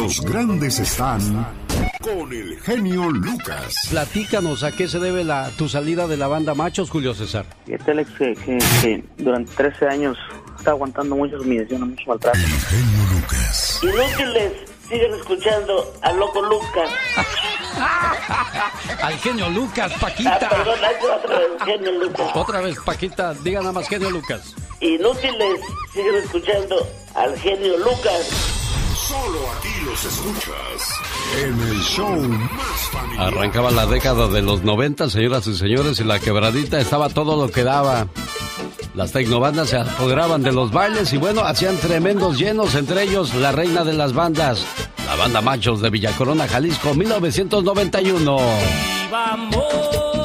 Los grandes están con el genio Lucas. Platícanos a qué se debe la, tu salida de la banda Machos, Julio César. Fíjate, Alex, que, que, durante 13 años está aguantando muchas humillaciones, mucho maltrato. El genio Lucas. Inútiles, siguen escuchando al loco Lucas. Al genio Lucas, Paquita. Ah, perdón, otra vez, genio Lucas. Otra vez, Paquita, diga nada más genio Lucas. Inútiles, siguen escuchando al genio Lucas. Solo aquí los escuchas en el show más familiar. Arrancaba la década de los 90, señoras y señores, y la quebradita estaba todo lo que daba. Las tecnobandas se apoderaban de los bailes y bueno, hacían tremendos llenos, entre ellos la reina de las bandas, la banda Machos de Villacorona, Jalisco, 1991.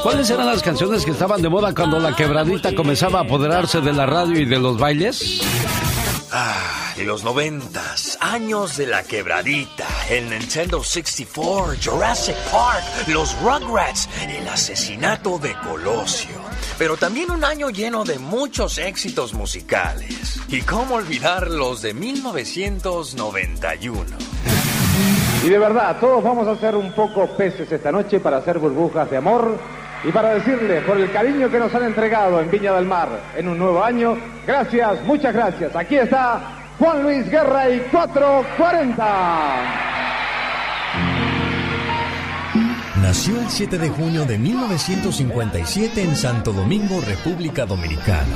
¿Cuáles eran las canciones que estaban de moda cuando la quebradita comenzaba a apoderarse de la radio y de los bailes? Ah, los noventas, años de la quebradita, el Nintendo 64, Jurassic Park, los Rugrats, el asesinato de Colosio. Pero también un año lleno de muchos éxitos musicales. Y cómo olvidar los de 1991. Y de verdad, todos vamos a ser un poco peces esta noche para hacer burbujas de amor y para decirle por el cariño que nos han entregado en Viña del Mar en un nuevo año, gracias, muchas gracias. Aquí está Juan Luis Guerra y 440. Nació el 7 de junio de 1957 en Santo Domingo, República Dominicana.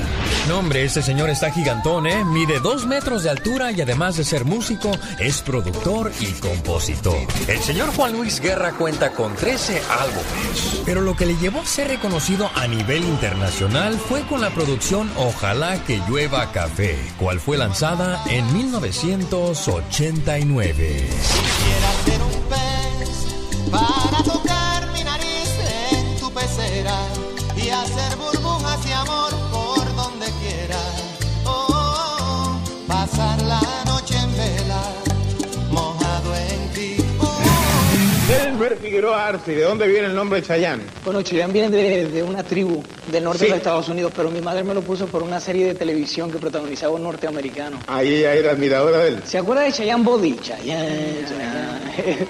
No, hombre, este señor está gigantón, ¿eh? Mide dos metros de altura y además de ser músico, es productor y compositor. El señor Juan Luis Guerra cuenta con 13 álbumes. Pero lo que le llevó a ser reconocido a nivel internacional fue con la producción Ojalá que llueva café, cual fue lanzada en 1989. Quisiera ser un pez para pecera y hacer burbujas y amor por donde quiera. Oh, oh, oh, pasar la noche en vela, mojado en ti. Oh, Elmer Figueroa Arce, ¿de dónde viene el nombre Chayán? Bueno, Cheyenne viene de, de una tribu del norte de los Estados Unidos, pero mi madre me lo puso por una serie de televisión que protagonizaba un norteamericano. Ahí ella era admiradora de él. ¿Se acuerda de Cheyenne Body? Cheyenne, Cheyenne.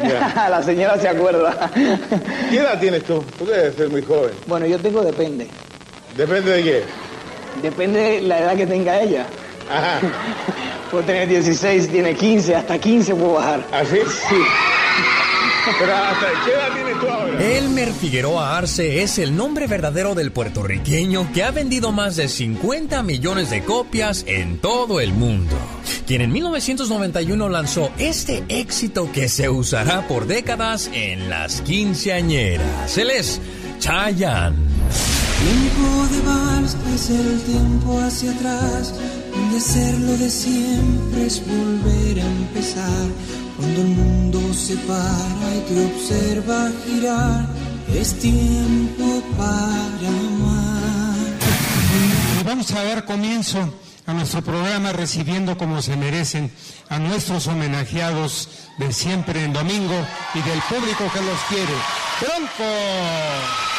La señora se acuerda. ¿Qué edad tienes tú? Tú debes ser muy joven. Bueno, yo tengo depende. ¿Depende de qué? Depende de la edad que tenga ella. Ajá. Puedo tener 16, tiene 15, hasta 15 puedo bajar. ¿Así? Sí. Pero hasta. Elmer Figueroa Arce es el nombre verdadero del puertorriqueño que ha vendido más de 50 millones de copias en todo el mundo. Quien en 1991 lanzó este éxito que se usará por décadas en las quinceañeras. Él es Chayanne. Tiempo de vals es el tiempo hacia atrás, de ser lo de siempre es volver a empezar. Cuando el mundo se para y te observa girar, es tiempo para amar. Vamos a dar comienzo a nuestro programa recibiendo como se merecen a nuestros homenajeados de siempre en domingo y del público que los quiere. ¡Tronco!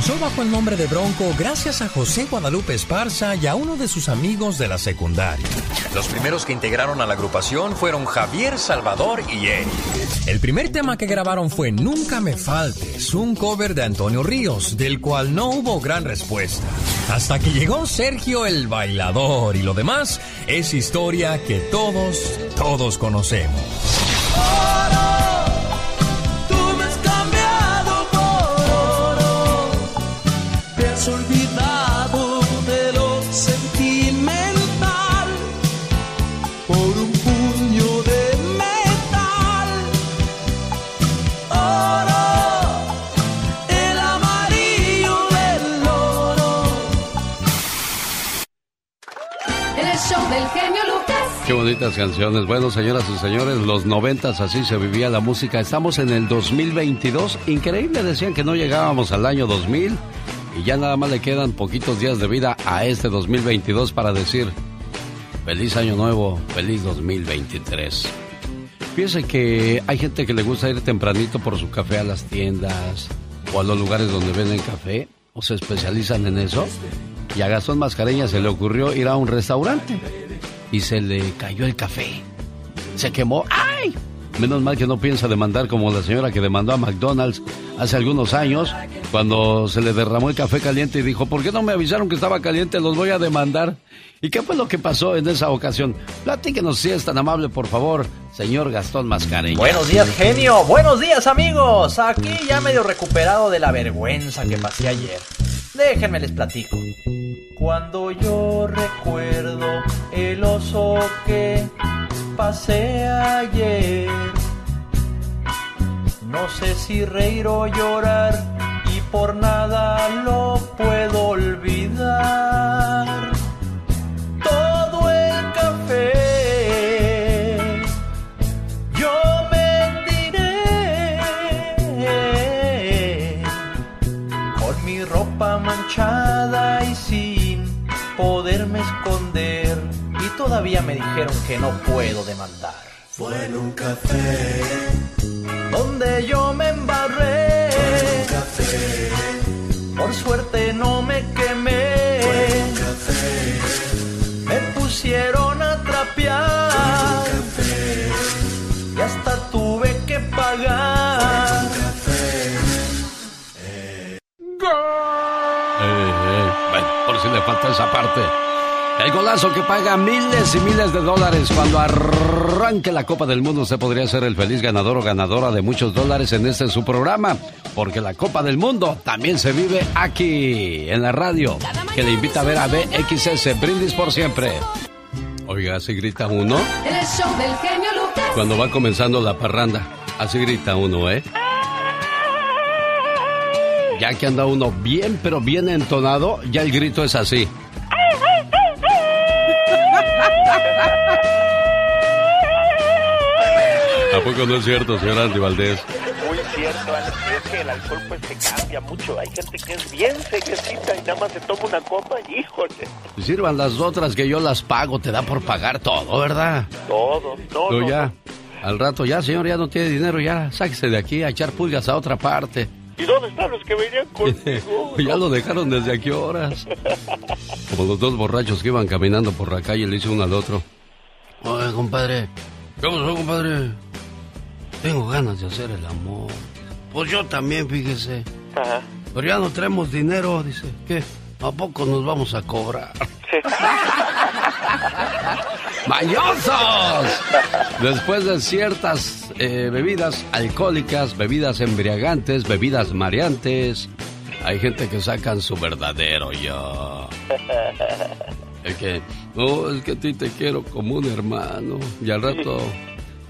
Comenzó bajo el nombre de Bronco gracias a José Guadalupe Esparza y a uno de sus amigos de la secundaria. Los primeros que integraron a la agrupación fueron Javier, Salvador y Eric. El primer tema que grabaron fue Nunca me faltes, un cover de Antonio Ríos, del cual no hubo gran respuesta. Hasta que llegó Sergio el bailador y lo demás es historia que todos, todos conocemos. Qué bonitas canciones. Bueno, señoras y señores, los noventas así se vivía la música. Estamos en el 2022. Increíble, decían que no llegábamos al año 2000 y ya nada más le quedan poquitos días de vida a este 2022 para decir feliz año nuevo, feliz 2023. Fíjese que hay gente que le gusta ir tempranito por su café a las tiendas o a los lugares donde venden café o se especializan en eso. Y a Gastón Mascareña se le ocurrió ir a un restaurante y se le cayó el café. Se quemó. ¡Ay! Menos mal que no piensa demandar como la señora que demandó a McDonald's hace algunos años cuando se le derramó el café caliente y dijo, ¿por qué no me avisaron que estaba caliente? Los voy a demandar. ¿Y qué fue lo que pasó en esa ocasión? Platíquenos si es tan amable, por favor, señor Gastón Mascareña. Buenos días, genio. Buenos días, amigos. Aquí ya medio recuperado de la vergüenza que pasé ayer. Déjenme les platico. Cuando yo recuerdo el oso que pasé ayer, no sé si reír o llorar y por nada lo puedo olvidar. Me dijeron que no puedo demandar. Fue en un café. Donde yo me embarré. Fue un café. Por suerte no me quemé. Fue un café. Me pusieron a trapear. Fue un café. Y hasta tuve que pagar. Fue un café. Eh, eh, bueno, por si le falta esa parte. El golazo que paga miles y miles de dólares cuando arranque la Copa del Mundo. Usted podría ser el feliz ganador o ganadora de muchos dólares en este su programa. Porque la Copa del Mundo también se vive aquí, en la radio. Que le invita a ver a BXS, Brindis por siempre. Oiga, así grita uno. Del genio. Cuando va comenzando la parranda. Así grita uno, ¿eh? Ya que anda uno bien, pero bien entonado, ya el grito es así. ¿A poco no es cierto, señor Andy Valdés? Muy cierto, Alex, es que el alcohol pues se cambia mucho. Hay gente que es bien seriecita y nada más se toma una copa y híjole, Si sirvan las otras que yo las pago, te da por pagar todo, ¿verdad? todo. No, Pero no, ya, al rato ya, señor, ya no tiene dinero, ya sáquese de aquí a echar pulgas a otra parte. ¿Y dónde están los que venían conmigo? ya lo dejaron desde aquí horas. Como los dos borrachos que iban caminando por la calle, le hice uno al otro. Oye, compadre. ¿Qué pasó, compadre? Tengo ganas de hacer el amor. Pues yo también, fíjese. Ajá. Pero ya no traemos dinero, dice. ¿Qué? ¿A poco nos vamos a cobrar? ¡Mañosos! Después de ciertas eh, bebidas alcohólicas, bebidas embriagantes, bebidas mareantes, hay gente que sacan su verdadero yo. El que, no, es que a ti te quiero como un hermano. Y al rato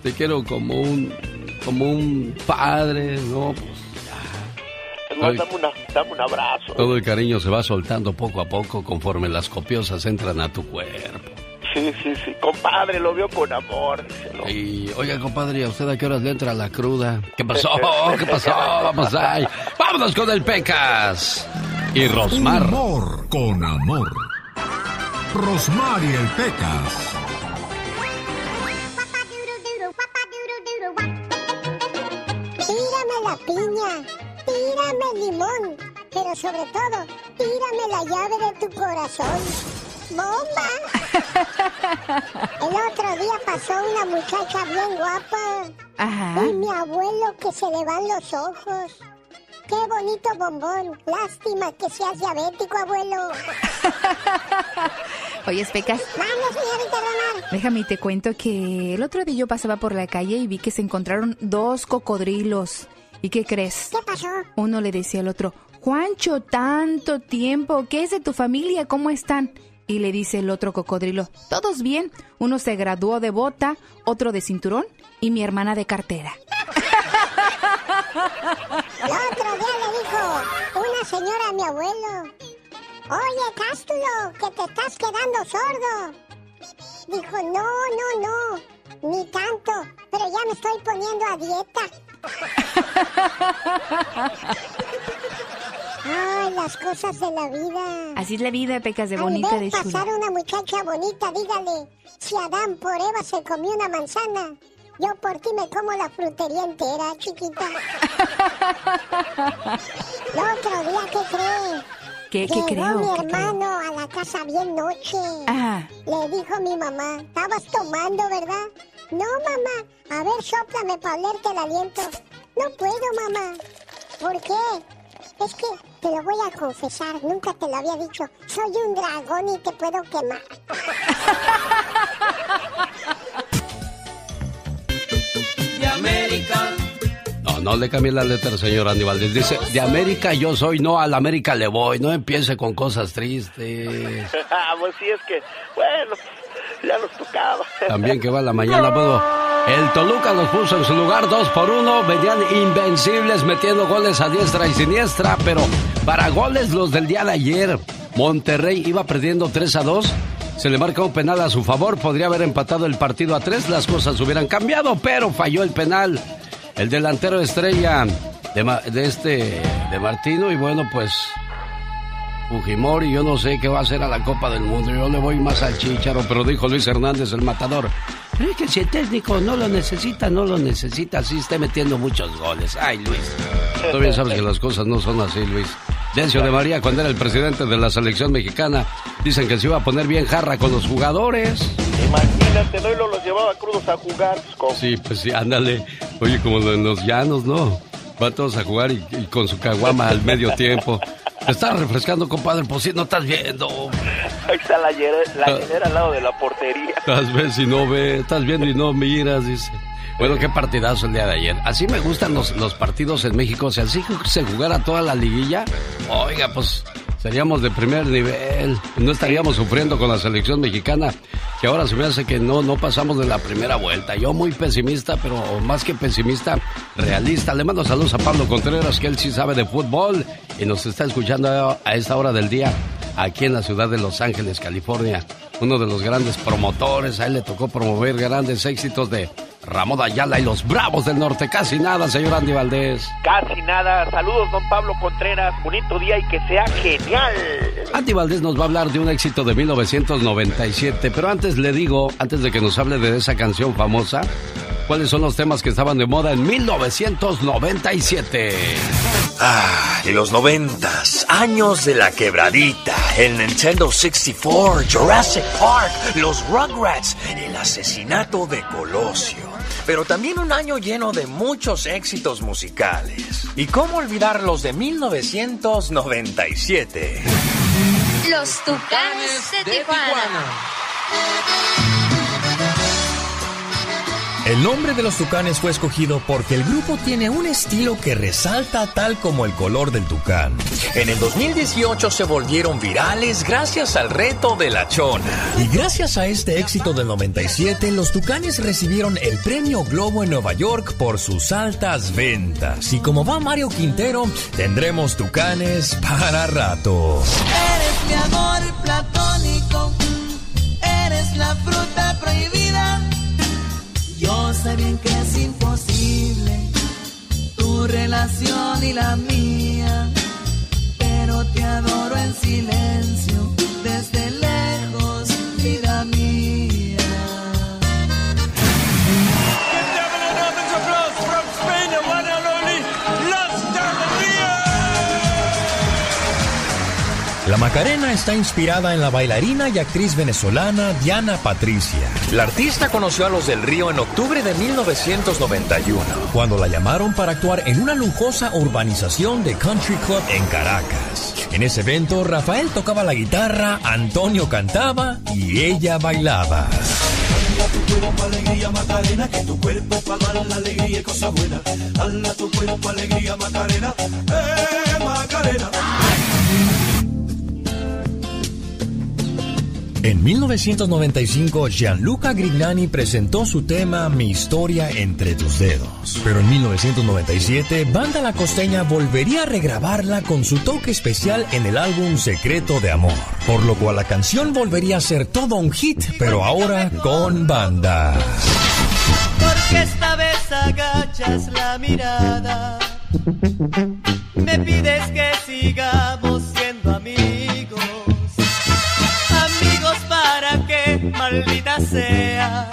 te quiero como un, como un padre, ¿no? Pues No, dame, una- dame un abrazo. todo el cariño se va soltando poco a poco conforme las copiosas entran a tu cuerpo. Sí, sí, sí. Compadre, lo veo con amor. Y, oiga, compadre, ¿a usted a qué horas le entra la cruda? ¿Qué pasó? ¿Qué pasó? Vamos ahí. Vámonos con el Pecas. Y Rosmar. Humor con amor. Rosmar y el Pecas. Tírame la piña, tírame el limón, pero sobre todo, tírame la llave de tu corazón. ¡Bomba! El otro día pasó una muchacha bien guapa. Ajá. Y mi abuelo que se le van los ojos. ¡Qué bonito bombón! Lástima que seas diabético, abuelo. Oye, Pecas, déjame y te cuento que el otro día yo pasaba por la calle y vi que se encontraron dos cocodrilos. ¿Y qué crees? ¿Qué pasó? Uno le decía al otro, Juancho, tanto tiempo, ¿qué es de tu familia? ¿Cómo están? Y le dice el otro cocodrilo, todos bien. Uno se graduó de bota, otro de cinturón y mi hermana de cartera. El otro día le dijo una señora a mi abuelo, oye Cástulo, que te estás quedando sordo. Dijo, no, no, no, ni tanto, pero ya me estoy poniendo a dieta. Ay, las cosas de la vida. Así es la vida, Pecas, de Al bonita, ver de pasar chula. una muchacha bonita, dígale, si Adán por Eva se comió una manzana, yo por ti me como la frutería entera, chiquita. El otro día, ¿qué cree? ¿Qué, qué Llegó creo? mi ¿Qué creo? hermano a casa bien noche. Ajá. Le dijo mi mamá, estabas tomando, ¿verdad? No, mamá. A ver, sóplame para olerte el aliento. No puedo, mamá. ¿Por qué? Es que te lo voy a confesar, nunca te lo había dicho. Soy un dragón y te puedo quemar. América. No, no le cambie la letra, señor Andy Valdés. Dice, de América yo soy, no, a la América le voy. No empiece con cosas tristes. Ah, pues sí, es que, bueno, ya nos tocaba. También que va la mañana, bueno. El Toluca los puso en su lugar dos por uno. Venían invencibles metiendo goles a diestra y siniestra, pero para goles los del día de ayer, Monterrey iba perdiendo 3 a 2. Se le marca un penal a su favor. Podría haber empatado el partido a 3. Las cosas hubieran cambiado, pero falló el penal. El delantero estrella de, de este, de Martino. Y bueno, pues Fujimori, yo no sé qué va a hacer a la Copa del Mundo. Yo le voy más al Chicharo, pero dijo Luis Hernández, el matador. Pero es que si el técnico no lo necesita, no lo necesita, así esté metiendo muchos goles. Ay, Luis. Tú bien sabes que las cosas no son así, Luis. Dencio de María, cuando era el presidente de la selección mexicana, dicen que se iba a poner bien jarra con los jugadores. Imagínate, no y lo los llevaba crudos a jugar. pues, ¿cómo? Sí, pues sí, ándale. Oye, como en los llanos, ¿no? Van todos a jugar y, y con su caguama al medio tiempo. Te estás refrescando, compadre, pues sí, no estás viendo. Ahí está la, la hielera al lado de la portería. Estás ves y no ves, estás viendo y no miras, dice. Bueno, qué partidazo el día de ayer. Así me gustan los, los partidos en México. Si se jugara toda la liguilla, oiga, pues seríamos de primer nivel. No estaríamos sufriendo con la selección mexicana, que ahora se me hace que no, no pasamos de la primera vuelta. Yo muy pesimista, pero más que pesimista, realista. Le mando saludos a Pablo Contreras, que él sí sabe de fútbol y nos está escuchando a, esta hora del día aquí en la ciudad de Los Ángeles, California. Uno de los grandes promotores, a él le tocó promover grandes éxitos de Ramón Ayala y los Bravos del Norte. Casi nada, señor Andy Valdés. Casi nada. Saludos, don Pablo Contreras. Bonito día y que sea genial. Andy Valdés nos va a hablar de un éxito de 1997, pero antes le digo, antes de que nos hable de esa canción famosa, ¿cuáles son los temas que estaban de moda en 1997? Ah, y los noventas, años de la quebradita, el Nintendo 64, Jurassic Park, los Rugrats, el asesinato de Colosio. Pero también un año lleno de muchos éxitos musicales. ¿Y cómo olvidar los de 1997? Los Tucanes de Tijuana. El nombre de los tucanes fue escogido porque el grupo tiene un estilo que resalta tal como el color del tucán. En el 2018 se volvieron virales gracias al reto de la chona. Y gracias a este éxito del 97, los tucanes recibieron el premio Globo en Nueva York por sus altas ventas. Y como va Mario Quintero, tendremos tucanes para rato. Eres mi amor platónico, eres la fruta prohibida. Yo sé bien que es imposible tu relación y la mía, pero te adoro en silencio desde lejos, La Macarena está inspirada en la bailarina y actriz venezolana Diana Patricia. La artista conoció a los del Río en octubre de 1991. Cuando la llamaron para actuar en una lujosa urbanización de Country Club en Caracas. En ese evento, Rafael tocaba la guitarra, Antonio cantaba y ella bailaba. tu cuerpo alegría Macarena, que tu cuerpo para dar la alegría y cosa buena. Hala tu cuerpo alegría Macarena, eh Macarena. En 1995, Gianluca Grignani presentó su tema Mi historia entre tus dedos. Pero en 1997, Banda La Costeña volvería a regrabarla con su toque especial en el álbum Secreto de Amor. Por lo cual la canción volvería a ser todo un hit, pero ahora con banda. Porque esta vez agachas la mirada. Me pides que sigamos sea,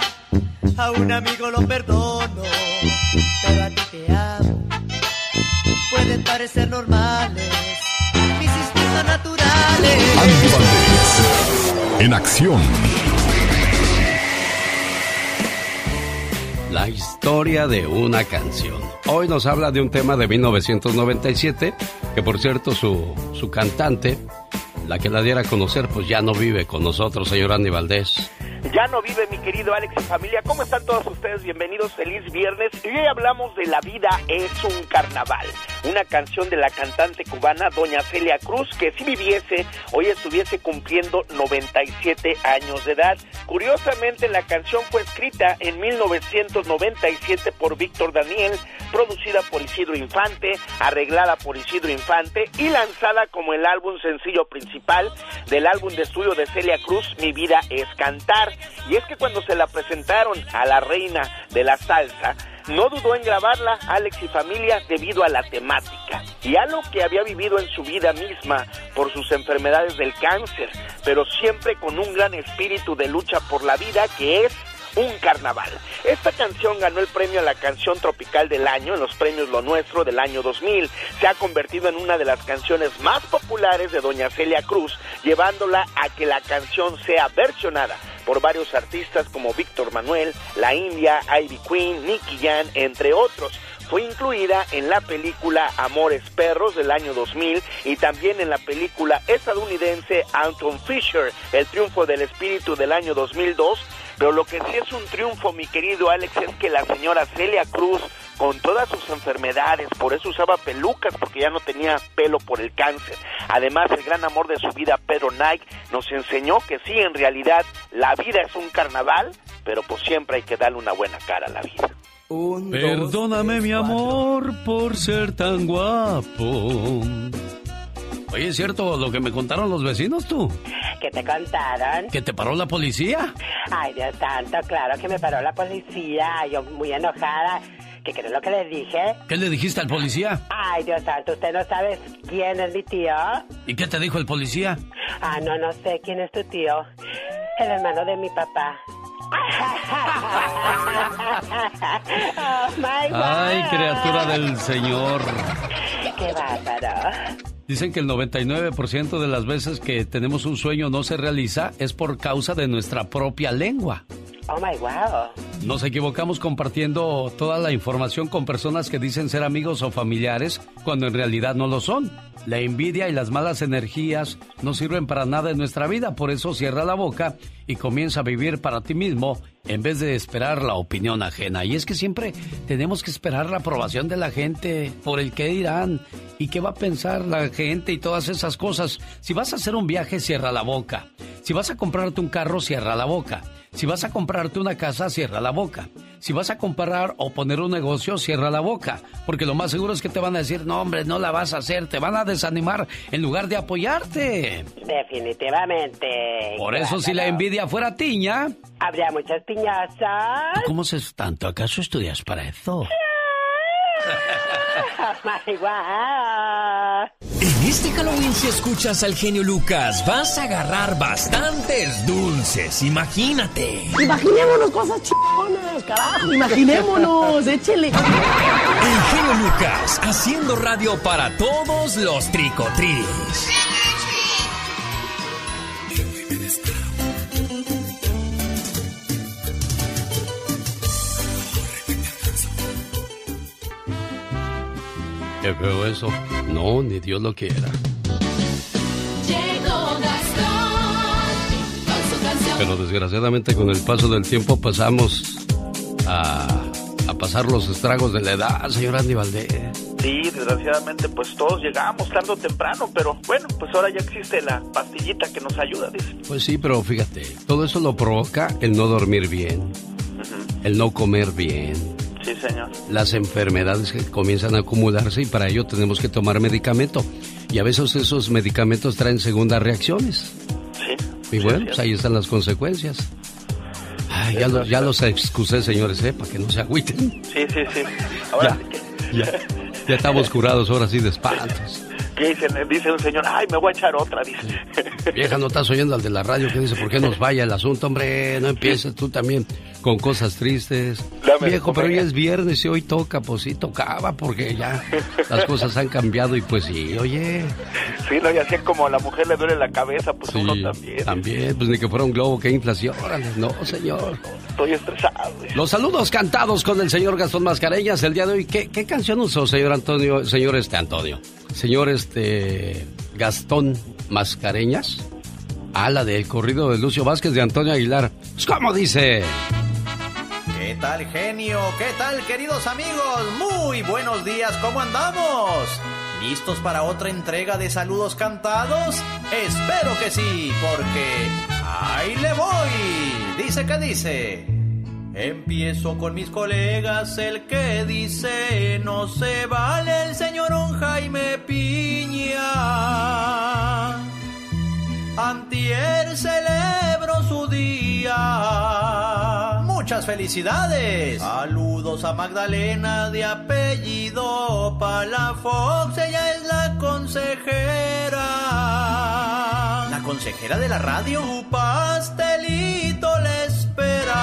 a un amigo lo perdono, pero a ti te amo. Pueden parecer normales, mis instintos naturales. Andy Valdés, en acción. La historia de una canción. Hoy nos habla de un tema de 1997, que por cierto su, su cantante, la que la diera a conocer, pues ya no vive con nosotros, señor Andy Valdés. Ya no vive mi querido Alex y familia. ¿Cómo están todos ustedes? Bienvenidos, feliz viernes. Y hoy hablamos de La vida es un carnaval. Una canción de la cantante cubana Doña Celia Cruz que si viviese, hoy estuviese cumpliendo 97 años de edad. Curiosamente la canción fue escrita en 1997 por Víctor Daniel, producida por Isidro Infante, arreglada por Isidro Infante y lanzada como el álbum sencillo principal del álbum de estudio de Celia Cruz, Mi vida es cantar. Y es que cuando se la presentaron a la reina de la salsa, no dudó en grabarla Alex y familia debido a la temática y a lo que había vivido en su vida misma por sus enfermedades del cáncer, pero siempre con un gran espíritu de lucha por la vida que es un carnaval. Esta canción ganó el premio a la canción tropical del año en los premios Lo Nuestro del año 2000. Se ha convertido en una de las canciones más populares de Doña Celia Cruz, llevándola a que la canción sea versionada por varios artistas como Víctor Manuel, La India, Ivy Queen, Nicky Jan, entre otros fue incluida en la película Amores Perros del año 2000 y también en la película estadounidense Anton Fisher, El Triunfo del Espíritu del año 2002. Pero lo que sí es un triunfo, mi querido Alex, es que la señora Celia Cruz, con todas sus enfermedades, por eso usaba pelucas, porque ya no tenía pelo por el cáncer. Además, el gran amor de su vida, Pedro Nike, nos enseñó que sí, en realidad, la vida es un carnaval, pero pues siempre hay que darle una buena cara a la vida. Perdóname, mi amor, por ser tan guapo. Oye, ¿es cierto lo que me contaron los vecinos tú? ¿Qué te contaron? ¿Que te paró la policía? Ay, Dios santo, claro que me paró la policía. Yo muy enojada. ¿Qué crees lo que le dije? ¿Qué le dijiste al policía? Ay, Dios santo, ¿usted no sabe quién es mi tío? ¿Y qué te dijo el policía? Ah, no, no sé quién es tu tío. El hermano de mi papá. oh, my God. Ay, criatura del Señor. Qué bárbaro. Dicen que el 99% de las veces que tenemos un sueño no se realiza es por causa de nuestra propia lengua. Oh my wow. Nos equivocamos compartiendo toda la información con personas que dicen ser amigos o familiares cuando en realidad no lo son. La envidia y las malas energías no sirven para nada en nuestra vida, por eso cierra la boca y comienza a vivir para ti mismo en vez de esperar la opinión ajena. Y es que siempre tenemos que esperar la aprobación de la gente por el qué dirán y qué va a pensar la gente y todas esas cosas. Si vas a hacer un viaje, cierra la boca. Si vas a comprarte un carro, cierra la boca. Si vas a comprarte una casa, cierra la boca. Si vas a comprar o poner un negocio, cierra la boca. Porque lo más seguro es que te van a decir, no hombre, no la vas a hacer. Te van a desanimar en lugar de apoyarte. Definitivamente. Por eso si la envidia fuera tiña... Habría muchas piñazas. ¿Cómo se tanto? ¿Acaso estudias para eso? En este Halloween, si escuchas al genio Lucas, vas a agarrar bastantes dulces. Imagínate. Imaginémonos cosas chingonas, carajo. Imaginémonos, échele. El genio Lucas, haciendo radio para todos los tricotris. Qué feo eso. No, ni Dios lo quiera. Pero desgraciadamente con el paso del tiempo pasamos a, a pasar los estragos de la edad, señor Andy Valdés. Sí, desgraciadamente pues todos llegamos tarde o temprano, pero bueno, pues ahora ya existe la pastillita que nos ayuda, dice. Pues sí, pero fíjate, todo eso lo provoca el no dormir bien, el no comer bien, Sí, señor. las enfermedades que comienzan a acumularse y para ello tenemos que tomar medicamento. Y a veces esos medicamentos traen segundas reacciones. Sí. Y bueno, pues ahí están las consecuencias. Ay, ya, lo- ya los excusé, señores, ¿eh? para que no se agüiten. Sí, sí, sí. Ahora, Ya, ya, ya estamos curados ahora sí de espantos. ¿Qué dicen? Dice un señor, ay, me voy a echar otra, dice. Vieja, no estás oyendo al de la radio que dice, ¿por qué nos falla el asunto? Hombre, no empieces tú también con cosas tristes. Viejo, pero hoy es viernes y hoy toca, pues sí, tocaba, porque ya las cosas han cambiado y pues sí, oye. Sí, no, y así como a la mujer le duele la cabeza, pues uno también. También, pues ni que fuera un globo, qué inflación. No, señor. Estoy estresado. Los saludos cantados con el señor Gastón Mascareñas el día de hoy. ¿Qué, qué canción usó, señor Antonio, señor este Antonio? Señor este Gastón Mascareñas. Ah, la del corrido de Lucio Vázquez de Antonio Aguilar. Pues, ¿Cómo dice? ¿Qué tal, genio? ¿Qué tal, queridos amigos? Muy buenos días, ¿cómo andamos? ¿Listos para otra entrega de saludos cantados? Espero que sí, porque ahí le voy. Dice que dice. Empiezo con mis colegas, el que dice no se vale el señor Jaime Piña. Antier celebro su día. Muchas felicidades. Saludos a Magdalena de apellido Palafox. Ella es la consejera. La consejera de la radio. Tu pastelito le espera.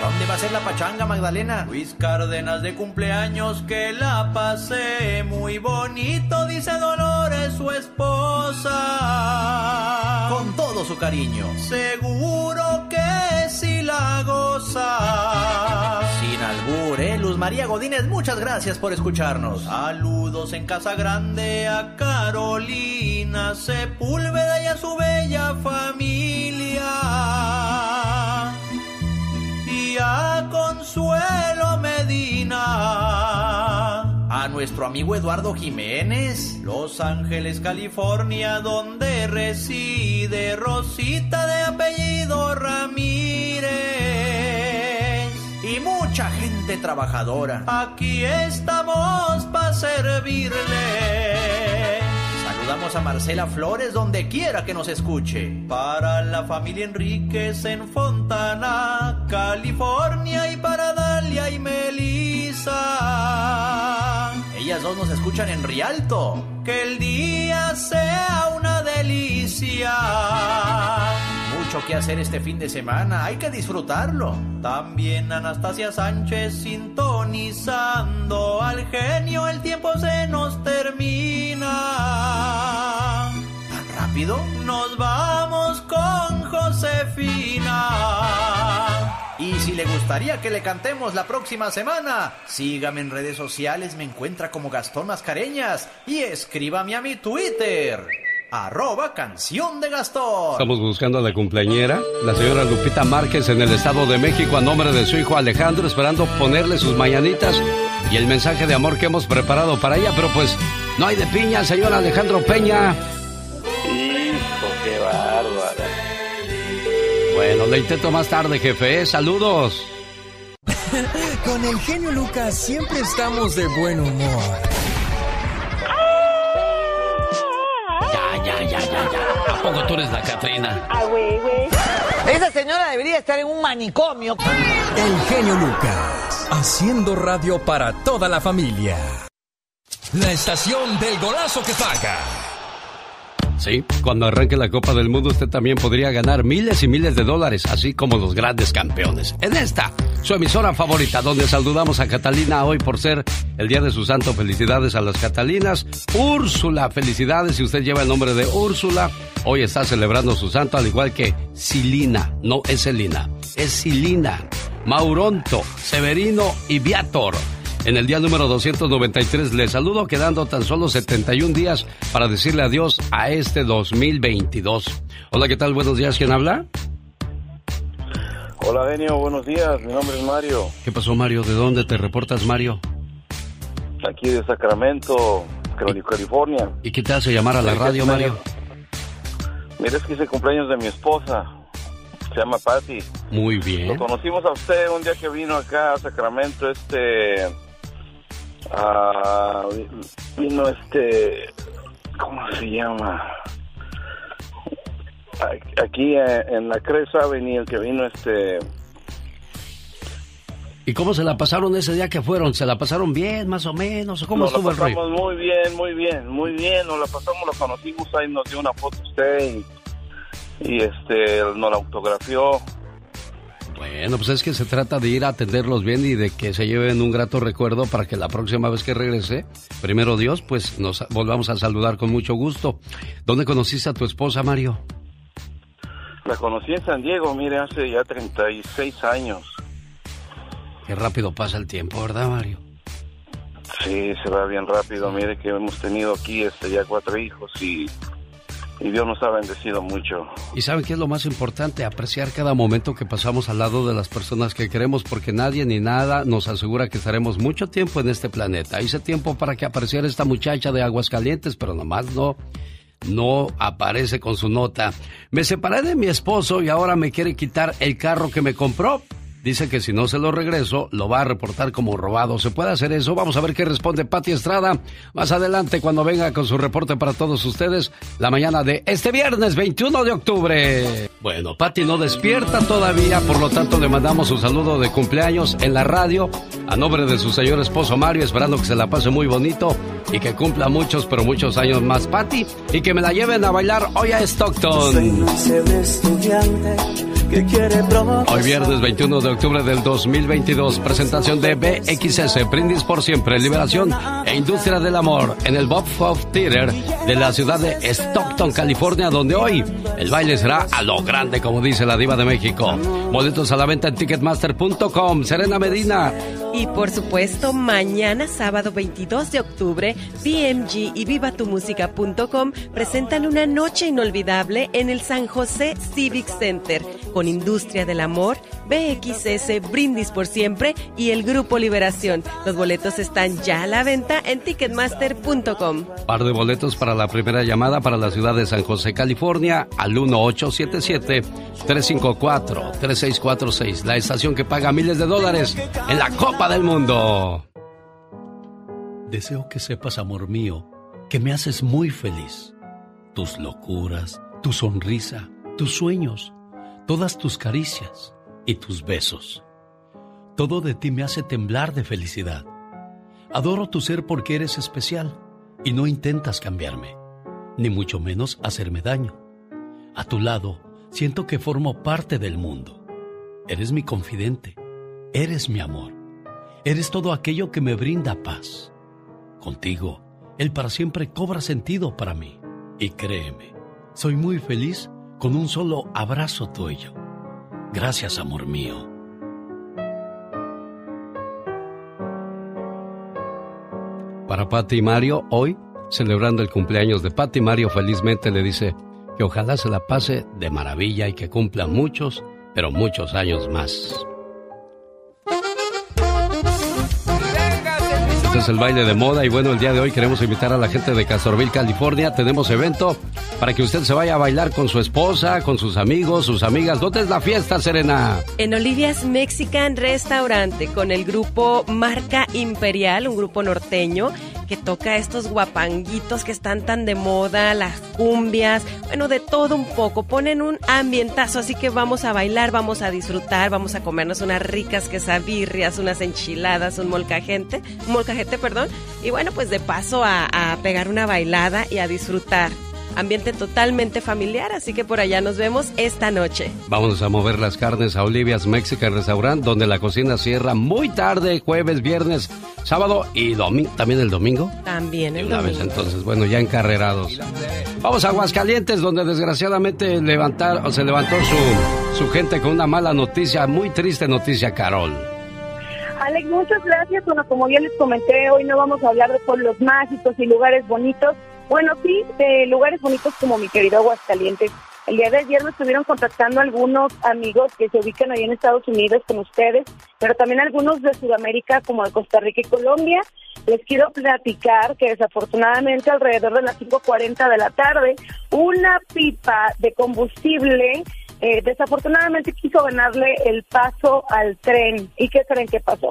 ¿Dónde va a ser la pachanga, Magdalena? Luis Cárdenas de cumpleaños, que la pasé muy bonito, dice Dolores, su esposa. Con todo su cariño. Seguro que sí la goza. Albur, ¿eh? Luz María Godínez, muchas gracias por escucharnos. Saludos en Casa Grande a Carolina Sepúlveda y a su bella familia y a Consuelo Medina. A nuestro amigo Eduardo Jiménez, Los Ángeles, California, donde reside Rosita de apellido Ramírez. Y mucha gente trabajadora. Aquí estamos para servirle. Saludamos a Marcela Flores donde quiera que nos escuche. Para la familia Enríquez en Fontana, California y para Dalia y Melissa. Ellas dos nos escuchan en Rialto. Que el día sea una delicia. Mucho que hacer este fin de semana, hay que disfrutarlo. También Anastasia Sánchez sintonizando al genio, el tiempo se nos termina. ¿Tan rápido? Nos vamos con Josefina. Y si le gustaría que le cantemos la próxima semana, sígame en redes sociales, me encuentra como Gastón Mascareñas y escríbame a mi Twitter. Arroba canción de Gastón. Estamos buscando a la cumpleañera, la señora Lupita Márquez en el Estado de México a nombre de su hijo Alejandro, esperando ponerle sus mañanitas y el mensaje de amor que hemos preparado para ella, pero pues no hay de piña, señor Alejandro Peña. Hijo, qué bárbara. Bueno, le intento más tarde, jefe. ¿eh? Saludos. Con el genio Lucas siempre estamos de buen humor. ¿A poco tú eres la Catrina? Ah, güey, güey. Esa señora debería estar en un manicomio. El genio Lucas, haciendo radio para toda la familia. La estación del golazo que paga. Sí, cuando arranque la Copa del Mundo usted también podría ganar miles y miles de dólares, así como los grandes campeones. En esta, su emisora favorita, donde saludamos a Catalina hoy por ser el día de su santo. Felicidades a las Catalinas. Úrsula, felicidades si usted lleva el nombre de Úrsula. Hoy está celebrando su santo, al igual que Silina. No es Celina, es Silina. Mauronto, Severino y Viator. En el día número 293 les saludo quedando tan solo 71 días para decirle adiós a este 2022. Hola, ¿qué tal? Buenos días, ¿quién habla? Hola, Denio, buenos días. Mi nombre es Mario. ¿Qué pasó, Mario? ¿De dónde te reportas, Mario? Aquí de Sacramento, California. ¿Y qué te hace llamar a la radio, Mario? Mira, es que es el cumpleaños de mi esposa. Se llama Patty. Muy bien. Lo conocimos a usted un día que vino acá a Sacramento, este... ah, vino este... ¿Cómo se llama? Aquí eh, en la Crest Avenue, el que vino este... ¿Y cómo se la pasaron ese día que fueron? ¿Se la pasaron bien, más o menos? ¿Cómo nos estuvo la pasamos muy bien, muy bien, muy bien. Nos la pasamos, lo conocimos, ahí nos dio una foto usted y, y este, nos la autografió. Bueno, pues es que se trata de ir a atenderlos bien y de que se lleven un grato recuerdo para que la próxima vez que regrese, primero Dios, pues nos volvamos a saludar con mucho gusto. ¿Dónde conociste a tu esposa, Mario? La conocí en San Diego, mire, hace ya 36 años. Qué rápido pasa el tiempo, ¿verdad, Mario? Sí, se va bien rápido. Mire que hemos tenido aquí este, ya cuatro hijos y, y Dios nos ha bendecido mucho. Y saben qué es lo más importante, apreciar cada momento que pasamos al lado de las personas que queremos, porque nadie ni nada nos asegura que estaremos mucho tiempo en este planeta. Hice tiempo para que apareciera esta muchacha de Aguascalientes, pero nomás no no aparece con su nota. Me separé de mi esposo y ahora me quiere quitar el carro que me compró. Dice que si no se lo regreso, lo va a reportar como robado. ¿Se puede hacer eso? Vamos a ver qué responde Pati Estrada más adelante cuando venga con su reporte para todos ustedes la mañana de este viernes 21 de octubre. Bueno, Pati no despierta todavía, por lo tanto le mandamos un saludo de cumpleaños en la radio a nombre de su señor esposo Mario, esperando que se la pase muy bonito y que cumpla muchos, pero muchos años más, Pati, y que me la lleven a bailar hoy a Stockton. Hoy viernes 21 de octubre del 2022, presentación de BXS, Brindis por Siempre, Liberación e Industria del Amor en el Bob Hope Theater de la ciudad de Stockton, California, donde hoy el baile será a lo grande, como dice la diva de México. Boletos a la venta en ticketmaster.com. Serena Medina. Y por supuesto, mañana sábado 22 de octubre, BMG y vivatumusica.com presentan una noche inolvidable en el San José Civic Center con Industria del Amor, BXS, Brindis por Siempre y el Grupo Liberación. Los boletos están ya a la venta en ticketmaster.com. Par de boletos para la primera llamada para la ciudad de San José, California, al 1877-354-3646. La estación que paga miles de dólares en la Copa del Mundo. Deseo que sepas, amor mío, que me haces muy feliz. Tus locuras, tu sonrisa, tus sueños, todas tus caricias y tus besos. Todo de ti me hace temblar de felicidad. Adoro tu ser porque eres especial y no intentas cambiarme, ni mucho menos hacerme daño. A tu lado, siento que formo parte del mundo. Eres mi confidente, eres mi amor, eres todo aquello que me brinda paz. Contigo, el para siempre cobra sentido para mí. Y créeme, soy muy feliz con un solo abrazo tuyo. Gracias, amor mío. Para Pati y Mario, hoy, celebrando el cumpleaños de Pati, Mario felizmente le dice que ojalá se la pase de maravilla y que cumpla muchos, pero muchos años más. Es el baile de moda y bueno, el día de hoy queremos invitar a la gente de Castorville, California. Tenemos evento para que usted se vaya a bailar con su esposa, con sus amigos, sus amigas. ¿Dónde es la fiesta, Serena? En Olivia's Mexican Restaurante con el grupo Marca Imperial, un grupo norteño que toca estos guapanguitos que están tan de moda, las cumbias, bueno, de todo un poco. Ponen un ambientazo, así que vamos a bailar, vamos a disfrutar, vamos a comernos unas ricas quesabirrias, unas enchiladas, un molcajete, molcajete, perdón. Y bueno, pues de paso a pegar una bailada y a disfrutar ambiente totalmente familiar, así que por allá nos vemos esta noche. Vamos a mover las carnes a Olivia's Mexican Restaurant, donde la cocina cierra muy tarde, jueves, viernes, sábado y domingo. ¿También el domingo? También el Una domingo. vez entonces, bueno, ya encarrerados. Vamos a Aguascalientes, donde desgraciadamente levantar, o se levantó su, su gente con una mala noticia, muy triste noticia, Carol. Alex, muchas gracias. Bueno, como ya les comenté, hoy no vamos a hablar de pueblos mágicos y lugares bonitos. Bueno, sí, de lugares bonitos como mi querido Aguascalientes. El día de ayer me estuvieron contactando algunos amigos que se ubican ahí en Estados Unidos con ustedes, pero también algunos de Sudamérica como de Costa Rica y Colombia. Les quiero platicar que desafortunadamente alrededor de las 5.40 de la tarde, una pipa de combustible eh, desafortunadamente quiso ganarle el paso al tren. ¿Y qué creen que pasó?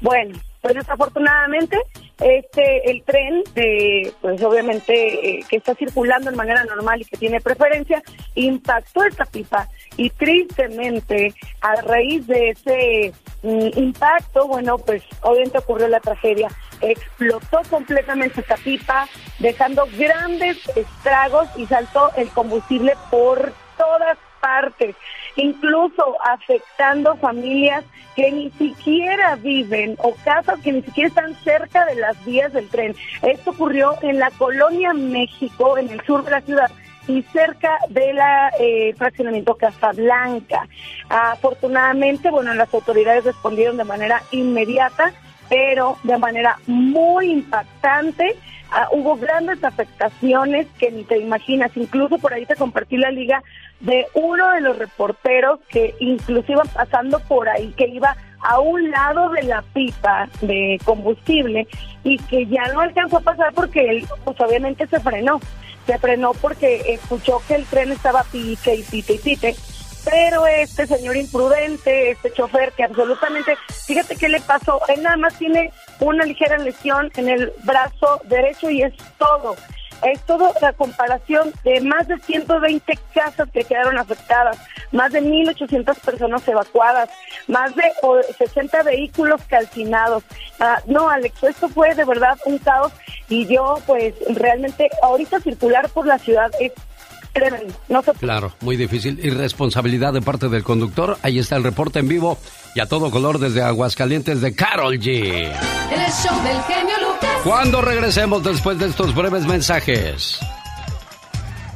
Bueno, pues desafortunadamente este el tren, eh, pues obviamente eh, que está circulando de manera normal y que tiene preferencia, impactó esta pipa y tristemente a raíz de ese mm, impacto, bueno, pues obviamente ocurrió la tragedia. Explotó completamente esta pipa, dejando grandes estragos y saltó el combustible por todas partes, incluso afectando familias que ni siquiera viven o casas que ni siquiera están cerca de las vías del tren. Esto ocurrió en la colonia México, en el sur de la ciudad y cerca de la eh, fraccionamiento Casablanca. Afortunadamente, bueno, las autoridades respondieron de manera inmediata, pero de manera muy impactante. Ah, hubo grandes afectaciones que ni te imaginas. Incluso por ahí te compartí la liga de uno de los reporteros que incluso iba pasando por ahí, que iba a un lado de la pipa de combustible y que ya no alcanzó a pasar porque él, pues obviamente se frenó se frenó porque escuchó que el tren estaba pique y pite y pite. Pero este señor imprudente, este chofer que absolutamente, fíjate qué le pasó, él nada más tiene una ligera lesión en el brazo derecho y es todo es todo la comparación de más de 120 casas que quedaron afectadas, más de 1.800 personas evacuadas, más de 60 vehículos calcinados. Ah, no, Alex, esto fue de verdad un caos y yo pues realmente ahorita circular por la ciudad es No Claro, muy difícil. Irresponsabilidad de parte del conductor. Ahí está el reporte en vivo y a todo color desde Aguascalientes de Carol G. El show del genio Lucas. Cuando regresemos después de estos breves mensajes,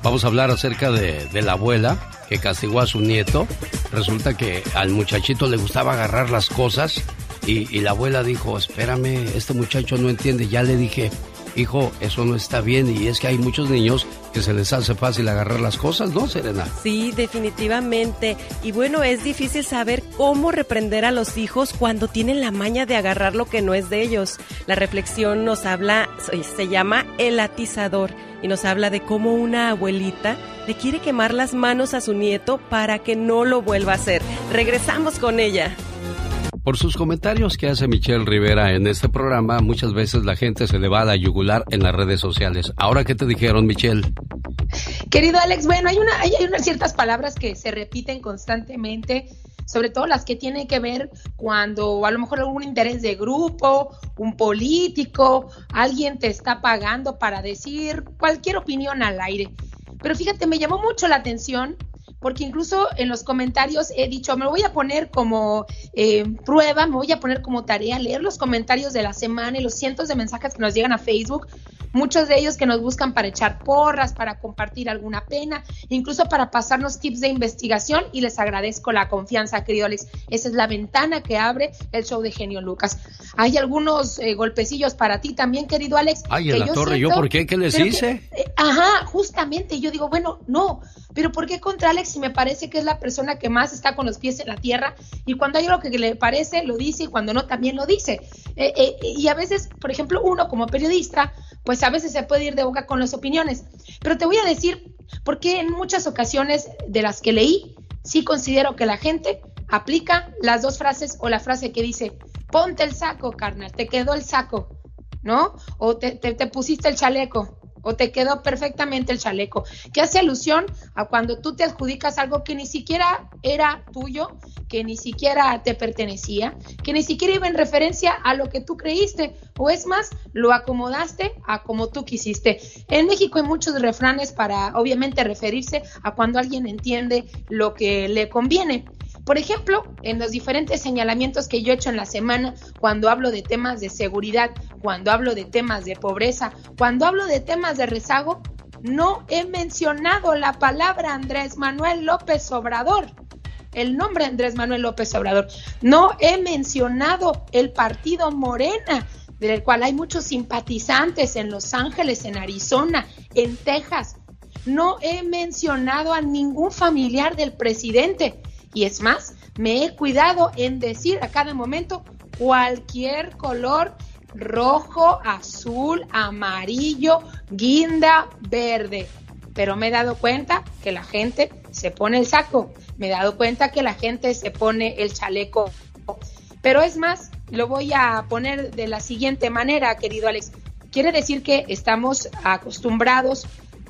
vamos a hablar acerca de, la abuela que castigó a su nieto. Resulta que al muchachito le gustaba agarrar las cosas y, y la abuela dijo, espérame, este muchacho no entiende, ya le dije, hijo, eso no está bien y es que hay muchos niños que se les hace fácil agarrar las cosas, ¿no, Serena? Sí, definitivamente. Y bueno, es difícil saber cómo reprender a los hijos cuando tienen la maña de agarrar lo que no es de ellos. La reflexión nos habla, se llama el atizador y nos habla de cómo una abuelita le quiere quemar las manos a su nieto para que no lo vuelva a hacer. Regresamos con ella. Por sus comentarios que hace Michelle Rivera en este programa, muchas veces la gente se le va a la yugular en las redes sociales. ¿Ahora qué te dijeron, Michelle? Querido Alex, bueno, hay, una, hay, unas ciertas palabras que se repiten constantemente, sobre todo las que tienen que ver cuando a lo mejor algún interés de grupo, un político, alguien te está pagando para decir cualquier opinión al aire. Pero fíjate, me llamó mucho la atención porque incluso en los comentarios he dicho, me voy a poner como eh, prueba, me voy a poner como tarea leer los comentarios de la semana y los cientos de mensajes que nos llegan a Facebook, muchos de ellos que nos buscan para echar porras, para compartir alguna pena, incluso para pasarnos tips de investigación y les agradezco la confianza, querido Alex. Esa es la ventana que abre el show de Genio Lucas. Hay algunos eh, golpecillos para ti también, querido Alex. Ay, en la torre, ¿yo por qué? ¿Qué les hice? Eh, ajá, justamente, yo digo, bueno, no, pero ¿por qué contra Alex si me parece que es la persona que más está con los pies en la tierra? Y cuando hay algo que le parece, lo dice y cuando no, también lo dice. Eh, eh, y a veces, por ejemplo, uno como periodista, pues a veces se puede ir de boca con las opiniones. Pero te voy a decir por qué en muchas ocasiones de las que leí, sí considero que la gente aplica las dos frases o la frase que dice, ponte el saco, carnal, te quedó el saco, ¿no? O te, te pusiste el chaleco o te quedó perfectamente el chaleco, que hace alusión a cuando tú te adjudicas algo que ni siquiera era tuyo, que ni siquiera te pertenecía, que ni siquiera iba en referencia a lo que tú creíste, o es más, lo acomodaste a como tú quisiste. En México hay muchos refranes para obviamente referirse a cuando alguien entiende lo que le conviene. Por ejemplo, en los diferentes señalamientos que yo he hecho en la semana, cuando hablo de temas de seguridad, cuando hablo de temas de pobreza, cuando hablo de temas de rezago, no he mencionado la palabra Andrés Manuel López Obrador. El nombre Andrés Manuel López Obrador. No he mencionado el partido Morena, del cual hay muchos simpatizantes en Los Ángeles, en Arizona, en Texas. No he mencionado a ningún familiar del presidente. Y es más, me he cuidado en decir a cada momento cualquier color rojo, azul, amarillo, guinda, verde. Pero me he dado cuenta que la gente se pone el saco, me he dado cuenta que la gente se pone el chaleco. Pero es más, lo voy a poner de la siguiente manera, querido Alex. Quiere decir que estamos acostumbrados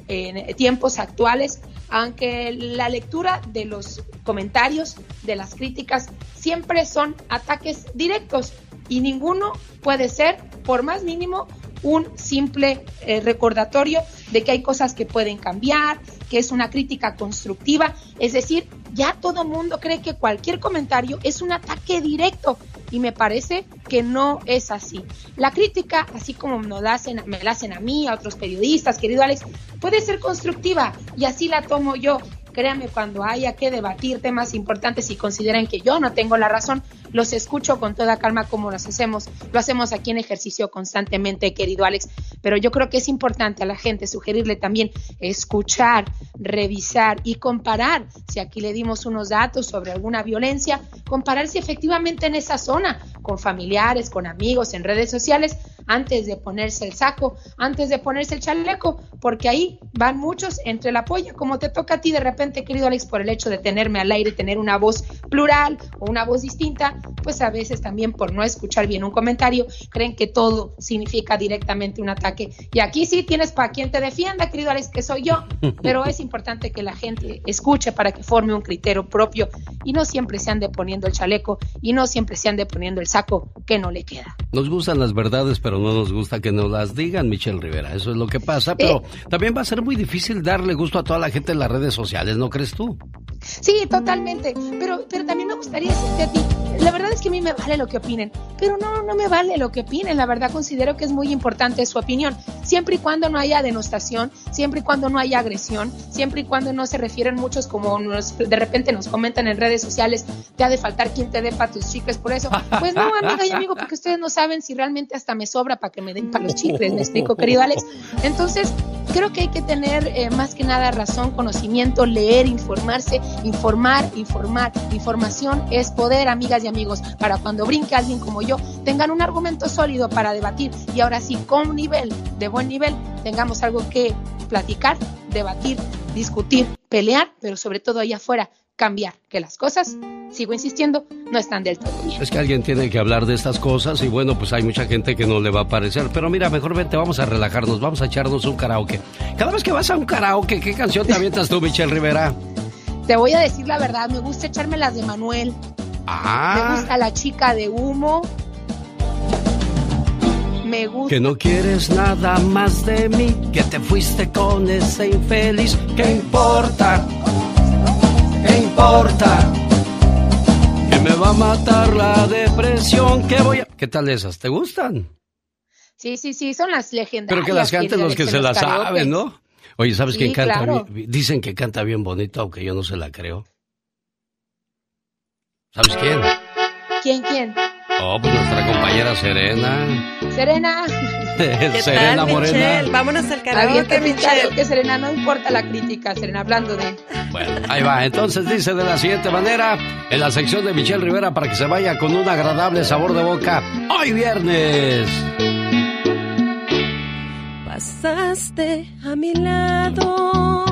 en tiempos actuales aunque la lectura de los comentarios, de las críticas, siempre son ataques directos y ninguno puede ser, por más mínimo, un simple eh, recordatorio de que hay cosas que pueden cambiar, que es una crítica constructiva. Es decir, ya todo mundo cree que cualquier comentario es un ataque directo y me parece que no es así. La crítica, así como me la hacen, me la hacen a mí, a otros periodistas, querido Alex, puede ser constructiva y así la tomo yo. Créame, cuando haya que debatir temas importantes y consideren que yo no tengo la razón, los escucho con toda calma como los hacemos. Lo hacemos aquí en ejercicio constantemente, querido Alex. Pero yo creo que es importante a la gente sugerirle también escuchar, revisar y comparar. Si aquí le dimos unos datos sobre alguna violencia, comparar si efectivamente en esa zona, con familiares, con amigos, en redes sociales, antes de ponerse el saco, antes de ponerse el chaleco, porque ahí van muchos entre la polla, como te toca a ti de repente, querido Alex, por el hecho de tenerme al aire, tener una voz plural o una voz distinta, pues a veces también por no escuchar bien un comentario, creen que todo significa directamente un ataque. Y aquí sí tienes para quien te defienda, querido Alex, que soy yo, pero es importante que la gente escuche para que forme un criterio propio y no siempre se ande poniendo el chaleco y no siempre se ande poniendo el saco que no le queda. Nos gustan las verdades, pero no nos gusta que nos las digan, Michelle Rivera. Eso es lo que pasa. Pero eh. también va a ser muy difícil darle gusto a toda la gente en las redes sociales, ¿no crees tú? Sí, totalmente. Pero, pero también me gustaría decirte a ti, la verdad es que a mí me vale lo que opinen, pero no, no me vale lo que opinen. La verdad considero que es muy importante su opinión, siempre y cuando no haya denostación, siempre y cuando no haya agresión, siempre y cuando no se refieren muchos como nos, de repente nos comentan en redes sociales, te ha de faltar quien te dé para tus chicles por eso. Pues no, amiga y amigo, porque ustedes no saben si realmente hasta me sobra para que me den para los chicles, me explico, querido Alex. Entonces, creo que hay que tener eh, más que nada razón, conocimiento, leer, informarse, informar, informar. Información es poder, amigas y amigos, para cuando brinque alguien como yo, tengan un argumento sólido para debatir y ahora sí, con un nivel, de buen nivel, tengamos algo que platicar, debatir, discutir, pelear, pero sobre todo allá afuera, cambiar, que las cosas, sigo insistiendo, no están del todo bien. Es que alguien tiene que hablar de estas cosas y bueno, pues hay mucha gente que no le va a parecer. Pero mira, mejor vente, vamos a relajarnos, vamos a echarnos un karaoke. Cada vez que vas a un karaoke, ¿qué canción te avientas tú, Michelle Rivera? Te voy a decir la verdad, me gusta echarme las de Manuel. Ah. Me gusta la chica de humo. Me gusta. Que no quieres nada más de mí, que te fuiste con ese infeliz. ¿Qué importa? ¿Qué importa? Que me va a matar la depresión. ¿Qué voy a.? ¿Qué tal esas? ¿Te gustan? Sí, sí, sí, son las legendarias. Pero que las canten los que se las saben, ¿no? Oye, ¿sabes quién canta? Bien? Dicen que canta bien bonito, aunque yo no se la creo. ¿Sabes quién? ¿Quién, quién? Oh, pues nuestra compañera Serena. Serena. Serena tal, Morena. Michelle? Vámonos al karaoke, Michelle. Que Serena, no importa la crítica, Serena, hablando de... Bueno, ahí va. Entonces dice de la siguiente manera, en la sección de Michelle Rivera, para que se vaya con un agradable sabor de boca, hoy viernes. Pasaste a mi lado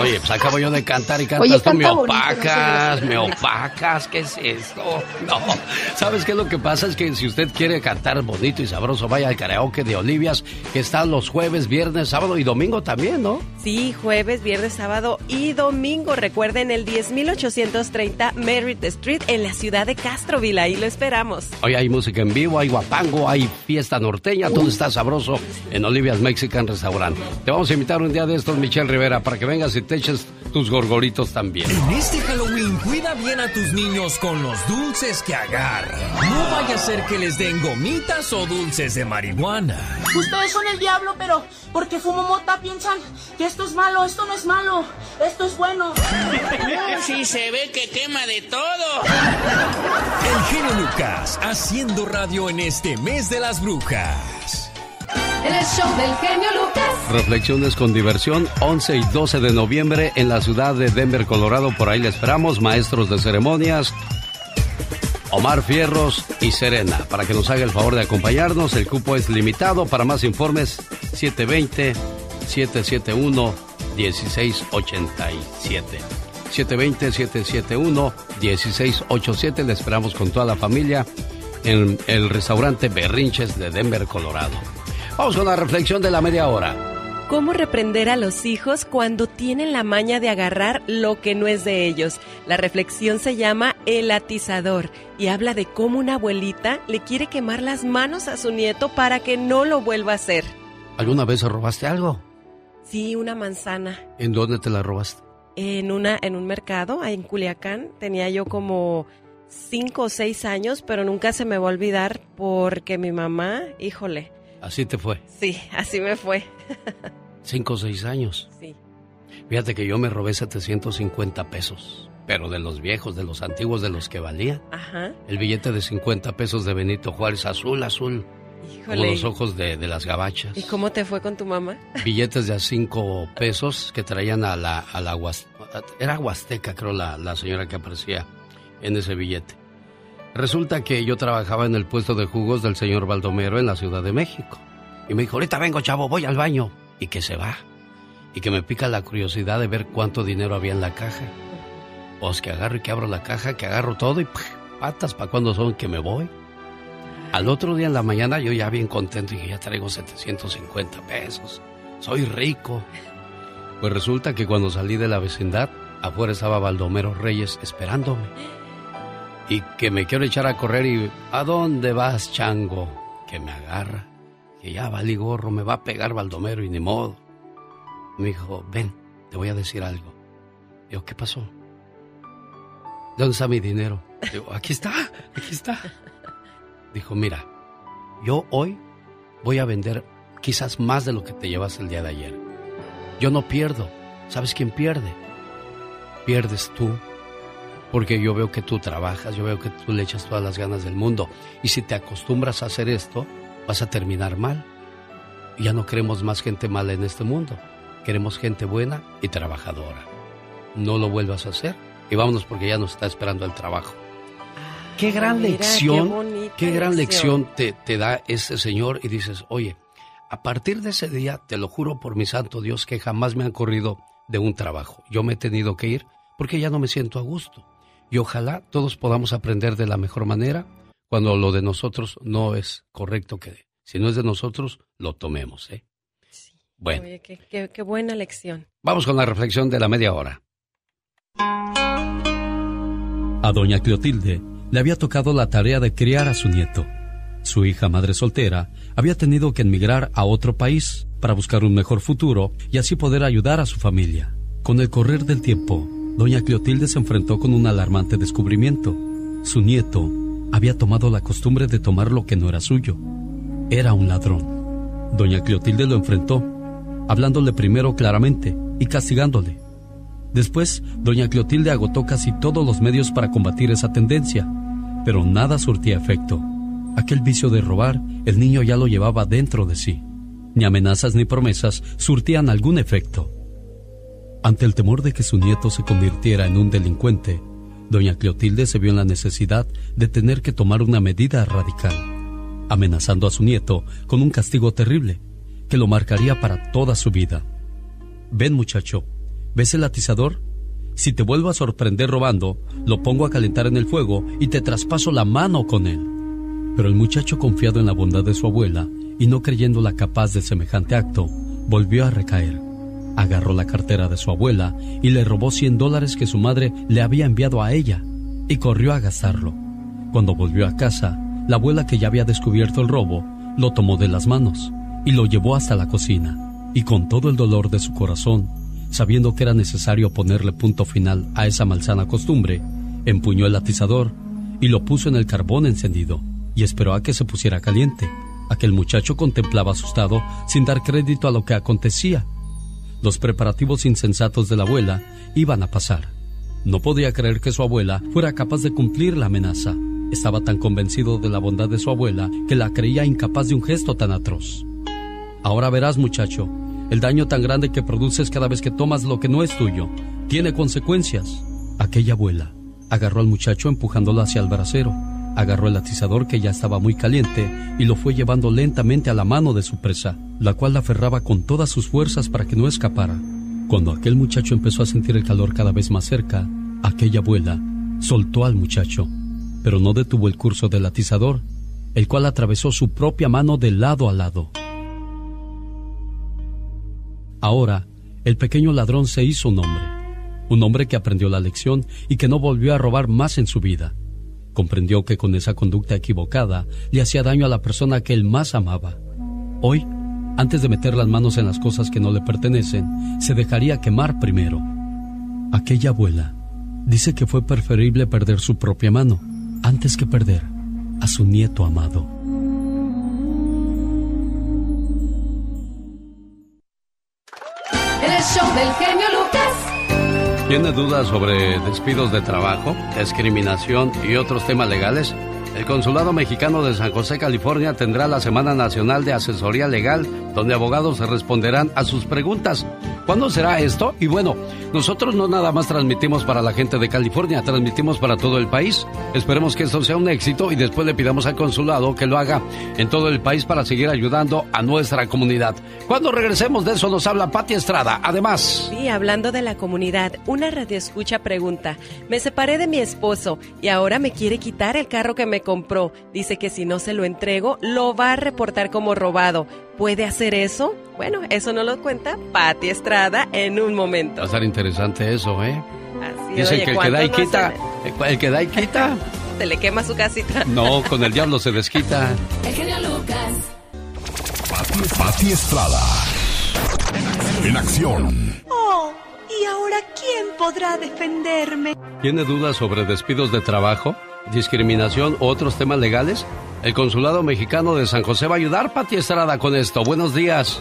Oye, pues acabo yo de cantar y cantas Oye, tú, me opacas, me opacas, ¿qué es esto? No, ¿sabes qué es lo que pasa? Es que si usted quiere cantar bonito y sabroso, vaya al karaoke de Olivias, que está los jueves, viernes, sábado y domingo también, ¿no? Sí, jueves, viernes, sábado y domingo. Recuerden el 10830 Merritt Street en la ciudad de Castroville. Ahí lo esperamos. Hoy hay música en vivo, hay guapango, hay fiesta norteña, todo está sabroso en Olivia's Mexican Restaurant. Te vamos a invitar un día de estos, Michelle Rivera, para que vengas y te eches tus gorgoritos también. En este Halloween cuida bien a tus niños con los dulces que agarran. No vaya a ser que les den gomitas o dulces de marihuana. Ustedes son el diablo, pero porque fumo mota piensan que esto es malo, esto no es malo, esto es bueno. Sí, se ve que quema de todo. El genio Lucas haciendo radio en este mes de las brujas. El del Lucas. Reflexiones con diversión, 11 y 12 de noviembre en la ciudad de Denver, Colorado. Por ahí le esperamos, maestros de ceremonias, Omar Fierros y Serena, para que nos haga el favor de acompañarnos. El cupo es limitado. Para más informes, 720-771-1687. 720-771-1687. Le esperamos con toda la familia en el restaurante Berrinches de Denver, Colorado. Vamos con la reflexión de la media hora. ¿Cómo reprender a los hijos cuando tienen la maña de agarrar lo que no es de ellos? La reflexión se llama El atizador y habla de cómo una abuelita le quiere quemar las manos a su nieto para que no lo vuelva a hacer. ¿Alguna vez robaste algo? Sí, una manzana. ¿En dónde te la robaste? En, una, en un mercado, en Culiacán. Tenía yo como cinco o seis años, pero nunca se me va a olvidar porque mi mamá, híjole. Así te fue. Sí, así me fue. Cinco o seis años. Sí. Fíjate que yo me robé 750 pesos, pero de los viejos, de los antiguos, de los que valían. Ajá. El billete de 50 pesos de Benito Juárez, azul, azul. Híjole. Como los ojos de, de las gabachas. ¿Y cómo te fue con tu mamá? Billetes de a cinco pesos que traían a la, a la Huas- Era Huasteca, creo, la, la señora que aparecía en ese billete. Resulta que yo trabajaba en el puesto de jugos del señor Baldomero en la Ciudad de México. Y me dijo, ahorita vengo, chavo, voy al baño. Y que se va. Y que me pica la curiosidad de ver cuánto dinero había en la caja. Pues que agarro y que abro la caja, que agarro todo y ¡puf! patas para cuando son que me voy. Al otro día en la mañana yo ya bien contento y ya traigo 750 pesos. Soy rico. Pues resulta que cuando salí de la vecindad, afuera estaba Baldomero Reyes esperándome. Y que me quiero echar a correr y ¿a dónde vas, chango? Que me agarra. Que ya valí gorro, me va a pegar Baldomero y ni modo. Me dijo, ven, te voy a decir algo. Digo, ¿qué pasó? ¿Dónde está mi dinero? Digo, aquí está, aquí está. Dijo, mira, yo hoy voy a vender quizás más de lo que te llevas el día de ayer. Yo no pierdo. ¿Sabes quién pierde? Pierdes tú. Porque yo veo que tú trabajas, yo veo que tú le echas todas las ganas del mundo. Y si te acostumbras a hacer esto, vas a terminar mal. Ya no queremos más gente mala en este mundo. Queremos gente buena y trabajadora. No lo vuelvas a hacer y vámonos porque ya nos está esperando el trabajo. Qué gran Mira, lección, qué gran lección. lección te, te da ese señor y dices, oye, a partir de ese día, te lo juro por mi santo Dios que jamás me han corrido de un trabajo. Yo me he tenido que ir porque ya no me siento a gusto. Y ojalá todos podamos aprender de la mejor manera cuando lo de nosotros no es correcto que si no es de nosotros, lo tomemos, ¿eh? Bueno, Oye, qué, qué- qué buena lección. vamos con la reflexión de la media hora. A doña Clotilde le había tocado la tarea de criar a su nieto. Su hija madre soltera había tenido que emigrar a otro país para buscar un mejor futuro y así poder ayudar a su familia. Con el correr del tiempo, doña Clotilde se enfrentó con un alarmante descubrimiento. Su nieto había tomado la costumbre de tomar lo que no era suyo. Era un ladrón. Doña Clotilde lo enfrentó, hablándole primero claramente y castigándole. Después, doña Clotilde agotó casi todos los medios para combatir esa tendencia, pero nada surtía efecto. Aquel vicio de robar, el niño ya lo llevaba dentro de sí. Ni amenazas ni promesas surtían algún efecto. Ante el temor de que su nieto se convirtiera en un delincuente, doña Clotilde se vio en la necesidad de tener que tomar una medida radical, amenazando a su nieto con un castigo terrible que lo marcaría para toda su vida. Ven muchacho, ¿ves el atizador? Si te vuelvo a sorprender robando, lo pongo a calentar en el fuego y te traspaso la mano con él. Pero el muchacho, confiado en la bondad de su abuela y no creyéndola capaz de semejante acto, volvió a recaer. Agarró la cartera de su abuela y le robó 100 dólares que su madre le había enviado a ella y corrió a gastarlo. Cuando volvió a casa, la abuela que ya había descubierto el robo lo tomó de las manos y lo llevó hasta la cocina. Y con todo el dolor de su corazón, sabiendo que era necesario ponerle punto final a esa malsana costumbre, empuñó el atizador y lo puso en el carbón encendido y esperó a que se pusiera caliente. Aquel muchacho contemplaba asustado sin dar crédito a lo que acontecía. Los preparativos insensatos de la abuela iban a pasar. No podía creer que su abuela fuera capaz de cumplir la amenaza. Estaba tan convencido de la bondad de su abuela que la creía incapaz de un gesto tan atroz. Ahora verás, muchacho, el daño tan grande que produces cada vez que tomas lo que no es tuyo. Tiene consecuencias. Aquella abuela agarró al muchacho empujándolo hacia el brasero, agarró el atizador que ya estaba muy caliente y lo fue llevando lentamente a la mano de su presa, la cual la aferraba con todas sus fuerzas para que no escapara. Cuando aquel muchacho empezó a sentir el calor cada vez más cerca, aquella abuela soltó al muchacho, pero no detuvo el curso del atizador, el cual atravesó su propia mano de lado a lado. Ahora, el pequeño ladrón se hizo un hombre, un hombre que aprendió la lección y que no volvió a robar más en su vida. Comprendió que con esa conducta equivocada le hacía daño a la persona que él más amaba. Hoy, antes de meter las manos en las cosas que no le pertenecen, se dejaría quemar primero. Aquella abuela dice que fue preferible perder su propia mano antes que perder a su nieto amado. El show del genio Lucas. ¿Tiene dudas sobre despidos de trabajo, discriminación y otros temas legales? El Consulado Mexicano de San José, California, tendrá la Semana Nacional de Asesoría Legal, donde abogados responderán a sus preguntas. ¿Cuándo será esto? Y bueno, nosotros no nada más transmitimos para la gente de California, transmitimos para todo el país. Esperemos que esto sea un éxito y después le pidamos al consulado que lo haga en todo el país para seguir ayudando a nuestra comunidad. Cuando regresemos de eso nos habla Pati Estrada. Además... Sí, hablando de la comunidad, una radioescucha pregunta, me separé de mi esposo y ahora me quiere quitar el carro que me compró. Dice que si no se lo entrego, lo va a reportar como robado. ¿Puede hacer eso? Bueno, eso no lo cuenta Pati Estrada en un momento. Va a estar interesante eso, ¿eh? Así, Dicen oye, que el que ¿cuánto da y no quita, se- el que da y quita, Se le quema su casita. no, con el diablo se desquita. El genio Lucas. Pati, Pati Estrada. En acción. Oh, ¿y ahora quién podrá defenderme? ¿Tiene dudas sobre despidos de trabajo, discriminación u otros temas legales? El Consulado Mexicano de San José va a ayudar, Pati Estrada, con esto. Buenos días.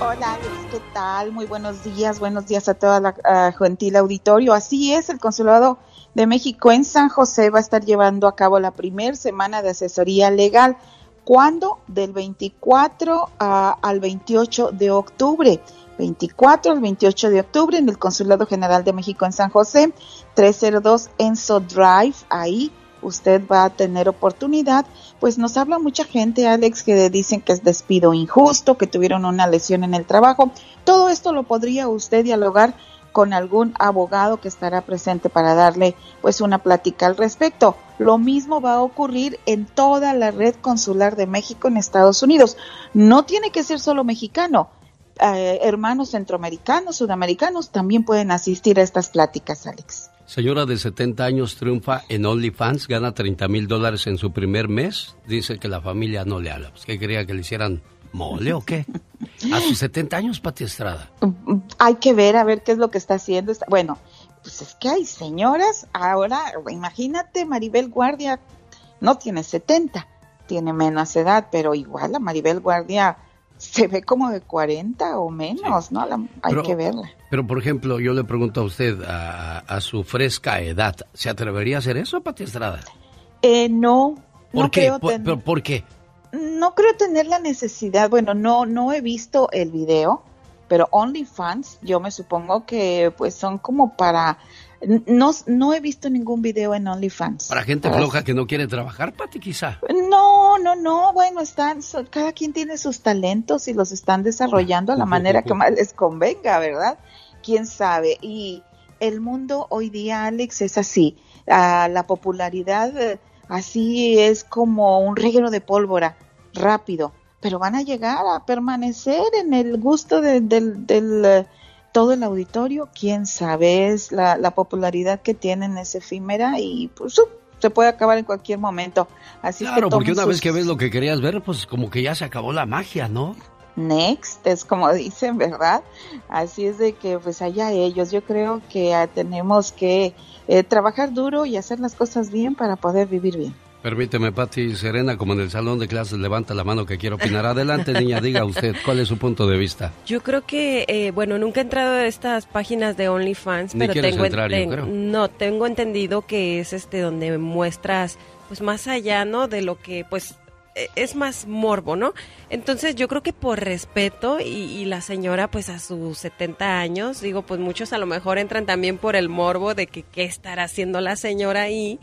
Hola ¿qué tal? Muy buenos días, buenos días a toda la ah, gentil auditorio. Así es, el Consulado de México en San José va a estar llevando a cabo la primera semana de asesoría legal. ¿Cuándo? Del 24 a- al 28 de octubre. 24 al 28 de octubre en el Consulado General de México en San José, 302 Enso Drive, ahí usted va a tener oportunidad. Pues nos habla mucha gente, Alex, que dicen que es despido injusto, que tuvieron una lesión en el trabajo. Todo esto lo podría usted dialogar con algún abogado que estará presente para darle pues una plática al respecto. Lo mismo va a ocurrir en toda la red consular de México en Estados Unidos. No tiene que ser solo mexicano. Eh, hermanos centroamericanos, sudamericanos también pueden asistir a estas pláticas, Alex. Señora de 70 años triunfa en OnlyFans, gana 30 mil dólares en su primer mes. Dice que la familia no le habla. Pues, ¿Qué quería que le hicieran mole o qué? A sus 70 años, Pati Estrada. hay que ver a ver qué es lo que está haciendo. Bueno, pues es que hay señoras, ahora imagínate Maribel Guardia, no tiene 70, tiene menos edad, pero igual la Maribel Guardia se ve como de 40 o menos, ¿no? La- hay Pero- que verla. Pero, por ejemplo, yo le pregunto a usted, a, a su fresca edad, ¿se atrevería a hacer eso, Pati Estrada? Eh, no, ¿Por no qué? creo ¿Por, ten- pero ¿Por qué? no creo tener la necesidad, bueno, no, no he visto el video, pero OnlyFans, yo me supongo que pues son como para, no, no he visto ningún video en OnlyFans. Para gente floja que no quiere trabajar, Pati, quizá. No, no, no, bueno, están, so- cada quien tiene sus talentos y los están desarrollando a la manera que más les convenga, ¿verdad? Quién sabe. Y el mundo hoy día, Alex, es así. Ah, la popularidad eh, así es como un reguero de pólvora, rápido, pero van a llegar a permanecer en el gusto de- del, del, eh, todo el auditorio, quién sabe, es la, la popularidad que tienen es efímera y pues uh, se puede acabar en cualquier momento. Así que Claro, porque una vez que ves lo que querías ver, pues como que ya se acabó la magia, ¿no? next, es como dicen, ¿verdad? Así es de que pues allá ellos, yo creo que ah, tenemos que eh, trabajar duro y hacer las cosas bien para poder vivir bien. Permíteme, Pati Serena, como en el salón de clases, levanta la mano que quiero opinar. Adelante, niña, diga usted, ¿cuál es su punto de vista? Yo creo que, eh, bueno, nunca he entrado a estas páginas de OnlyFans, Ni pero tengo, entrar, yo ten- creo. no, tengo entendido que es este donde muestras, pues más allá, ¿no? De lo que, pues, e- es más morbo, ¿no? Entonces yo creo que por respeto y, y la señora, pues a sus 70 años, digo, pues muchos a lo mejor entran también por el morbo de que qué estará haciendo la señora ahí,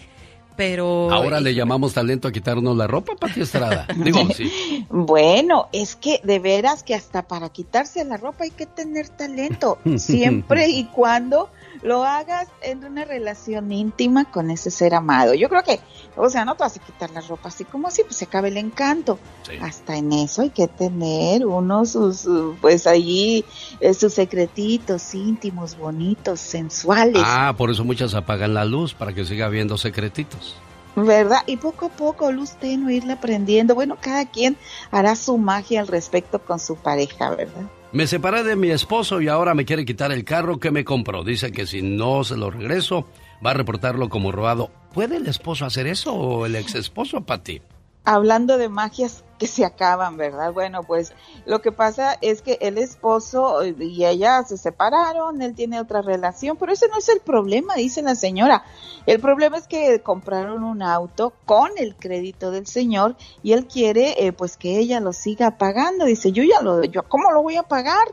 pero... Ahora le llamamos talento a quitarnos la ropa, Pati Estrada. Digo, sí. Bueno, es que de veras que hasta para quitarse la ropa hay que tener talento, siempre y cuando lo hagas en una relación íntima con ese ser amado. Yo creo que, o sea, no te vas a quitar la ropa así como así, pues se acaba el encanto. Hasta en eso hay que tener uno sus, pues allí, eh, sus secretitos íntimos, bonitos, sensuales. Ah, por eso muchas apagan la luz, para que siga habiendo secretitos. ¿Verdad? Y poco a poco, luz tenue, irla aprendiendo. Bueno, cada quien hará su magia al respecto con su pareja, ¿verdad? Me separé de mi esposo y ahora me quiere quitar el carro que me compró. Dice que si no se lo regreso, va a reportarlo como robado. ¿Puede el esposo hacer eso o el ex esposo, Pati? Hablando de magias que se acaban, ¿verdad? Bueno, pues lo que pasa es que el esposo y ella se separaron, él tiene otra relación, pero ese no es el problema, dice la señora. El problema es que compraron un auto con el crédito del señor y él quiere eh, pues que ella lo siga pagando. Dice, yo ya lo, yo, ¿cómo lo voy a pagar?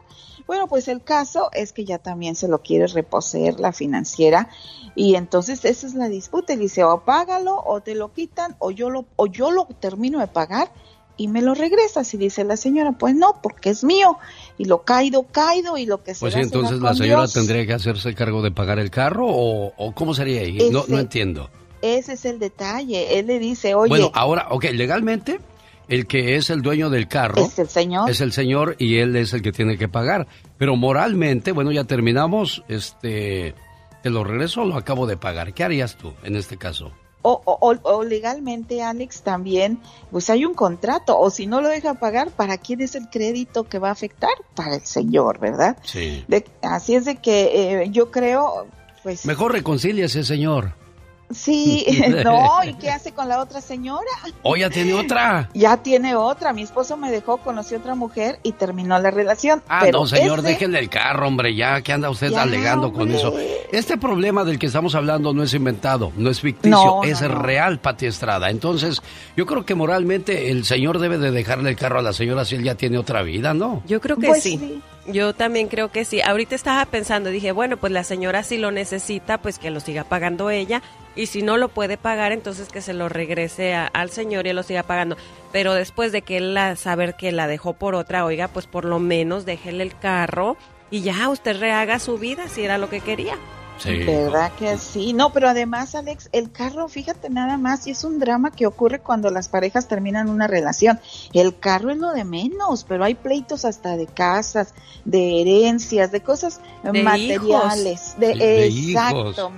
Bueno, pues el caso es que ya también se lo quiere reposeer la financiera y entonces esa es la disputa. Y dice, o págalo o te lo quitan o yo lo, o yo lo termino de pagar y me lo regresas. Y dice la señora, pues no, porque es mío. Y lo caído, caído y lo que se Pues sí, entonces la señora tendría que hacerse cargo de pagar el carro o, o cómo sería ahí. no, no entiendo. Ese es el detalle. Él le dice, oye. Bueno, ahora, ok, legalmente el que es el dueño del carro es el señor. Es el señor y él es el que tiene que pagar. Pero moralmente, bueno, ya terminamos, este, te lo regreso o lo acabo de pagar. ¿Qué harías tú en este caso? O, o, legalmente, Alex, también, pues hay un contrato, o si no lo deja pagar, ¿para quién es el crédito que va a afectar? Para el señor, ¿verdad? Sí. así es de que eh, yo creo, pues... Mejor ese señor. Sí, no, ¿y qué hace con la otra señora? ¿O ya tiene otra? Ya tiene otra. Mi esposo me dejó, conocí a otra mujer y terminó la relación. Ah, no, señor, déjenle el carro, hombre, ya, ¿qué anda usted alegando con eso? Este problema del que estamos hablando no es inventado, no es ficticio, es real, Pati Estrada. Entonces, yo creo que moralmente el señor debe de dejarle el carro a la señora si él ya tiene otra vida, ¿no? Yo creo que pues sí. Yo también creo que sí. Ahorita estaba pensando, dije, bueno, pues la señora si lo necesita, pues que lo siga pagando ella. Y si no lo puede pagar, entonces que se lo regrese al señor y él lo siga pagando. Pero después de que él la, saber que la dejó por otra, oiga, pues por lo menos déjele el carro y ya usted rehaga su vida si era lo que quería. ¿Verdad que sí? No, pero además, Alex, el carro, fíjate nada más, y es un drama que ocurre cuando las parejas terminan una relación. El carro es lo de menos, pero hay pleitos hasta de casas, de herencias, de cosas materiales. De, exacto,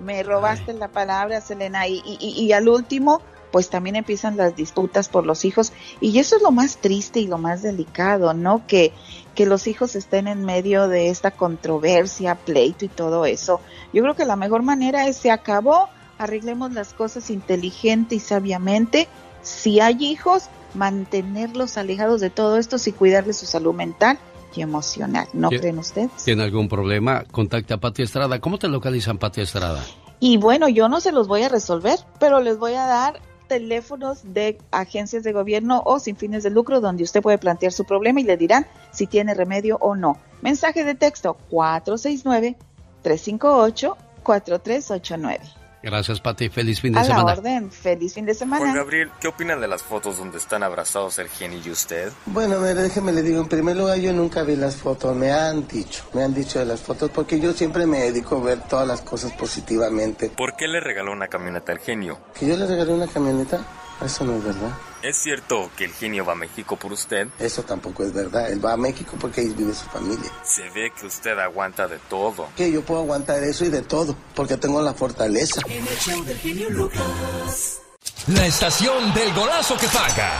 me, robaste la palabra, Selena. Y, y, y al último, pues también empiezan las disputas por los hijos. Y eso es lo más triste y lo más delicado, ¿no? Que que los hijos estén en medio de esta controversia, pleito y todo eso. Yo creo que la mejor manera es se acabó, arreglemos las cosas inteligente y sabiamente. Si hay hijos, mantenerlos alejados de todo esto y cuidarles su salud mental y emocional. ¿No creen ustedes? ¿Tiene algún problema? Contacta a Pati Estrada. ¿Cómo te localizan, Pati Estrada? Y bueno, yo no se los voy a resolver, pero les voy a dar teléfonos de agencias de gobierno o sin fines de lucro donde usted puede plantear su problema y le dirán si tiene remedio o no. Mensaje de texto 469 358 4389. Gracias, Pati. Feliz fin de a semana. La orden. Feliz fin de semana. Juan Gabriel, ¿qué opinan de las fotos donde están abrazados el genio y usted? Bueno, déjeme le digo, en primer lugar, yo nunca vi las fotos. Me han dicho, me han dicho de las fotos, porque yo siempre me dedico a ver todas las cosas positivamente. ¿Por qué le regaló una camioneta al genio? ¿Que yo le regalé una camioneta? Eso no es verdad. ¿Es cierto que el genio va a México por usted? Eso tampoco es verdad. Él va a México porque ahí vive su familia. Se ve que usted aguanta de todo. Que yo puedo aguantar eso y de todo, porque tengo la fortaleza. En el show del genio Lucas. La estación del golazo que paga.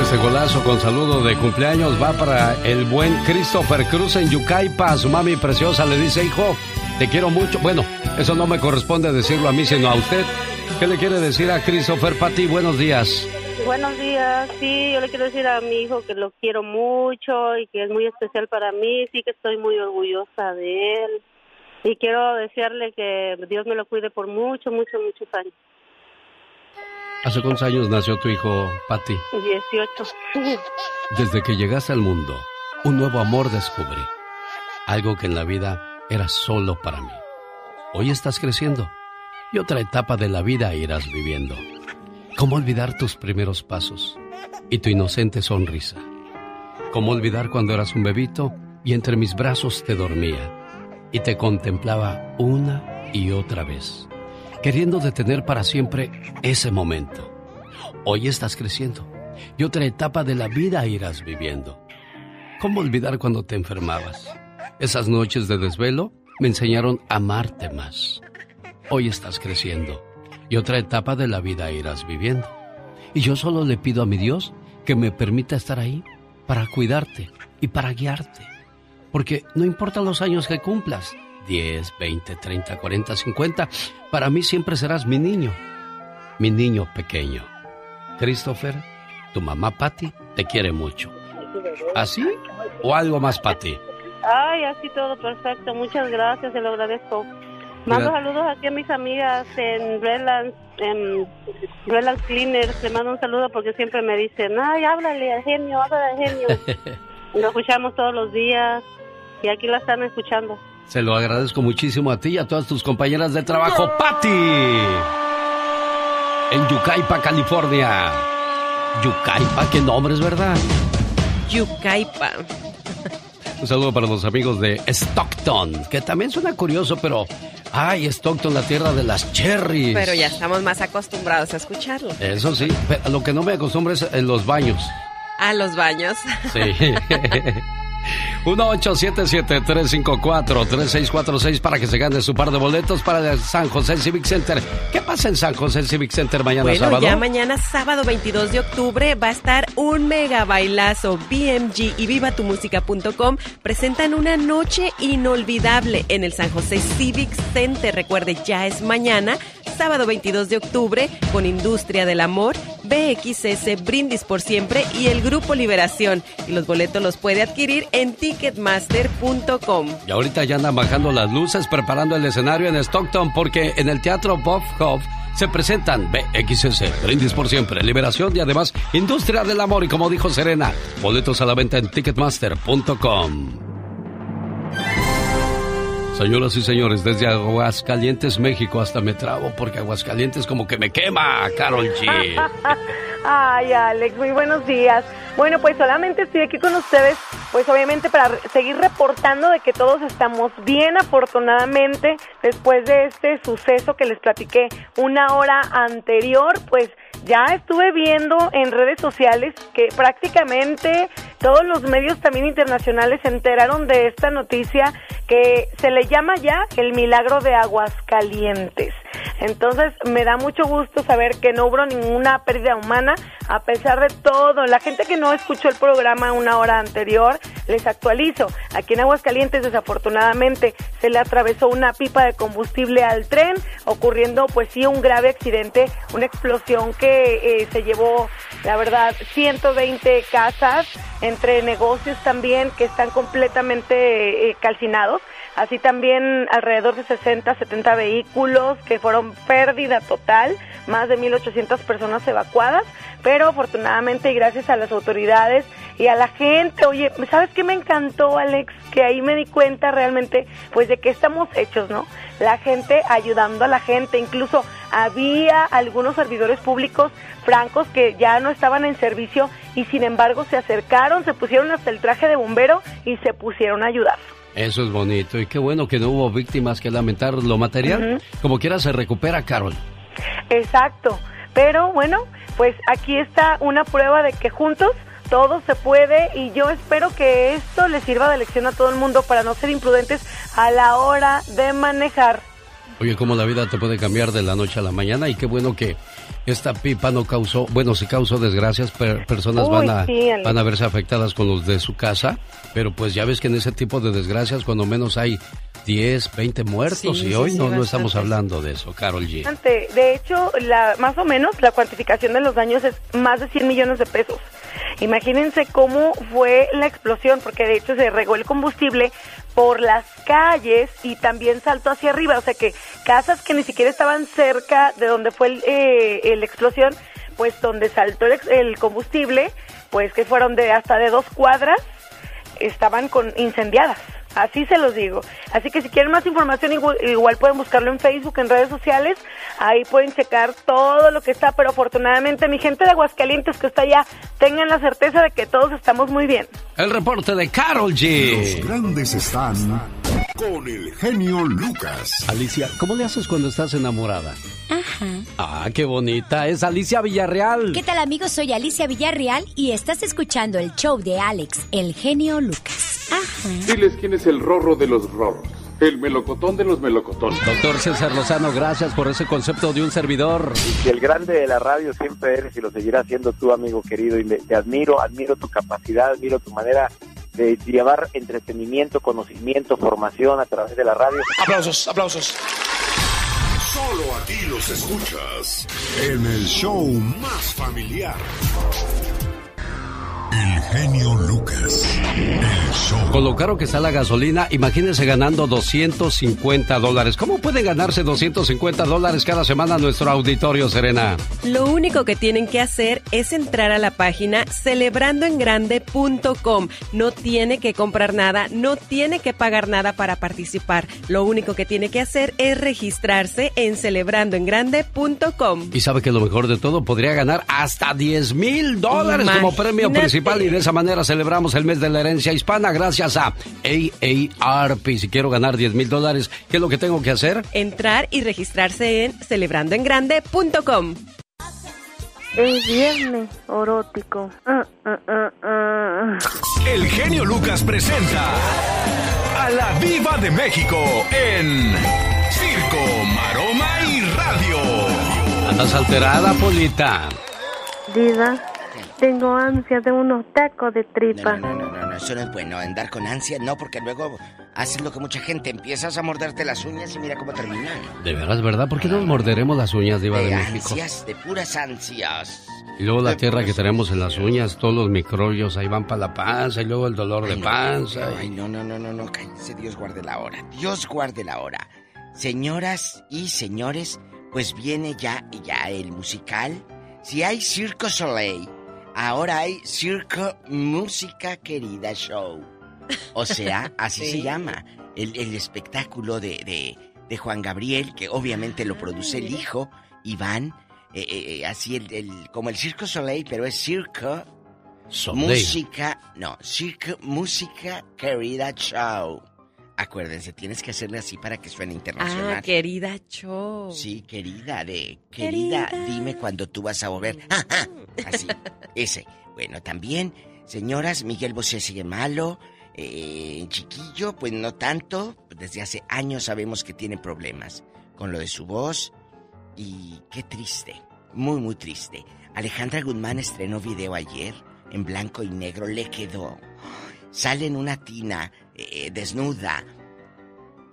Este golazo con saludo de cumpleaños va para el buen Christopher Cruz en Yucaipa. Su mami preciosa le dice, hijo, te quiero mucho. Bueno, eso no me corresponde decirlo a mí, sino a usted. ¿Qué le quiere decir a Christopher Pati? Buenos días. Buenos días, sí, yo le quiero decir a mi hijo que lo quiero mucho y que es muy especial para mí, sí que estoy muy orgullosa de él y quiero desearle que Dios me lo cuide por mucho, mucho, muchos años. ¿Hace cuántos años nació tu hijo, Patti? 18. Desde que llegaste al mundo, un nuevo amor descubrí. Algo que en la vida era solo para mí. Hoy estás creciendo y otra etapa de la vida irás viviendo. ¿Cómo olvidar tus primeros pasos y tu inocente sonrisa? ¿Cómo olvidar cuando eras un bebito y entre mis brazos te dormía y te contemplaba una y otra vez, queriendo detener para siempre ese momento? Hoy estás creciendo y otra etapa de la vida irás viviendo. ¿Cómo olvidar cuando te enfermabas? Esas noches de desvelo me enseñaron a amarte más. Hoy estás creciendo y otra etapa de la vida irás viviendo. Y yo solo le pido a mi Dios que me permita estar ahí para cuidarte y para guiarte. Porque no importa los años que cumplas, 10, 20, 30, 40, 50, para mí siempre serás mi niño, mi niño pequeño. Christopher, tu mamá Patty te quiere mucho. ¿Así o algo más, Patty? Ay, así todo perfecto. Muchas gracias, se lo agradezco. Mando saludos aquí a mis amigas en Redlands, en Redlands Cleaners. Le mando un saludo porque siempre me dicen, ay, háblale al genio, háblale al genio. lo escuchamos todos los días y aquí la están escuchando. Se lo agradezco muchísimo a ti y a todas tus compañeras de trabajo. ¡Patti! En Yucaipa, California. Yucaipa, qué nombre es verdad. Yucaipa. Un saludo para los amigos de Stockton, que también suena curioso, pero ay, Stockton, la tierra de las cherries. Pero ya estamos más acostumbrados a escucharlo. Eso sí, pero lo que no me acostumbro es en los baños. A los baños. Sí. 1-877-354-3646 para que se gane su par de boletos para el San José Civic Center. ¿Qué pasa en San José Civic Center mañana bueno, sábado? Ya mañana sábado 22 de octubre va a estar un mega bailazo. BMG y vivatumusica.com presentan una noche inolvidable en el San José Civic Center. Recuerde, ya es mañana, sábado 22 de octubre, con Industria del Amor, BXS Brindis por Siempre y el Grupo Liberación. Y los boletos los puede adquirir en ticketmaster.com. Y ahorita ya andan bajando las luces, preparando el escenario en Stockton, porque en el Teatro Bob Hope se presentan BXS, Brindis por Siempre, Liberación y además Industria del Amor. Y como dijo Serena, boletos a la venta en ticketmaster.com. Señoras y señores, desde Aguascalientes, México, hasta me trabo porque Aguascalientes como que me quema, Carol G. Ay, Alex, muy buenos días. Bueno, pues solamente estoy aquí con ustedes, pues obviamente para seguir reportando de que todos estamos bien, afortunadamente, después de este suceso que les platiqué una hora anterior, pues ya estuve viendo en redes sociales que prácticamente todos los medios también internacionales se enteraron de esta noticia que se le llama ya el milagro de Aguascalientes. Entonces me da mucho gusto saber que no hubo ninguna pérdida humana a pesar de todo. La gente que no escuchó el programa una hora anterior, les actualizo. Aquí en Aguascalientes desafortunadamente se le atravesó una pipa de combustible al tren, ocurriendo pues sí un grave accidente, una explosión que eh, se llevó, la verdad, 120 casas entre negocios también que están completamente eh, calcinados. Así también alrededor de 60, 70 vehículos que fueron pérdida total, más de 1.800 personas evacuadas, pero afortunadamente y gracias a las autoridades y a la gente, oye, ¿sabes qué me encantó, Alex? Que ahí me di cuenta realmente, pues de qué estamos hechos, ¿no? La gente ayudando a la gente, incluso había algunos servidores públicos francos que ya no estaban en servicio y sin embargo se acercaron, se pusieron hasta el traje de bombero y se pusieron a ayudar. Eso es bonito y qué bueno que no hubo víctimas que lamentar lo material. Como quiera se recupera, Carol. Exacto, pero bueno, pues aquí está una prueba de que juntos todo se puede y yo espero que esto le sirva de lección a todo el mundo para no ser imprudentes a la hora de manejar. Oye, cómo la vida te puede cambiar de la noche a la mañana y qué bueno que esta pipa no causó, bueno, si causó desgracias, personas van a van a verse afectadas con los de su casa, pero pues ya ves que en ese tipo de desgracias cuando menos hay 10, 20 muertos y hoy no, no estamos hablando de eso, Carol G. De hecho, la, más o menos la cuantificación de los daños es más de 100 millones de pesos. Imagínense cómo fue la explosión, porque de hecho se regó el combustible por las calles y también saltó hacia arriba, o sea que casas que ni siquiera estaban cerca de donde fue el, eh, la explosión, pues donde saltó el, el, combustible, pues que fueron de hasta de dos cuadras, estaban con incendiadas. Así se los digo. Así que si quieren más información, igual, igual pueden buscarlo en Facebook, en redes sociales. Ahí pueden checar todo lo que está. Pero afortunadamente, mi gente de Aguascalientes que está allá, tengan la certeza de que todos estamos muy bien. El reporte de Carol G. Los grandes están con el genio Lucas. Alicia, ¿cómo le haces cuando estás enamorada? Ajá. Ah, qué bonita. Es Alicia Villarreal. ¿Qué tal amigos? Soy Alicia Villarreal y estás escuchando el show de Alex, el genio Lucas. Ajá. Diles quién es el rorro de los rorros. El melocotón de los melocotones. Doctor César Lozano, gracias por ese concepto de un servidor. Y el grande de la radio siempre eres y lo seguirás siendo tú, amigo querido. Y te admiro, admiro tu capacidad, admiro tu manera de llevar entretenimiento, conocimiento, formación a través de la radio. Aplausos, aplausos. Solo aquí los escuchas en el show más familiar. El genio Lucas. El show. Con lo caro que está la gasolina, imagínense ganando 250 dólares. ¿Cómo puede ganarse 250 dólares cada semana nuestro auditorio, Serena? Lo único que tienen que hacer es entrar a la página celebrandoengrande.com. No tiene que comprar nada, no tiene que pagar nada para participar. Lo único que tiene que hacer es registrarse en celebrandoengrande.com. Y sabe que lo mejor de todo, podría ganar hasta 10 mil dólares como premio Imagínate. Principal y de esa manera celebramos el mes de la herencia hispana gracias a AARP. Si quiero ganar 10 mil dólares, ¿qué es lo que tengo que hacer? Entrar y registrarse en celebrandoengrande.com. Es viernes erótico. Ah, ah, ah. El genio Lucas presenta a la Viva de México en Circo, Maroma y Radio. Andas alterada, Polita. Diva, tengo ansia de unos tacos de tripa. No, no, no, no, eso no es bueno, andar con ansia, no, porque luego haces lo que mucha gente, empiezas a morderte las uñas y mira cómo terminan. De veras, ¿verdad? ¿Por qué nos morderemos las uñas, Diva de De México? ansias, de puras ansias. Y luego la tierra que tenemos en las uñas, todos los microbios ahí van para la panza y luego el dolor de panza. Ay, no, no, no, no, no, cállense, Dios guarde la hora. Dios guarde la hora. Señoras y señores, pues viene ya, ya el musical. Si hay Circo Soleil, ahora hay Circo Música Querida Show. O sea, así Sí. se llama. El, el espectáculo de, de, de Juan Gabriel, que obviamente lo produce el hijo, Iván. eh, eh, eh, así el, el- como el Circo Soleil, pero es Circo Soleil. Música, no, Circo Música Querida Show. Acuérdense, tienes que hacerle así para que suene internacional. Ah, querida Cho. Sí, querida, de querida, dime cuando tú vas a volver. Ah, ah, Así, ese. Bueno, también, señoras, Miguel Bosé sigue malo. eh, chiquillo, pues no tanto. Desde hace años sabemos que tiene problemas con lo de su voz. Y qué triste, muy, muy triste. Alejandra Guzmán estrenó video ayer en blanco y negro, le quedó. Sale en una tina, eh, desnuda,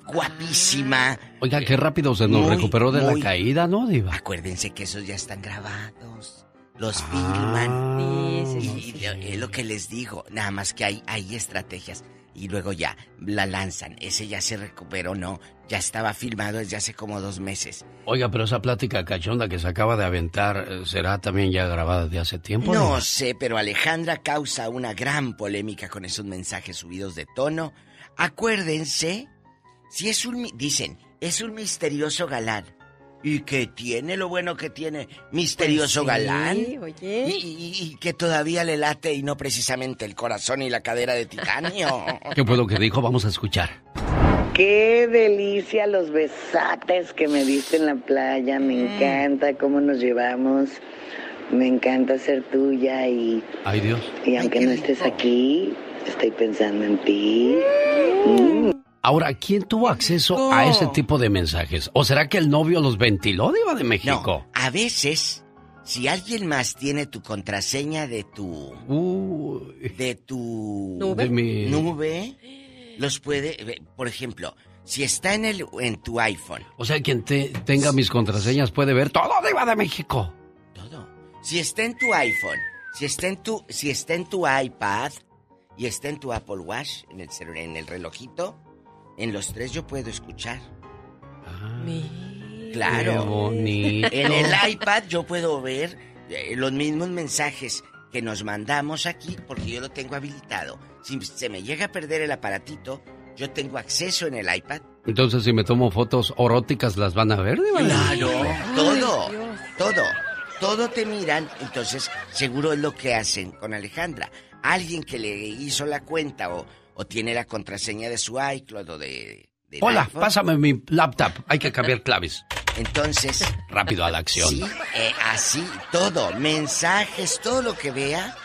guapísima. Oiga, qué rápido se nos Muy, recuperó de muy- la caída, ¿no, Diva? Acuérdense que esos ya están grabados. Los Ah. filman. Sí, sí, Y- y es lo que les digo. Nada más que hay, hay estrategias. Y luego ya la lanzan. Ese ya se recuperó, no. Ya estaba filmado desde hace como dos meses. Oiga, pero esa plática cachonda que se acaba de aventar, eh, ¿será también ya grabada de hace tiempo? No sé, pero Alejandra causa una gran polémica con esos mensajes subidos de tono. Acuérdense, si es un... Dicen, es un misterioso galán. ¿Y qué tiene lo bueno que tiene misterioso Pues sí, galán? oye. Y, y- y que todavía le late y no precisamente el corazón y la cadera de titanio. ¿Qué fue lo que dijo? Vamos a escuchar. Qué delicia los besates que me diste en la playa. Me encanta cómo nos llevamos. Me encanta ser tuya y, Ay, Dios. y aunque no estés aquí, estoy pensando en ti. Mm. Ahora, ¿quién tuvo acceso a ese tipo de mensajes? ¿O será que el novio los ventiló, Diva de México? No, a veces, si alguien más tiene tu contraseña de tu... De tu... ¿Nube? De mi- nube, los puede... Por ejemplo, si está en, el, en tu iPhone, O sea, quien te- tenga mis contraseñas puede ver todo, Diva de México. si está en tu iPhone, si está en tu, si está en tu iPad y está en tu Apple Watch, en el, celu- en el relojito, en los tres yo puedo escuchar. Claro. Qué bonito. En el iPad yo puedo ver eh, los mismos mensajes que nos mandamos aquí porque yo lo tengo habilitado. Si se me llega a perder el aparatito, Yo tengo acceso en el iPad. Entonces, si me tomo fotos eróticas, ¿las van a ver? Claro, todo, todo, todo te miran. Entonces, seguro es lo que hacen con Alejandra. Alguien que le hizo la cuenta o, o tiene la contraseña de su iCloud o de... Hola, pásame mi laptop. Hay que cambiar claves. Entonces... Rápido a la acción. Sí, eh, así, todo. Mensajes, todo lo que vea,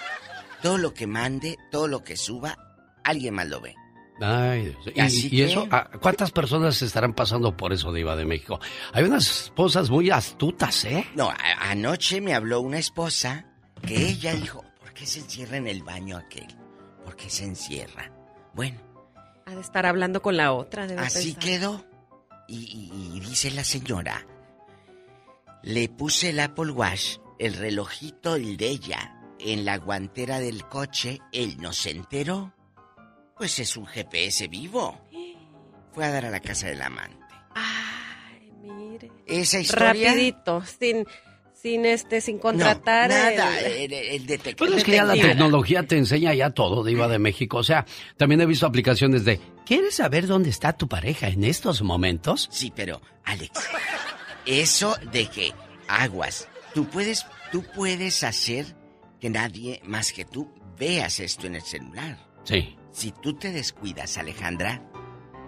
todo lo que mande, todo lo que suba, alguien más lo ve. Ay, y, y eso, ah, ¿cuántas personas estarán pasando por eso, Diva de México? Hay unas esposas muy astutas, ¿eh? No, anoche me habló una esposa que ella dijo, ¿por qué se encierra en el baño aquel? ¿Por qué se encierra? Bueno. Ha de estar hablando con la otra, debe Así quedó. Y, y dice la señora, le puse el Apple Watch, el relojito el de ella, en la guantera del coche, él no se enteró. Pues es un GPS vivo. Fue a dar a la casa del amante. Ay, mire. Esa historia. Rapidito, sin, sin este, sin contratar. nada, el, el, detective. Pues es que ya la tecnología te enseña ya todo, Diva de México. O sea, también he visto aplicaciones de. ¿Quieres saber dónde está tu pareja en estos momentos? Sí, pero, Alex, eso de que aguas, tú puedes, tú puedes hacer que nadie más que tú veas esto en el celular. Sí. Si tú te descuidas, Alejandra,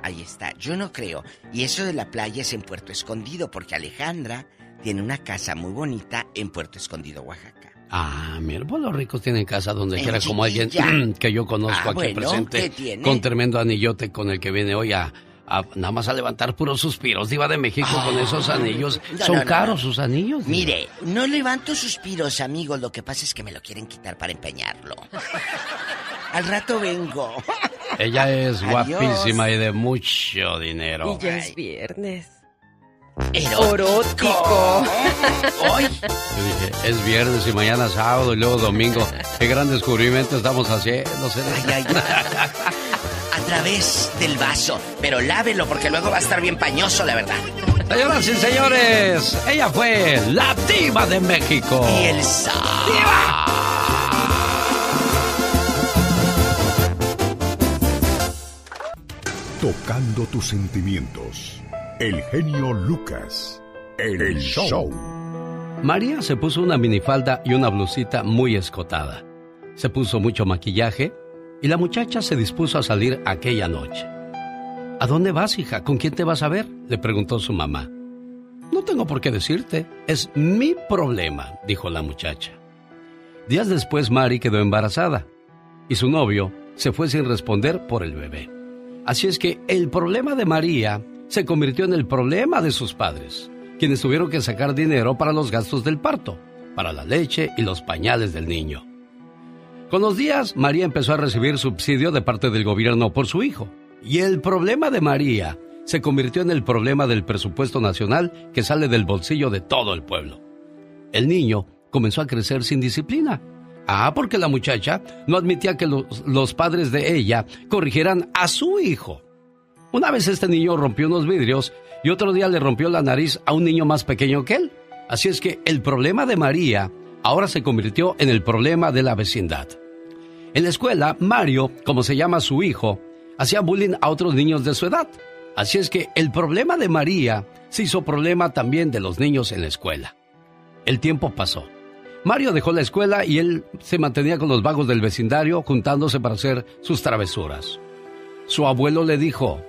ahí está. Yo no creo. Y eso de la playa es en Puerto Escondido, porque Alejandra tiene una casa muy bonita en Puerto Escondido, Oaxaca. Ah, mira, pues los ricos tienen casa donde quiera, como alguien que yo conozco Ah, aquí bueno, presente, ¿qué tiene? con tremendo anillote con el que viene hoy a, a- nada más a levantar puros suspiros, Diva de México, con esos anillos. No, Son no, no, caros no. sus anillos. Diva. Mire, no levanto suspiros, amigos. Lo que pasa es que me lo quieren quitar para empeñarlo. Al rato vengo. Ella es Adiós. guapísima y de mucho dinero. Y ya es viernes. Erótico. Yo dije, es viernes y mañana sábado y luego domingo. Qué gran descubrimiento estamos haciendo. Serena. Ay, ay, A través del vaso. Pero lávelo porque luego va a estar bien pañoso, la verdad. Señoras y señores, ella fue la diva de México. Y el Tocando tus sentimientos. El genio Lucas. En el, show. María se puso una minifalda y una blusita muy escotada. Se puso mucho maquillaje y la muchacha se dispuso a salir aquella noche. ¿A dónde vas, hija? ¿Con quién te vas a ver? le preguntó su mamá. No tengo por qué decirte. Es mi problema, dijo la muchacha. Días después, Mari quedó embarazada y su novio se fue sin responder por el bebé. Así es que el problema de María se convirtió en el problema de sus padres, quienes tuvieron que sacar dinero para los gastos del parto, para la leche y los pañales del niño. Con los días, María empezó a recibir subsidio de parte del gobierno por su hijo. Y el problema de María se convirtió en el problema del presupuesto nacional que sale del bolsillo de todo el pueblo. El niño comenzó a crecer sin disciplina. Ah, porque la muchacha no admitía que los, los padres de ella corrigieran a su hijo. Una vez este niño rompió unos vidrios y otro día le rompió la nariz a un niño más pequeño que él. Así es que el problema de María ahora se convirtió en el problema de la vecindad. En la escuela, Mario, como se llama su hijo, hacía bullying a otros niños de su edad. Así es que el problema de María se hizo problema también de los niños en la escuela. El tiempo pasó. Mario dejó la escuela y él se mantenía con los vagos del vecindario juntándose para hacer sus travesuras. Su abuelo le dijo,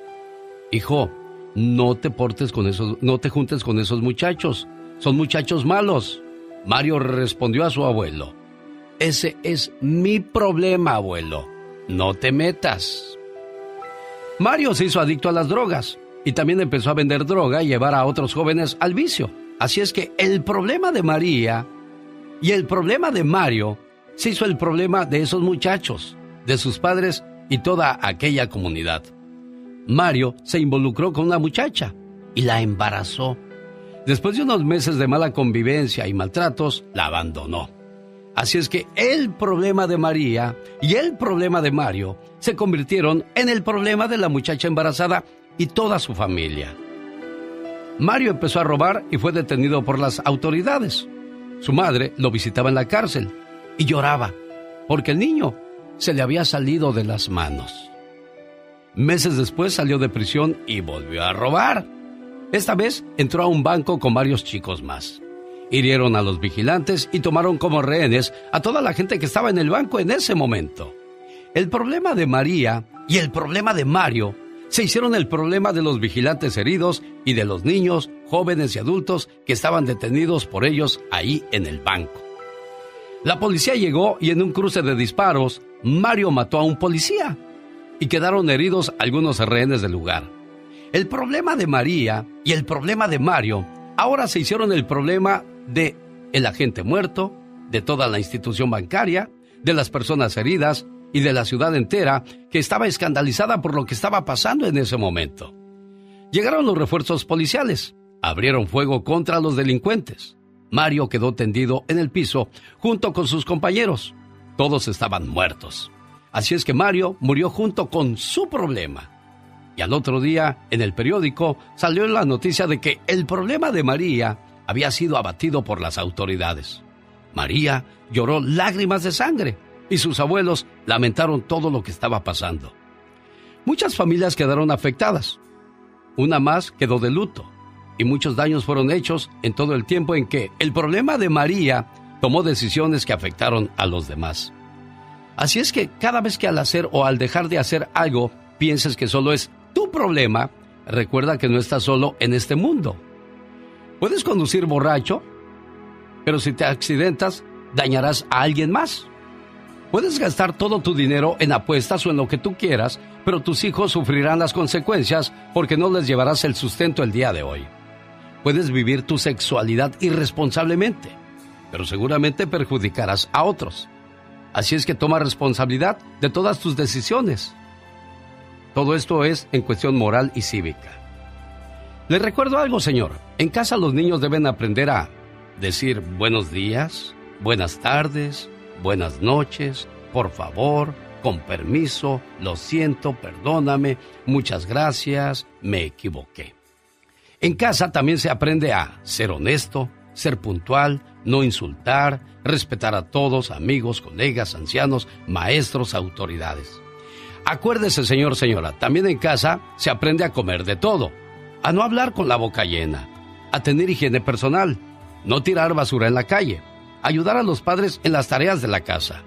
Hijo, no te portes con esos, no te juntes con esos muchachos. Son muchachos malos. Mario respondió a su abuelo. Ese es mi problema, abuelo. No te metas. Mario se hizo adicto a las drogas y también empezó a vender droga y llevar a otros jóvenes al vicio. Así es que el problema de María y el problema de Mario se hizo el problema de esos muchachos, de sus padres y toda aquella comunidad. Mario se involucró con una muchacha y la embarazó. Después de unos meses de mala convivencia y maltratos, la abandonó. Así es que el problema de María y el problema de Mario se convirtieron en el problema de la muchacha embarazada y toda su familia. Mario empezó a robar y fue detenido por las autoridades. Su madre lo visitaba en la cárcel y lloraba porque el niño se le había salido de las manos. Meses después salió de prisión y volvió a robar. Esta vez entró a un banco con varios chicos más. Hirieron a los vigilantes y tomaron como rehenes a toda la gente que estaba en el banco en ese momento. El problema de María y el problema de Mario se hicieron el problema de los vigilantes heridos y de los niños, jóvenes y adultos que estaban detenidos por ellos ahí en el banco. La policía llegó y en un cruce de disparos, Mario mató a un policía y quedaron heridos algunos rehenes del lugar. El problema de María y el problema de Mario ahora se hicieron el problema de el agente muerto, de toda la institución bancaria, de las personas heridas y de la ciudad entera que estaba escandalizada por lo que estaba pasando en ese momento. Llegaron los refuerzos policiales, abrieron fuego contra los delincuentes. Mario quedó tendido en el piso junto con sus compañeros. Todos estaban muertos. Así es que Mario murió junto con su problema. Y al otro día, en el periódico, salió la noticia de que el problema de María había sido abatido por las autoridades. María lloró lágrimas de sangre y sus abuelos lamentaron todo lo que estaba pasando. Muchas familias quedaron afectadas. Una más quedó de luto y muchos daños fueron hechos en todo el tiempo en que el problema de María tomó decisiones que afectaron a los demás. Así es que cada vez que al hacer o al dejar de hacer algo pienses que solo es tu problema, recuerda que no estás solo en este mundo. Puedes conducir borracho, pero si te accidentas, dañarás a alguien más. Puedes gastar todo tu dinero en apuestas o en lo que tú quieras, pero tus hijos sufrirán las consecuencias porque no les llevarás el sustento el día de hoy. Puedes vivir tu sexualidad irresponsablemente, pero seguramente perjudicarás a otros. Así es que toma responsabilidad de todas tus decisiones. Todo esto es en cuestión moral y cívica. Les recuerdo algo, señor. En casa los niños deben aprender a decir buenos días, buenas tardes, buenas noches, por favor, con permiso, lo siento, perdóname, muchas gracias, me equivoqué. En casa también se aprende a ser honesto, ser puntual, no insultar, respetar a todos, amigos, colegas, ancianos, maestros, autoridades. Acuérdese, señor, señora, también en casa se aprende a comer de todo, a no hablar con la boca llena, a tener higiene personal, no tirar basura en la calle, ayudar a los padres en las tareas de la casa,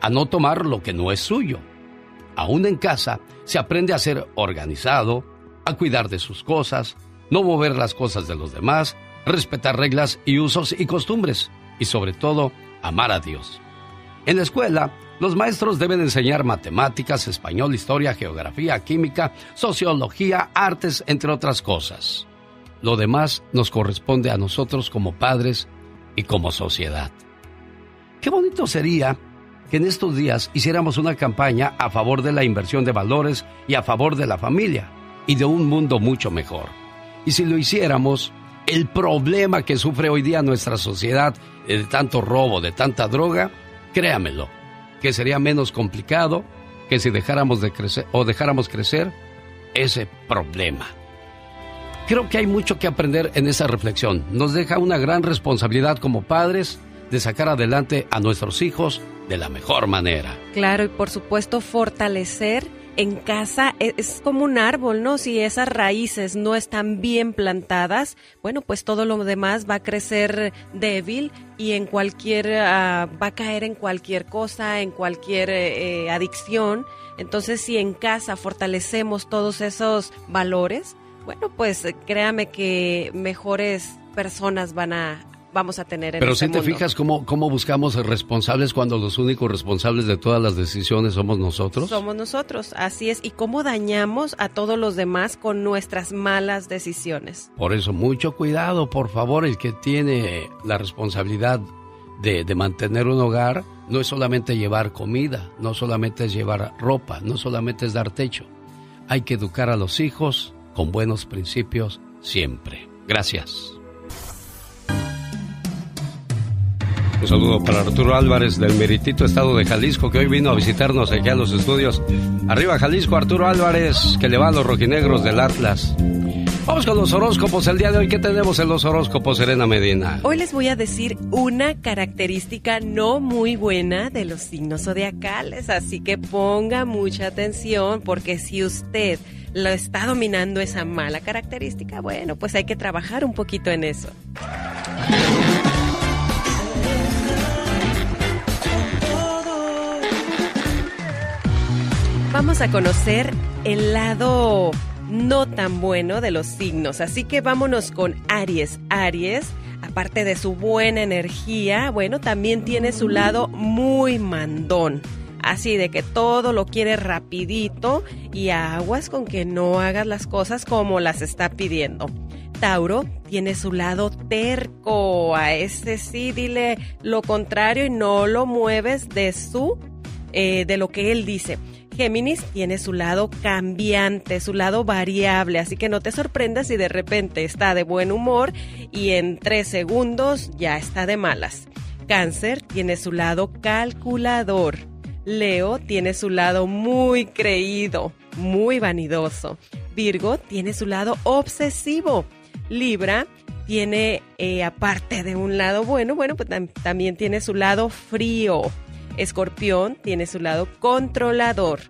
a no tomar lo que no es suyo. Aún en casa se aprende a ser organizado, a cuidar de sus cosas, no mover las cosas de los demás, respetar reglas y usos y costumbres, y sobre todo, amar a Dios. En la escuela, los maestros deben enseñar matemáticas, español, historia, geografía, química, sociología, artes, entre otras cosas. Lo demás nos corresponde a nosotros como padres y como sociedad. Qué bonito sería que en estos días hiciéramos una campaña a favor de la inversión de valores y a favor de la familia y de un mundo mucho mejor. Y si lo hiciéramos, el problema que sufre hoy día nuestra sociedad de tanto robo, de tanta droga, créamelo, que sería menos complicado que si dejáramos de crecer o dejáramos crecer ese problema. Creo que hay mucho que aprender en esa reflexión. Nos deja una gran responsabilidad como padres de sacar adelante a nuestros hijos de la mejor manera. Claro, y por supuesto fortalecer en casa e, es como un árbol, ¿no? Si esas raíces no están bien plantadas, bueno, pues todo lo demás va a crecer débil y en cualquier, ah, va a caer en cualquier cosa, en cualquier eh, eh, adicción. Entonces, si en casa fortalecemos todos esos valores, bueno, pues eh, créame que mejores personas van a vamos a tener en Pero este si te fijas cómo, cómo buscamos responsables cuando los únicos responsables de todas las decisiones somos nosotros. Somos nosotros, así es. Y cómo dañamos a todos los demás con nuestras malas decisiones. Por eso, mucho cuidado, por favor, el que tiene la responsabilidad de, de mantener un hogar no es solamente llevar comida, no solamente es llevar ropa, no solamente es dar techo. Hay que educar a los hijos con buenos principios siempre. Gracias. Un saludo para Arturo Álvarez del Meritito Estado de Jalisco que hoy vino a visitarnos aquí a los estudios. Arriba Jalisco, Arturo Álvarez, que le va a los rojinegros del Atlas. Vamos con los horóscopos el día de hoy. ¿Qué tenemos en los horóscopos, Serena Medina? Hoy les voy a decir una característica no muy buena de los signos zodiacales, así que ponga mucha atención porque si usted lo está dominando esa mala característica, bueno, pues hay que trabajar un poquito en eso. Vamos a conocer el lado no tan bueno de los signos, así que vámonos con Aries. Aries, aparte de su buena energía, bueno, también tiene su lado muy mandón así de que todo lo quiere rapidito y aguas con que no hagas las cosas como las está pidiendo. Tauro tiene su lado terco, a ese sí dile lo contrario y no lo mueves de su, eh, de lo que él dice. Géminis tiene su lado cambiante, su lado variable, así que no te sorprendas si de repente está de buen humor y en tres segundos ya está de malas. Cáncer tiene su lado calculador. Leo tiene su lado muy creído, muy vanidoso. Virgo tiene su lado obsesivo. Libra tiene, eh, aparte de un lado bueno, bueno, pues también tiene su lado frío. Escorpión tiene su lado controlador.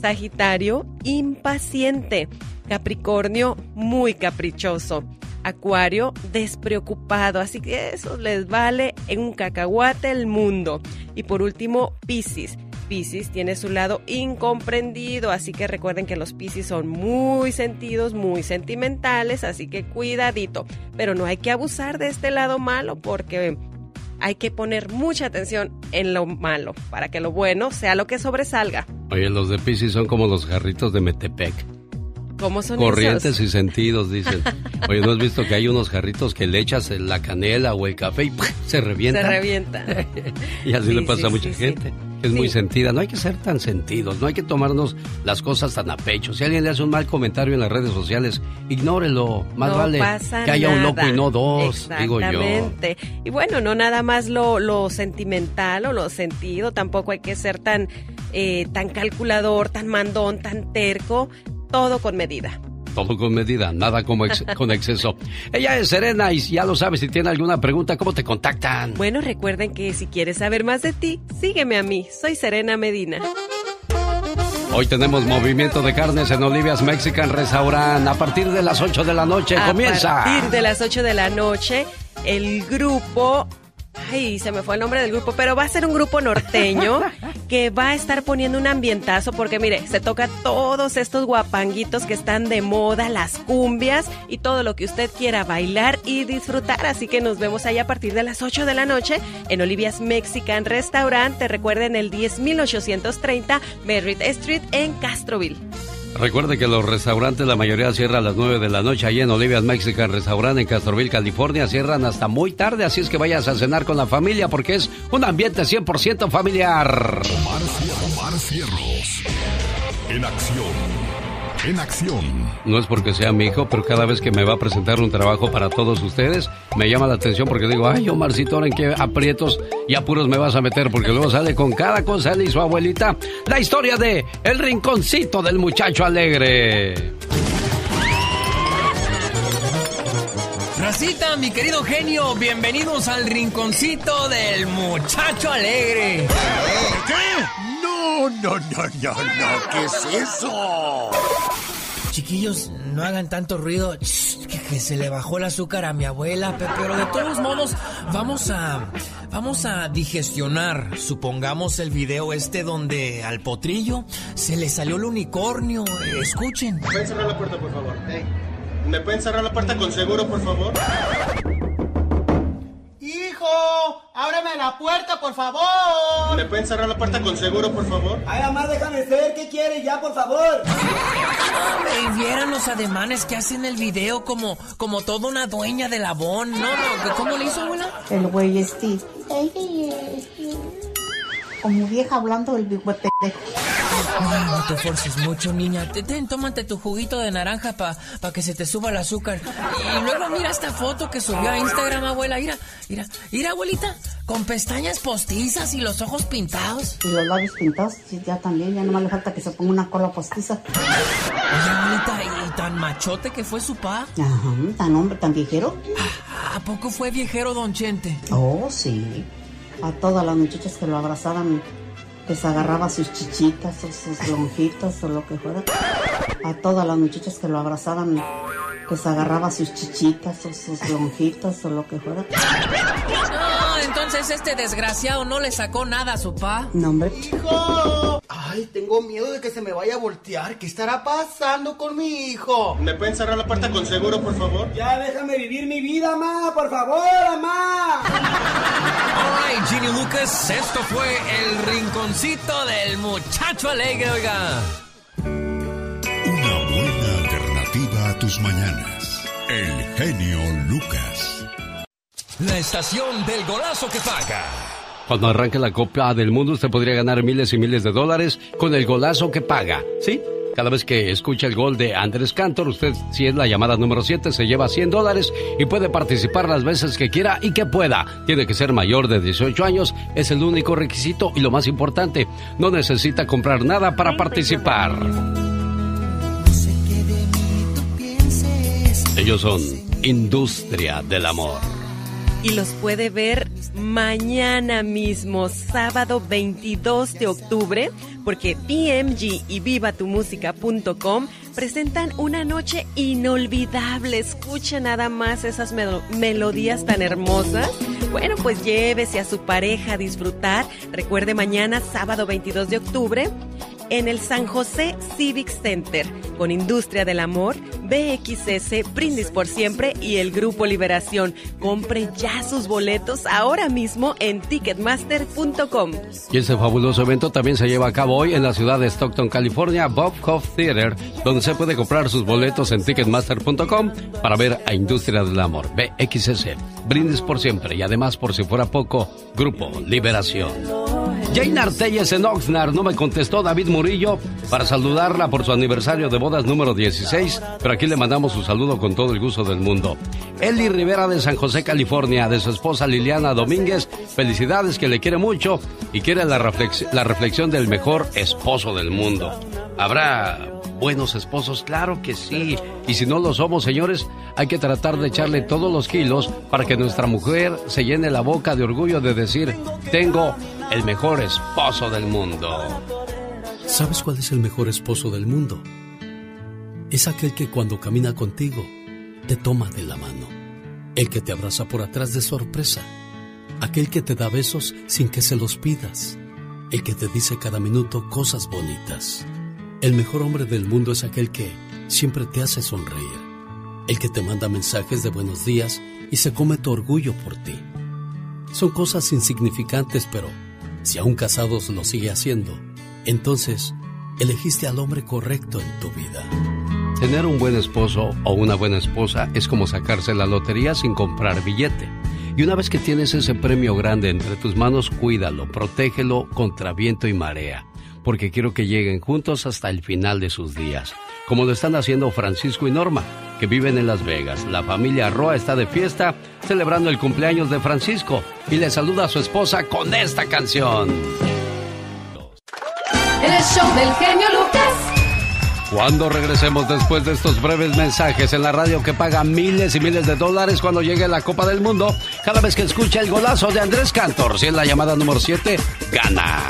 Sagitario, impaciente. Capricornio, muy caprichoso. Acuario, despreocupado. Así que eso les vale en un cacahuate el mundo. Y por último, Piscis. Piscis tiene su lado incomprendido, así que recuerden que los Piscis son muy sentidos, muy sentimentales, así que cuidadito. Pero no hay que abusar de este lado malo porque hay que poner mucha atención en lo malo para que lo bueno sea lo que sobresalga. Oye, los de Pisces son como los jarritos de Metepec. ¿Cómo son Corrientes y sentidos, dicen. Oye, ¿no has visto que hay unos jarritos que le echas la canela o el café y se revienta? Se revienta. y así le pasa a mucha gente. Es muy sentida. No hay que ser tan sentidos, no hay que tomarnos las cosas tan a pecho. Si alguien le hace un mal comentario en las redes sociales, ignórelo. Más vale que haya un loco y no dos, digo yo. Y bueno, no nada más lo, lo sentimental o lo sentido, tampoco hay que ser tan, eh, tan calculador, tan mandón, tan terco todo con medida. Todo con medida, nada como con exceso. Ella es Serena y ya lo sabes, si tiene alguna pregunta, ¿cómo te contactan? Bueno, recuerden que si quieres saber más de ti, sígueme a mí. Soy Serena Medina. Hoy tenemos movimiento de carnes en Olivia's Mexican Restaurant. A partir de las 8 de la noche comienza. A partir de las 8 de la noche, el grupo Ay, se me fue el nombre del grupo, pero va a ser un grupo norteño que va a estar poniendo un ambientazo porque mire, se toca todos estos guapanguitos que están de moda, las cumbias y todo lo que usted quiera bailar y disfrutar. Así que nos vemos ahí a partir de las 8 de la noche en Olivia's Mexican Restaurant. Recuerden el 10830 Merritt Street en Castroville. Recuerde que los restaurantes, la mayoría cierran a las 9 de la noche allí en Olivia's Mexican Restaurant en Castroville, California. Cierran hasta muy tarde, así es que vayas a cenar con la familia porque es un ambiente 100% familiar. Omar, Cierros. En acción en acción. No es porque sea mi hijo, pero cada vez que me va a presentar un trabajo para todos ustedes, me llama la atención porque digo, ay, Omarcito, ahora en qué aprietos y apuros me vas a meter, porque luego sale con cada cosa él y su abuelita la historia de El rinconcito del muchacho alegre. Racita, mi querido genio, bienvenidos al rinconcito del muchacho alegre. ¿Qué? No, no, no, no, no, ¿qué es eso? Chiquillos, no hagan tanto ruido, que, se le bajó el azúcar a mi abuela, pero de todos modos vamos a vamos a digestionar, supongamos el video este donde al potrillo se le salió el unicornio, escuchen. ¿Me pueden cerrar la puerta, por favor? ¿Me pueden cerrar la puerta con seguro, por favor? ¡Hijo! ¡Ábreme la puerta, por favor! ¿Me pueden cerrar la puerta con seguro, por favor? Ay, mamá, déjame ver qué quiere ya, por favor. Y vieran los ademanes que hacen el video como, como toda una dueña de labón. No, no, ¿cómo le hizo, abuela? El güey Steve. Como vieja hablando del bigote. No, te forces mucho, niña. Ten, tómate tu juguito de naranja para pa que se te suba el azúcar. Y luego mira esta foto que subió a Instagram, abuela. Mira, mira, mira, abuelita. Con pestañas postizas y los ojos pintados. Y los labios pintados, sí, ya también. Ya no le falta que se ponga una cola postiza. Oye, abuelita, ¿y tan machote que fue su pa. Ajá, tan hombre, tan viejero. ¿A poco fue viejero, don Chente? Oh, sí. A todas las muchachas que lo abrazaban, les agarraba sus chichitas o sus lonjitas o lo que fuera. A todas las muchachas que lo abrazaban, les agarraba sus chichitas o sus lonjitas o lo que fuera. Entonces este desgraciado no le sacó nada a su pa. No, hombre. ¡Hijo! Ay, tengo miedo de que se me vaya a voltear. ¿Qué estará pasando con mi hijo? ¿Me pueden cerrar la puerta con seguro, por favor? Ya déjame vivir mi vida, ma, por favor, mamá. Alright, Ginny Lucas, esto fue el rinconcito del muchacho alegre, oiga. Una buena alternativa a tus mañanas. El genio Lucas. La estación del golazo que paga. Cuando arranque la Copa del Mundo, usted podría ganar miles y miles de dólares con el golazo que paga. ¿Sí? Cada vez que escucha el gol de Andrés Cantor, usted, si es la llamada número 7, se lleva 100 dólares y puede participar las veces que quiera y que pueda. Tiene que ser mayor de 18 años, es el único requisito y lo más importante, no necesita comprar nada para participar. Ellos son Industria del Amor. Y los puede ver mañana mismo, sábado 22 de octubre, porque BMG y vivatumusica.com presentan una noche inolvidable. Escucha nada más esas melo- melodías tan hermosas. Bueno, pues llévese a su pareja a disfrutar. Recuerde mañana, sábado 22 de octubre, en el San José Civic Center, con Industria del Amor, BXS, Brindis por Siempre y el Grupo Liberación. Compre ya sus boletos ahora mismo en ticketmaster.com. Y este fabuloso evento también se lleva a cabo hoy en la ciudad de Stockton, California, Bob Hoff Theater, donde se puede comprar sus boletos en ticketmaster.com para ver a Industria del Amor, BXS, Brindis por Siempre y además, por si fuera poco, Grupo Liberación. Jane Artelles en Oxnard no me contestó David Murillo para saludarla por su aniversario de bodas número 16, pero aquí le mandamos su saludo con todo el gusto del mundo. Eli Rivera de San José, California, de su esposa Liliana Domínguez, felicidades que le quiere mucho y quiere la, la reflexión del mejor esposo del mundo. ¿Habrá buenos esposos? Claro que sí. Y si no lo somos, señores, hay que tratar de echarle todos los kilos para que nuestra mujer se llene la boca de orgullo de decir, tengo el mejor esposo del mundo. ¿Sabes cuál es el mejor esposo del mundo? Es aquel que cuando camina contigo te toma de la mano, el que te abraza por atrás de sorpresa, aquel que te da besos sin que se los pidas, el que te dice cada minuto cosas bonitas. El mejor hombre del mundo es aquel que siempre te hace sonreír, el que te manda mensajes de buenos días y se come tu orgullo por ti. Son cosas insignificantes, pero si aún casados lo sigue haciendo, entonces elegiste al hombre correcto en tu vida. Tener un buen esposo o una buena esposa es como sacarse la lotería sin comprar billete. Y una vez que tienes ese premio grande entre tus manos, cuídalo, protégelo contra viento y marea, porque quiero que lleguen juntos hasta el final de sus días, como lo están haciendo Francisco y Norma, que viven en Las Vegas. La familia Roa está de fiesta celebrando el cumpleaños de Francisco y le saluda a su esposa con esta canción. El show del genio Lucas. Cuando regresemos después de estos breves mensajes en la radio que paga miles y miles de dólares cuando llegue la Copa del Mundo, cada vez que escucha el golazo de Andrés Cantor, si es la llamada número 7, gana.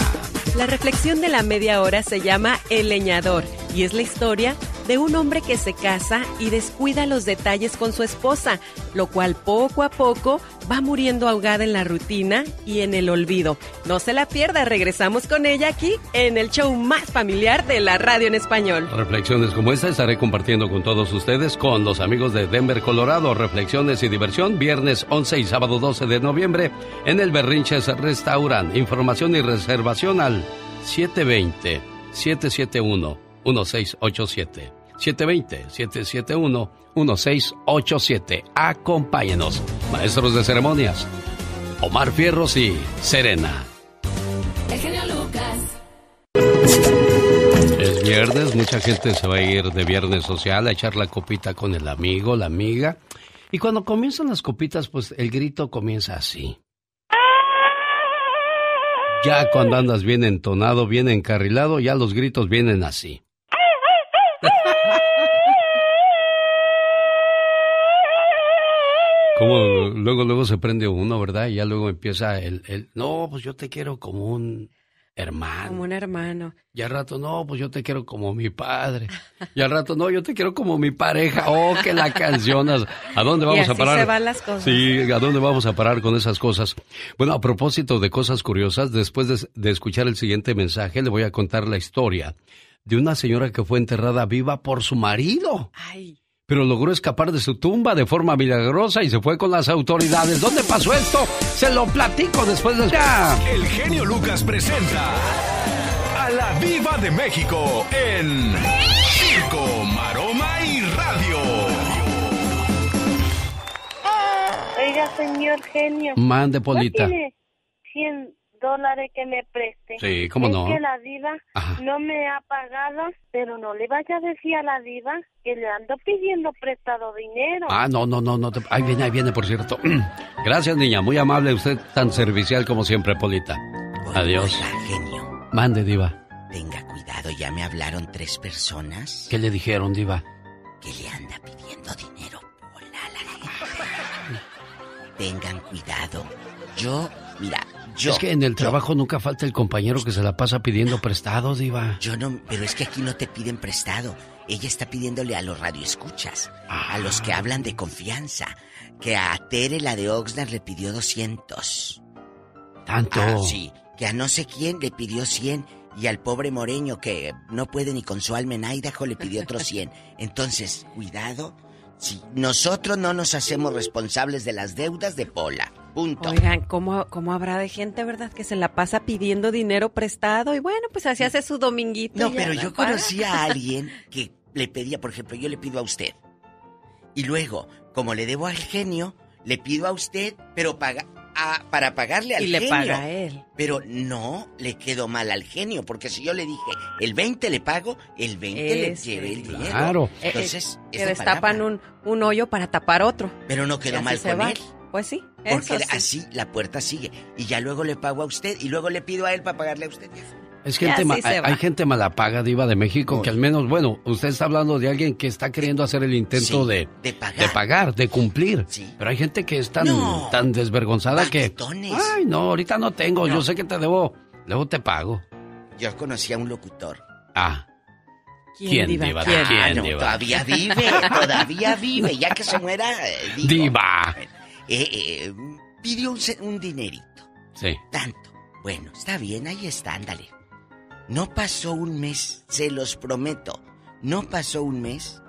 La reflexión de la media hora se llama El leñador y es la historia de un hombre que se casa y descuida los detalles con su esposa, lo cual poco a poco va muriendo ahogada en la rutina y en el olvido. No se la pierda, regresamos con ella aquí en el show más familiar de la radio en español. Reflexiones como esta estaré compartiendo con todos ustedes con los amigos de Denver, Colorado. Reflexiones y diversión, viernes 11 y sábado 12 de noviembre en el Berrinches Restaurant. Información y reservación al 720-771-1687. 720-771-1687. Acompáñenos, maestros de ceremonias, Omar Fierros y Serena. El genio Lucas. Es viernes, mucha gente se va a ir de viernes social a echar la copita con el amigo, la amiga. Y cuando comienzan las copitas, pues el grito comienza así. Ya cuando andas bien entonado, bien encarrilado, ya los gritos vienen así. Como luego, luego se prende uno, ¿verdad? Y ya luego empieza el, el, no, pues yo te quiero como un hermano. Como un hermano. Y al rato, no, pues yo te quiero como mi padre. Y al rato, no, yo te quiero como mi pareja. Oh, que la canción. ¿A dónde vamos y así a parar? Se van las cosas. Sí, ¿a dónde vamos a parar con esas cosas? Bueno, a propósito de cosas curiosas, después de escuchar el siguiente mensaje, le voy a contar la historia de una señora que fue enterrada viva por su marido. Ay. Pero logró escapar de su tumba de forma milagrosa y se fue con las autoridades. ¿Dónde pasó esto? Se lo platico después de... ¡Ya! El genio Lucas presenta a la Viva de México en Circo, Maroma y Radio. Oiga, señor genio. Mande, Polita. ¿No tiene 100 dólares que me preste? Sí, ¿cómo es no? que la diva no me ha pagado, pero no le vaya a decir a la diva que le ando pidiendo prestado dinero. Ah, no, no, no, no. te- Ahí viene, ahí viene, por cierto. Gracias, niña. Muy amable. Usted tan servicial como siempre, Polita. Adiós. genio. Mande, Diva. Tenga cuidado, ya me hablaron tres personas ¿Qué le dijeron, Diva? que le anda pidiendo dinero. Pola, la- Tengan cuidado. Yo, mira, yo. es que en el trabajo nunca falta el compañero que se la pasa pidiendo prestado, Diva. Yo no, pero es que aquí no te piden prestado. Ella está pidiéndole a los radioescuchas, a los que hablan de confianza, que a Tere, la de Oxnard, le pidió 200. Tanto. Ah, sí, que a no sé quién le pidió 100 y al pobre Moreño que no puede ni con su alma en Idaho le pidió otros 100. Entonces, cuidado, si nosotros no nos hacemos responsables de las deudas de Pola. Punto. Oigan, ¿cómo, ¿cómo habrá de gente, verdad, que se la pasa pidiendo dinero prestado? Y bueno, pues así hace su dominguito. No, pero yo conocí a alguien que le pedía, por ejemplo, yo le pido a usted. Y luego, como le debo al genio, le pido a usted, pero paga, a- para pagarle al Y le genio. paga a él. Pero no le quedó mal al genio, porque si yo le dije, el 20 le pago, el 20 Ese. le llevé el dinero. Claro. Eh, eh, Entonces, que es de destapan un, un hoyo para tapar otro. Pero no quedó mal con va. él. Pues sí, Porque sí. así la puerta sigue. Y ya luego le pago a usted, y luego le pido a él para pagarle a usted. Es gente hay, hay gente malapaga, Diva de México, que al menos, bueno, usted está hablando de alguien que está queriendo hacer el intento Sí, de, de pagar. de pagar, de cumplir. Pero hay gente que es tan, No. tan desvergonzada que. Ay, no, ahorita no tengo, No. yo sé que te debo. Luego te pago. Yo conocí a un locutor. Ah. ¿Quién, ¿Quién, Diva? Diva? ¿Quién? ¿Quién, Ah, no, Diva? todavía vive, todavía vive. Ya que se muera, eh, digo. Diva. Eh, eh, pidió un, dinerito. Sí. Tanto. Bueno, está bien, ahí está, ándale. No pasó un mes, se los prometo. No pasó un mes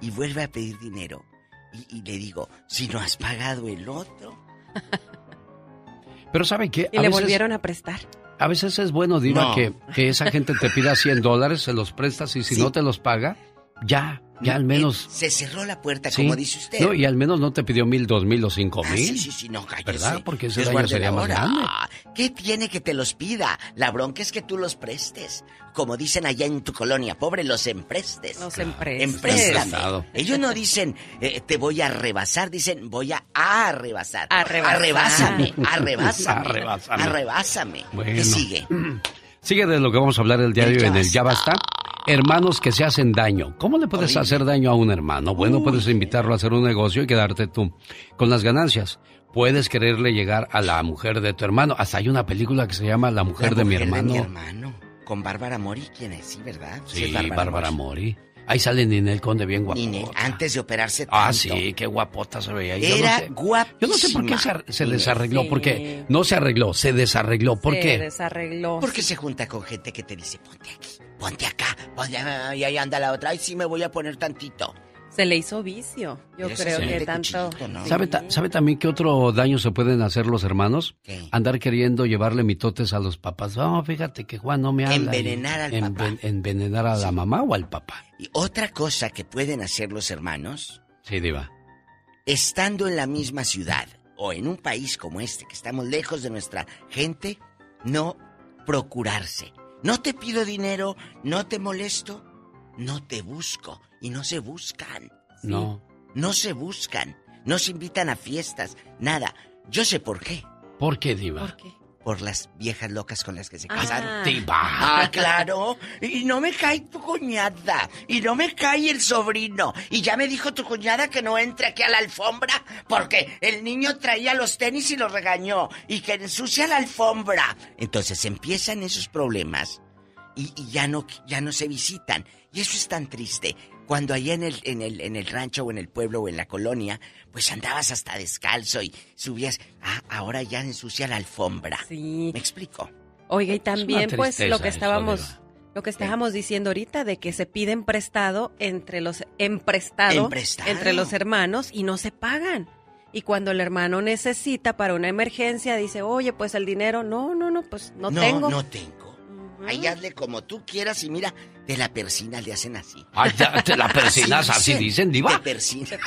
y vuelve a pedir dinero. Y, y le digo, si no has pagado el otro. Pero ¿sabe qué? Y A le veces- volvieron a prestar. A veces es bueno, Diva, No. que, que esa gente te pida 100 dólares, se los prestas y si Sí. no te los paga, ya, ya al menos. Se cerró la puerta, Sí. como dice usted. No, y al menos no te pidió mil, dos mil o cinco Ah, mil. sí, sí, sí, no, cállese. ¿Verdad? Porque ese Dios daño sería más grande. ¿Qué tiene que te los pida? La bronca es que tú los prestes. Como dicen allá en tu colonia, pobre, los emprestes. Los emprestes. Empréstame. Prestado. Ellos no dicen, eh, te voy a rebasar, dicen, voy a arrebasar. Arrebasar. Arrebásame, arrebásame. Arrebásame. Arrebásame. Bueno. ¿Qué sigue? Sigue de lo que vamos a hablar el diario en el Ya Basta. Hermanos que se hacen daño. ¿Cómo le puedes Horrible. hacer daño a un hermano? Bueno, puedes invitarlo a hacer un negocio y quedarte tú con las ganancias. Puedes quererle llegar a la mujer de tu hermano. Hasta hay una película que se llama La mujer, La de, mi mujer hermano. mi hermano. Con Bárbara Mori, ¿quién es? Sí, ¿verdad? Sí, es Bárbara, Mori. Ahí sale Ninel Conde bien guapota. Ninel, antes de operarse Ah, tanto. sí, qué guapota se veía. Yo Era no sé, guapísima. Yo no sé por qué se, ar- se desarregló, Sí. porque no se arregló, se desarregló. ¿Por Se qué? desarregló. Porque se junta con gente que te dice, ponte aquí, ponte acá, ponte acá", y ahí anda la otra, ay, sí me voy a poner tantito. Se le hizo vicio. Yo Pero creo que tanto. ¿Sabe, ta- ¿Sabe también qué otro daño se pueden hacer los hermanos? ¿Qué? Andar queriendo llevarle mitotes a los papás. No, fíjate que Juan no me habla. Envenenar al papá. Envenenar a la mamá o al papá. Y otra cosa que pueden hacer los hermanos, Sí, diva. estando en la misma ciudad o en un país como este, que estamos lejos de nuestra gente, no procurarse. No te pido dinero, no te molesto, no te busco. Y no se buscan. No. No se buscan. No se invitan a fiestas, nada. Yo sé por qué. ¿Por qué, diva? ¿Por qué? Por las viejas locas con las que se Ah. casaron. Diva. Ah, claro. Y no me cae tu cuñada. Y no me cae el sobrino. Y ya me dijo tu cuñada que no entre aquí a la alfombra porque el niño traía los tenis y los regañó. Y que ensucia la alfombra. Entonces empiezan esos problemas y, y ya, no, ya no se visitan. Y eso es tan triste. Cuando allá en el, en, el, en el rancho o en el pueblo o en la colonia, pues andabas hasta descalzo y subías. Ah, ahora ya ensucia la alfombra. Sí. ¿Me explico? Oiga, y también pues lo que estábamos lo que estábamos diciendo ahorita de que se piden prestado entre los emprestado, Emprestado. entre los hermanos y no se pagan. Y cuando el hermano necesita para una emergencia dice, "Oye, pues el dinero, no, no, no, pues no, no tengo." No tengo. Ahí hazle como tú quieras y mira, de la persina le hacen así. Ay, ya, te la persinas, así dicen, diva. De persina.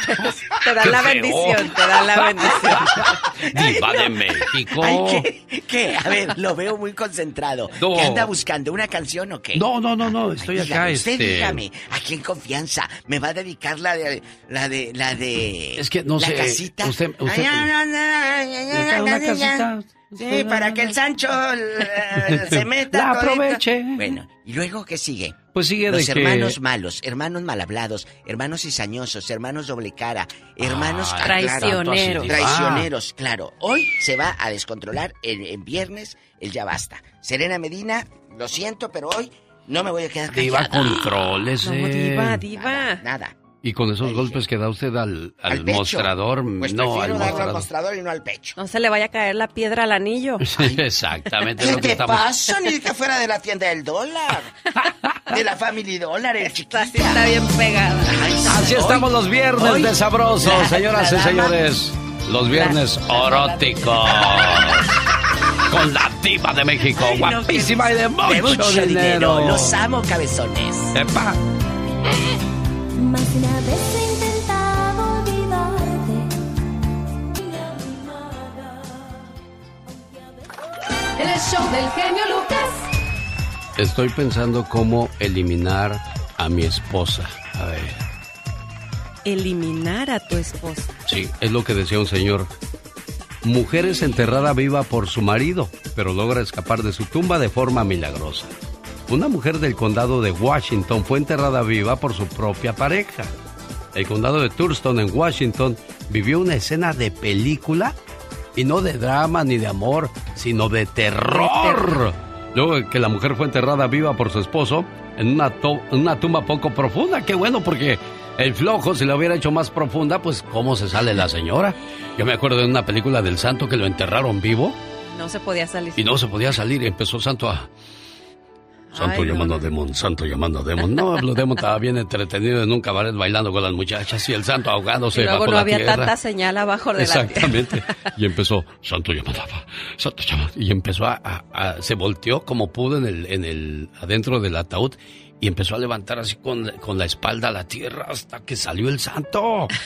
Te dan Qué la feo. bendición, te dan la bendición. Diva de México. Ay, ¿qué? ¿Qué? A ver, lo veo muy concentrado. No. ¿Qué anda buscando? ¿Una canción o qué? No, no, no, no, estoy Dígame, acá, usted este... dígame, aquí en confianza, ¿me va a dedicar la de, la de, la de... Es que no la sé, casita? usted- usted- Ay, no, no, no, ay, ay, Una ay, casita. Sí, para que el Sancho eh, se meta. La aproveche. Bueno, ¿y luego qué sigue? Pues sigue Los de que- hermanos malos, hermanos mal hablados, hermanos cizañosos, hermanos doble cara, hermanos Ah, traicioneros. traicioneros, claro. Hoy se va a descontrolar en, en viernes el ya basta. Serena Medina, lo siento, pero hoy no me voy a quedar Diva, callada. contrólese. No, diva, diva. Nada. Y con esos golpes que da usted al, al, Al mostrador, Pues no, al al mostrador. mostrador y no al pecho. No se le vaya a caer la piedra al anillo. Exactamente ¿Qué lo que te estamos... pasa? Ni que fuera de la tienda del dólar. De la Family Dólar, el chiquita. Está bien pegada. Así estamos los viernes hoy- de sabrosos, la- señoras la y señores. Los viernes oróticos. Con la diva de México, Ay, no, guapísima que- y de mucho, de mucho dinero. dinero. Los amo, cabezones. Epa. Más de una vez he intentado olvidarte. En el show del genio Lucas. Estoy pensando cómo eliminar a mi esposa. A ver. Eliminar a tu esposa. Sí, es lo que decía un señor. Mujer es enterrada viva por su marido, pero logra escapar de su tumba de forma milagrosa. Una mujer del condado de Washington fue enterrada viva por su propia pareja. El condado de Thurston en Washington vivió una escena de película y no de drama ni de amor, sino de terror. Luego que la mujer fue enterrada viva por su esposo en una, tumba poco profunda. Qué bueno, porque el flojo, si la hubiera hecho más profunda, pues ¿cómo se sale la señora? Yo me acuerdo de una película del santo que lo enterraron vivo No se podía salir. y no se podía salir y empezó Santo a... Santo Ay, llamando no. a Demon, Santo llamando a Demon. No, Blue Demon estaba bien entretenido en un cabaret bailando con las muchachas y el Santo ahogándose Y luego no la había tierra. tanta señal abajo de la tierra. Exactamente. Y empezó, Santo llamando, Santo llamando. Y empezó a, a- a- se volteó como pudo en el, en el, adentro del ataúd y empezó a levantar así con, con la espalda a la tierra hasta que salió el santo.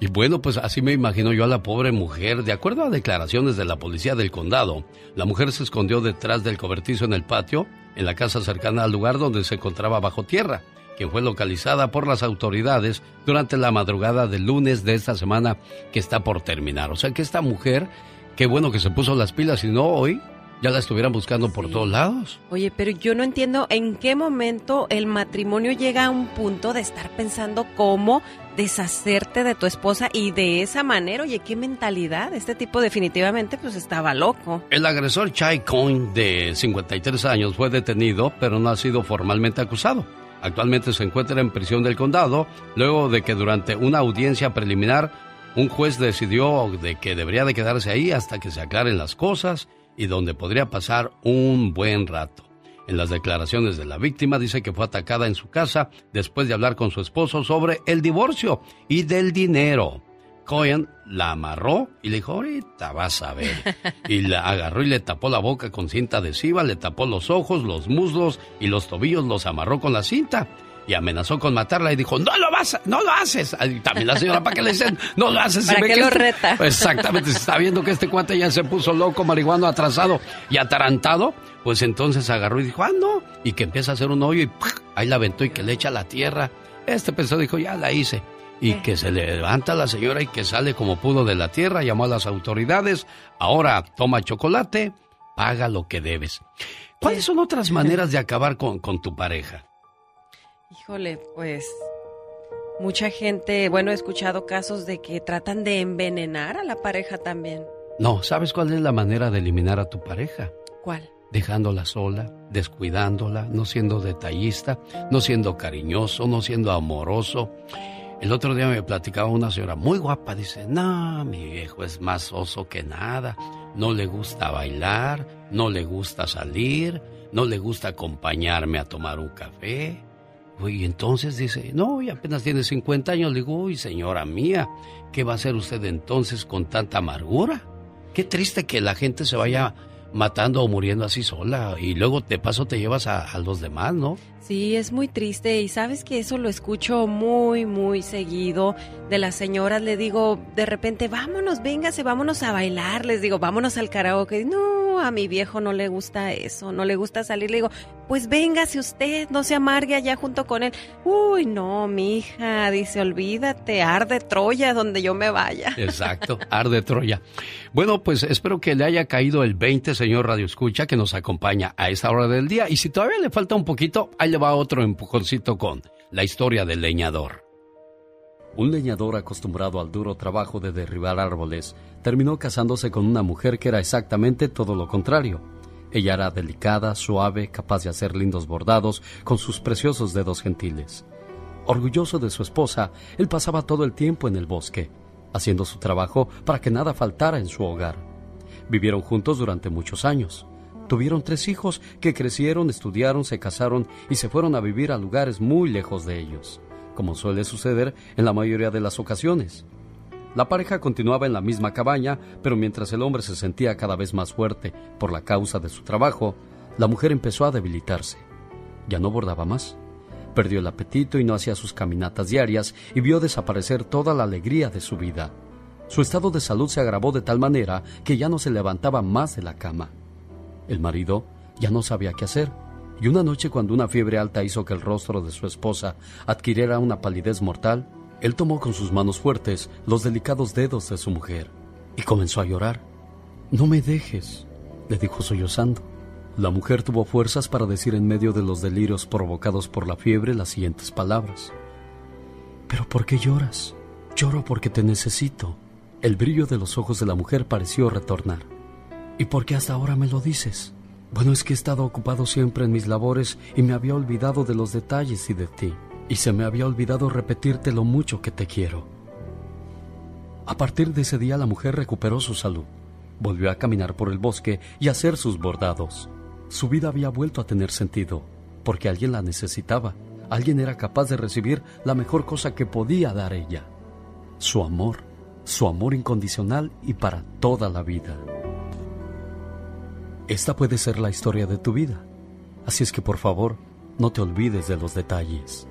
Y bueno, pues así me imagino yo a la pobre mujer. De acuerdo a declaraciones de la policía del condado, la mujer se escondió detrás del cobertizo en el patio, en la casa cercana al lugar donde se encontraba bajo tierra, quien fue localizada por las autoridades durante la madrugada del lunes de esta semana que está por terminar. O sea que esta mujer, qué bueno que se puso las pilas y no hoy, ya la estuvieran buscando por todos lados. Oye, pero yo no entiendo en qué momento el matrimonio llega a un punto de estar pensando cómo deshacerte de tu esposa y de esa manera, oye, qué mentalidad. Este tipo definitivamente pues estaba loco. El agresor Chai Coin, de 53 años, fue detenido, pero no ha sido formalmente acusado. Actualmente se encuentra en prisión del condado, luego de que durante una audiencia preliminar, un juez decidió de que debería de quedarse ahí hasta que se aclaren las cosas y donde podría pasar un buen rato. En las declaraciones de la víctima dice que fue atacada en su casa después de hablar con su esposo sobre el divorcio y del dinero. Cohen la amarró y le dijo, ahorita vas a ver. Y la agarró y le tapó la boca con cinta adhesiva, le tapó los ojos, los muslos y los tobillos los amarró con la cinta. Y amenazó con matarla y dijo, no lo vas, no lo haces. Y también la señora, ¿para qué le dicen? No lo haces. ¿Para ve qué que lo este- reta? Exactamente, se está viendo que este cuate ya se puso loco, marihuano, atrasado y atarantado. Pues entonces agarró y dijo, ah, no. Y que empieza a hacer un hoyo y ahí la aventó y que le echa la tierra. Este pensó, dijo, ya la hice. Y que se le levanta la señora y que sale como pudo de la tierra, llamó a las autoridades. Ahora toma chocolate, paga lo que debes. ¿Cuáles son otras maneras de acabar con, con tu pareja? Híjole, pues mucha gente, bueno, he escuchado casos de que tratan de envenenar a la pareja también. No, ¿sabes cuál es la manera de eliminar a tu pareja? ¿Cuál? Dejándola sola, descuidándola, no siendo detallista, no siendo cariñoso, no siendo amoroso. El otro día me platicaba una señora muy guapa, dice, no, mi viejo es más oso que nada, no le gusta bailar, no le gusta salir, no le gusta acompañarme a tomar un café. Y entonces dice, no, y apenas tiene 50 años. Le digo, uy, señora mía, ¿qué va a hacer usted entonces con tanta amargura? Qué triste que la gente se vaya matando o muriendo así sola y luego de paso te llevas a, a los demás, ¿no? Sí, es muy triste y sabes que eso lo escucho muy, muy seguido de las señoras. Le digo, de repente, vámonos, véngase, vámonos a bailar. Les digo, vámonos al karaoke. No, a mi viejo no le gusta eso, no le gusta salir. Le digo, pues véngase usted, no se amargue allá junto con él. Uy, no, mi hija, dice, olvídate, arde Troya donde yo me vaya. Exacto, arde Troya. Bueno, pues espero que le haya caído el 20, señor Radio Escucha, que nos acompaña a esta hora del día. Y si todavía le falta un poquito, ahí le va otro empujoncito con la historia del leñador. Un leñador acostumbrado al duro trabajo de derribar árboles terminó casándose con una mujer que era exactamente todo lo contrario. Ella era delicada, suave, capaz de hacer lindos bordados con sus preciosos dedos gentiles. Orgulloso de su esposa, él pasaba todo el tiempo en el bosque, haciendo su trabajo para que nada faltara en su hogar. Vivieron juntos durante muchos años. Tuvieron tres hijos que crecieron, estudiaron, se casaron y se fueron a vivir a lugares muy lejos de ellos, como suele suceder en la mayoría de las ocasiones. La pareja continuaba en la misma cabaña, pero mientras el hombre se sentía cada vez más fuerte por la causa de su trabajo, la mujer empezó a debilitarse. Ya no bordaba más. Perdió el apetito y no hacía sus caminatas diarias y vio desaparecer toda la alegría de su vida. Su estado de salud se agravó de tal manera que ya no se levantaba más de la cama. El marido ya no sabía qué hacer, y una noche cuando una fiebre alta hizo que el rostro de su esposa adquiriera una palidez mortal, él tomó con sus manos fuertes los delicados dedos de su mujer y comenzó a llorar. No me dejes, le dijo sollozando. La mujer tuvo fuerzas para decir en medio de los delirios provocados por la fiebre las siguientes palabras. ¿Pero por qué lloras? Lloro porque te necesito. El brillo de los ojos de la mujer pareció retornar. ¿Y por qué hasta ahora me lo dices? Bueno, es que he estado ocupado siempre en mis labores y me había olvidado de los detalles y de ti. Y se me había olvidado repetirte lo mucho que te quiero. A partir de ese día la mujer recuperó su salud. Volvió a caminar por el bosque y a hacer sus bordados. Su vida había vuelto a tener sentido, porque alguien la necesitaba. Alguien era capaz de recibir la mejor cosa que podía dar ella. Su amor, su amor incondicional y para toda la vida. Esta puede ser la historia de tu vida. Así es que por favor, no te olvides de los detalles.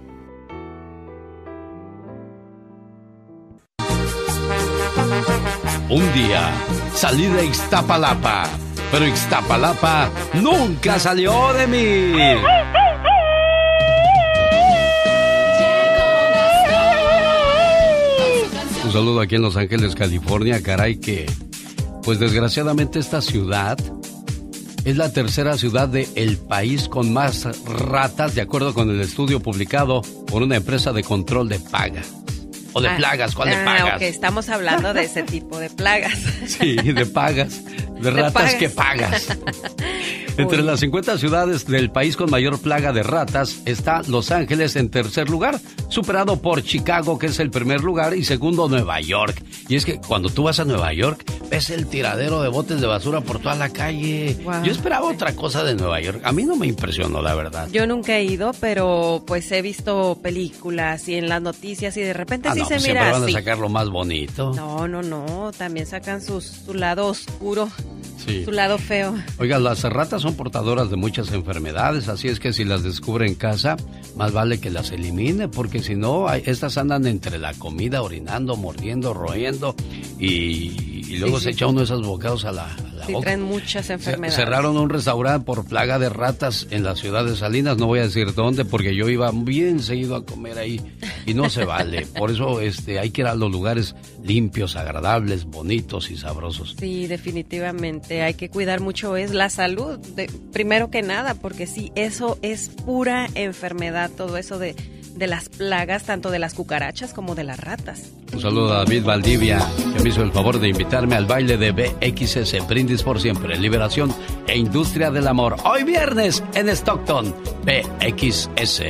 Un día salí de Ixtapalapa, pero Ixtapalapa nunca salió de mí. Un saludo aquí en Los Ángeles, California, caray que, pues desgraciadamente esta ciudad es la tercera ciudad del país con más ratas, de acuerdo con el estudio publicado por una empresa de control de pagas. O de Ah, plagas, ¿cuál de ah, pagas? ok, estamos hablando de ese tipo de plagas. Sí, de pagas. De De ratas pagas. que pagas. Entre las 50 ciudades del país con mayor plaga de ratas está Los Ángeles en tercer lugar, superado por Chicago, que es el primer lugar, y segundo Nueva York. Y es que cuando tú vas a Nueva York, ves el tiradero de botes de basura por toda la calle. Wow. Yo esperaba otra cosa de Nueva York. A mí no me impresionó, la verdad. Yo nunca he ido, pero pues he visto películas y en las noticias y de repente Ah, sí no, se pues mira siempre van a sacar lo más bonito. No, no, no, también sacan sus, su lado oscuro, Sí. su lado feo. Oiga, las ratas son portadoras de muchas enfermedades, así es que si las descubre en casa, más vale que las elimine, porque si no, hay- estas andan entre la comida, orinando, mordiendo, royendo y, Y luego se echa uno de esos bocados a la, sí, traen muchas enfermedades. Cerraron un restaurante por plaga de ratas en la ciudad de Salinas. No voy a decir dónde porque yo iba bien seguido a comer ahí y no se vale. Por eso este, hay que ir a los lugares limpios, agradables, bonitos y sabrosos. Sí, definitivamente. Hay que cuidar mucho es la salud, de, primero que nada, porque sí, eso es pura enfermedad, todo eso de de las plagas, tanto de las cucarachas como de las ratas. Un saludo a David Valdivia, que me hizo el favor de invitarme al baile de BXS, Brindis por Siempre, Liberación e Industria del Amor. Hoy viernes en Stockton, BXS.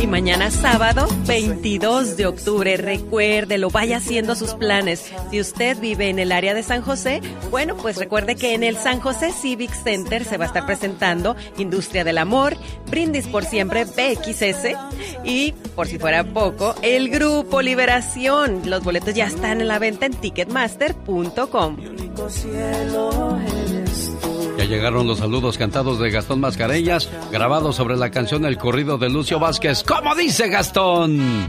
Y mañana sábado, 22 de octubre, recuérdelo, vaya haciendo sus planes. Si usted vive en el área de San José, bueno, pues recuerde que en el San José Civic Center se va a estar presentando Industria del Amor, Brindis por Siempre, BXS y, por si fuera poco, el Grupo Liberación. Los boletos ya están en la venta en ticketmaster.com. Ya llegaron los saludos cantados de Gastón Mascareñas, grabados sobre la canción El corrido de Lucio Vázquez. ¿Cómo dice Gastón?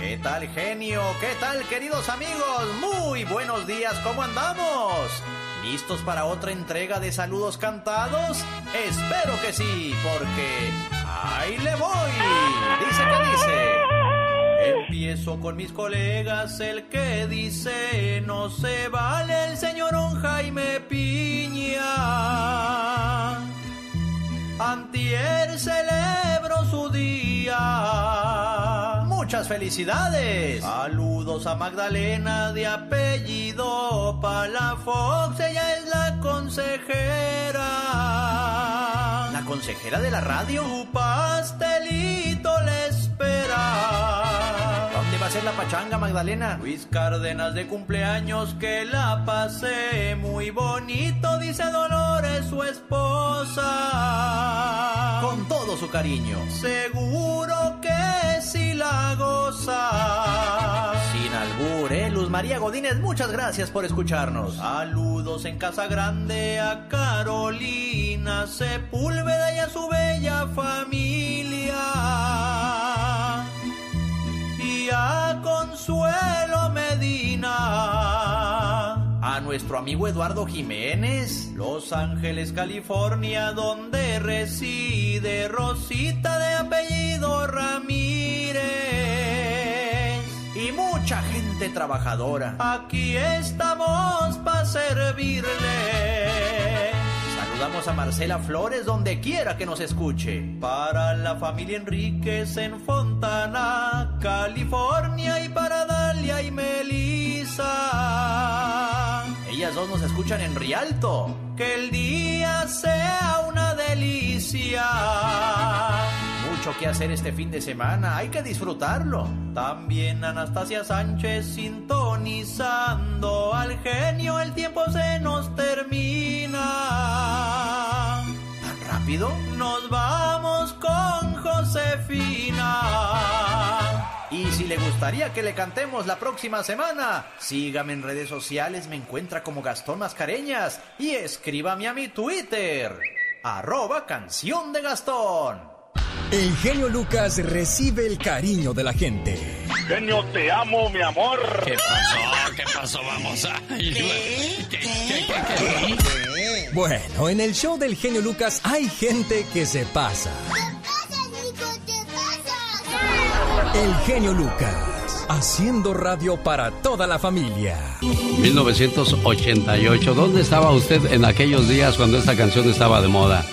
¿Qué tal, genio? ¿Qué tal, queridos amigos? Muy buenos días, ¿cómo andamos? ¿Listos para otra entrega de saludos cantados? Espero que sí, porque ahí le voy. Con mis colegas, el que dice no se vale el señor Jaime Piña. Antier celebro su día. Muchas felicidades. Saludos a Magdalena de apellido Palafox, ella es la consejera. La consejera de la radio. Tu pastelito le espera. ¿Dónde va a ser la pachanga, Magdalena? Luis Cárdenas de cumpleaños, que la pasé muy bonito, dice Dolores, su esposa. Con todo su cariño. Seguro que sí la goza. Sin albur, ¿eh? Luz María Godínez, muchas gracias por escucharnos. Saludos en Casa Grande a Carolina Sepúlveda y a su bella familia Consuelo Medina. A nuestro amigo Eduardo Jiménez, Los Ángeles, California, donde reside Rosita de apellido Ramírez. Y mucha gente trabajadora. Aquí estamos para servirle. Saludamos a Marcela Flores donde quiera que nos escuche. Para la familia Enríquez en Fontana, California y para Dalia y Melissa. Ellas dos nos escuchan en Rialto. Que el día sea una delicia. Mucho que hacer este fin de semana, hay que disfrutarlo. También Anastasia Sánchez sintonizando al genio, el tiempo se nos termina. ¿Tan rápido? Nos vamos con Josefina. Y si le gustaría que le cantemos la próxima semana, sígame en redes sociales, me encuentra como Gastón Mascareñas y escríbame a mi Twitter, arroba canción de Gastón. El genio Lucas recibe el cariño de la gente. Genio, te amo, mi amor. ¿Qué pasó? ¿Qué pasó? Vamos a... Bueno, en el show del genio Lucas hay gente que se pasa. El genio Lucas, haciendo radio para toda la familia. 1988, ¿dónde estaba usted en aquellos días cuando esta canción estaba de moda?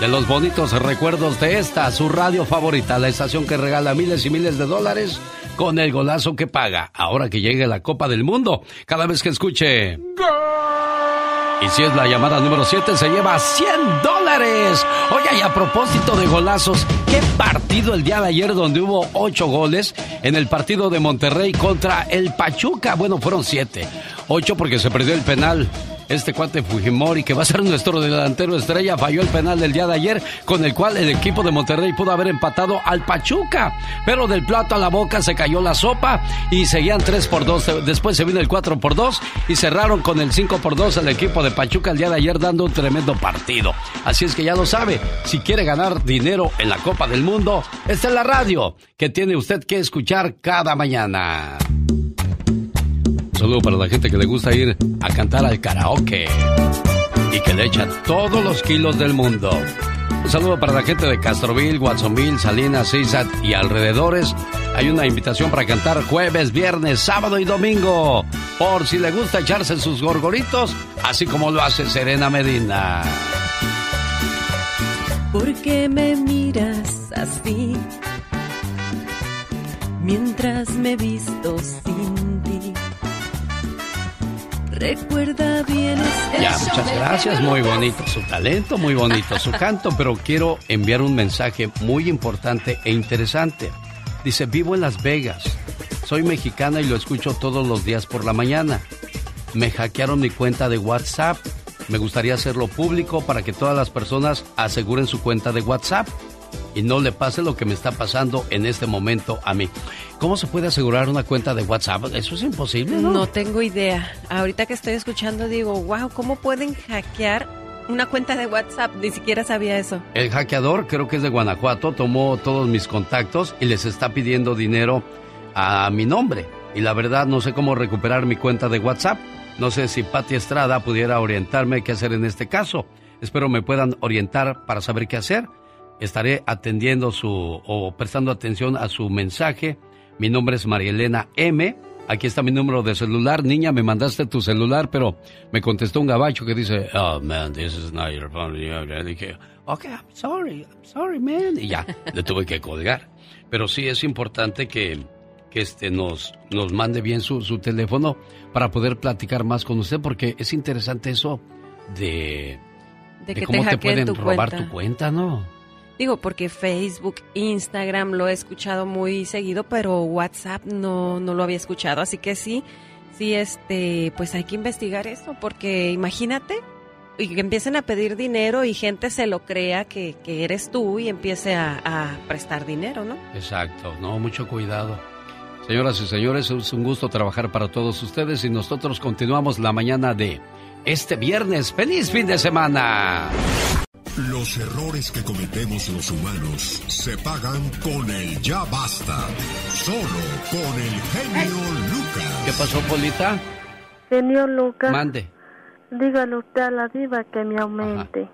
De los bonitos recuerdos de esta, su radio favorita, la estación que regala miles y miles de dólares con el golazo que paga. Ahora que llegue la Copa del Mundo, cada vez que escuche... Y si es la llamada número 7, se lleva 100 dólares. Oye, y a propósito de golazos, ¿qué partido el día de ayer donde hubo 8 goles en el partido de Monterrey contra el Pachuca? Bueno, fueron 7. 8 porque se perdió el penal este cuate Fujimori, que va a ser nuestro delantero estrella, falló el penal del día de ayer, con el cual el equipo de Monterrey pudo haber empatado al Pachuca. Pero del plato a la boca se cayó la sopa y seguían 3 por 2. Después se vino el 4 por 2 y cerraron con el 5 por 2 el equipo de Pachuca el día de ayer dando un tremendo partido. Así es que ya lo sabe, si quiere ganar dinero en la Copa del Mundo, esta es la radio que tiene usted que escuchar cada mañana. Un saludo para la gente que le gusta ir a cantar al karaoke y que le echa todos los kilos del mundo. Un saludo para la gente de Castroville, Watsonville, Salinas, Cisat y alrededores. Hay una invitación para cantar jueves, viernes, sábado y domingo. Por si le gusta echarse sus gorgoritos, así como lo hace Serena Medina. ¿Por qué me miras así? Mientras me visto sin. Recuerda bien este Ya, muchas gracias, muy bonito su talento, muy bonito su canto, pero quiero enviar un mensaje muy importante e interesante. Dice, vivo en Las Vegas, soy mexicana y lo escucho todos los días por la mañana. Me hackearon mi cuenta de WhatsApp. Me gustaría hacerlo público para que todas las personas aseguren su cuenta de WhatsApp y no le pase lo que me está pasando en este momento a mí. ¿Cómo se puede asegurar una cuenta de WhatsApp? Eso es imposible, ¿no? No tengo idea. Ahorita que estoy escuchando digo, wow, ¿cómo pueden hackear una cuenta de WhatsApp? Ni siquiera sabía eso. El hackeador, creo que es de Guanajuato, tomó todos mis contactos y les está pidiendo dinero a mi nombre. Y la verdad no sé cómo recuperar mi cuenta de WhatsApp. No sé si Pati Estrada pudiera orientarme qué hacer en este caso. Espero me puedan orientar para saber qué hacer. Estaré atendiendo su o prestando atención a su mensaje. Mi nombre es María Elena M. Aquí está mi número de celular. Niña, me mandaste tu celular, pero me contestó un gabacho que dice, oh man, this is not your phone. Le dije, ok, I'm sorry, I'm sorry, man. Y ya, le tuve que colgar. Pero sí es importante que, que este nos, nos mande bien su, su teléfono para poder platicar más con usted, porque es interesante eso de, De de que cómo te, pueden tu robar cuenta. tu cuenta, ¿no? Digo, porque Facebook, Instagram lo he escuchado muy seguido, pero WhatsApp no, no lo había escuchado. Así que sí, sí, este, pues hay que investigar eso, porque imagínate, y que empiecen a pedir dinero y gente se lo crea que, que eres tú y empiece a, a prestar dinero, ¿no? Exacto, no, mucho cuidado. Señoras y señores, es un gusto trabajar para todos ustedes y nosotros continuamos la mañana de este viernes. ¡Feliz fin de semana! Los errores que cometemos los humanos se pagan con el ya basta. Solo con el genio Lucas. ¿Qué pasó, Polita? Señor Lucas, Mande. dígale usted a la diva que me aumente.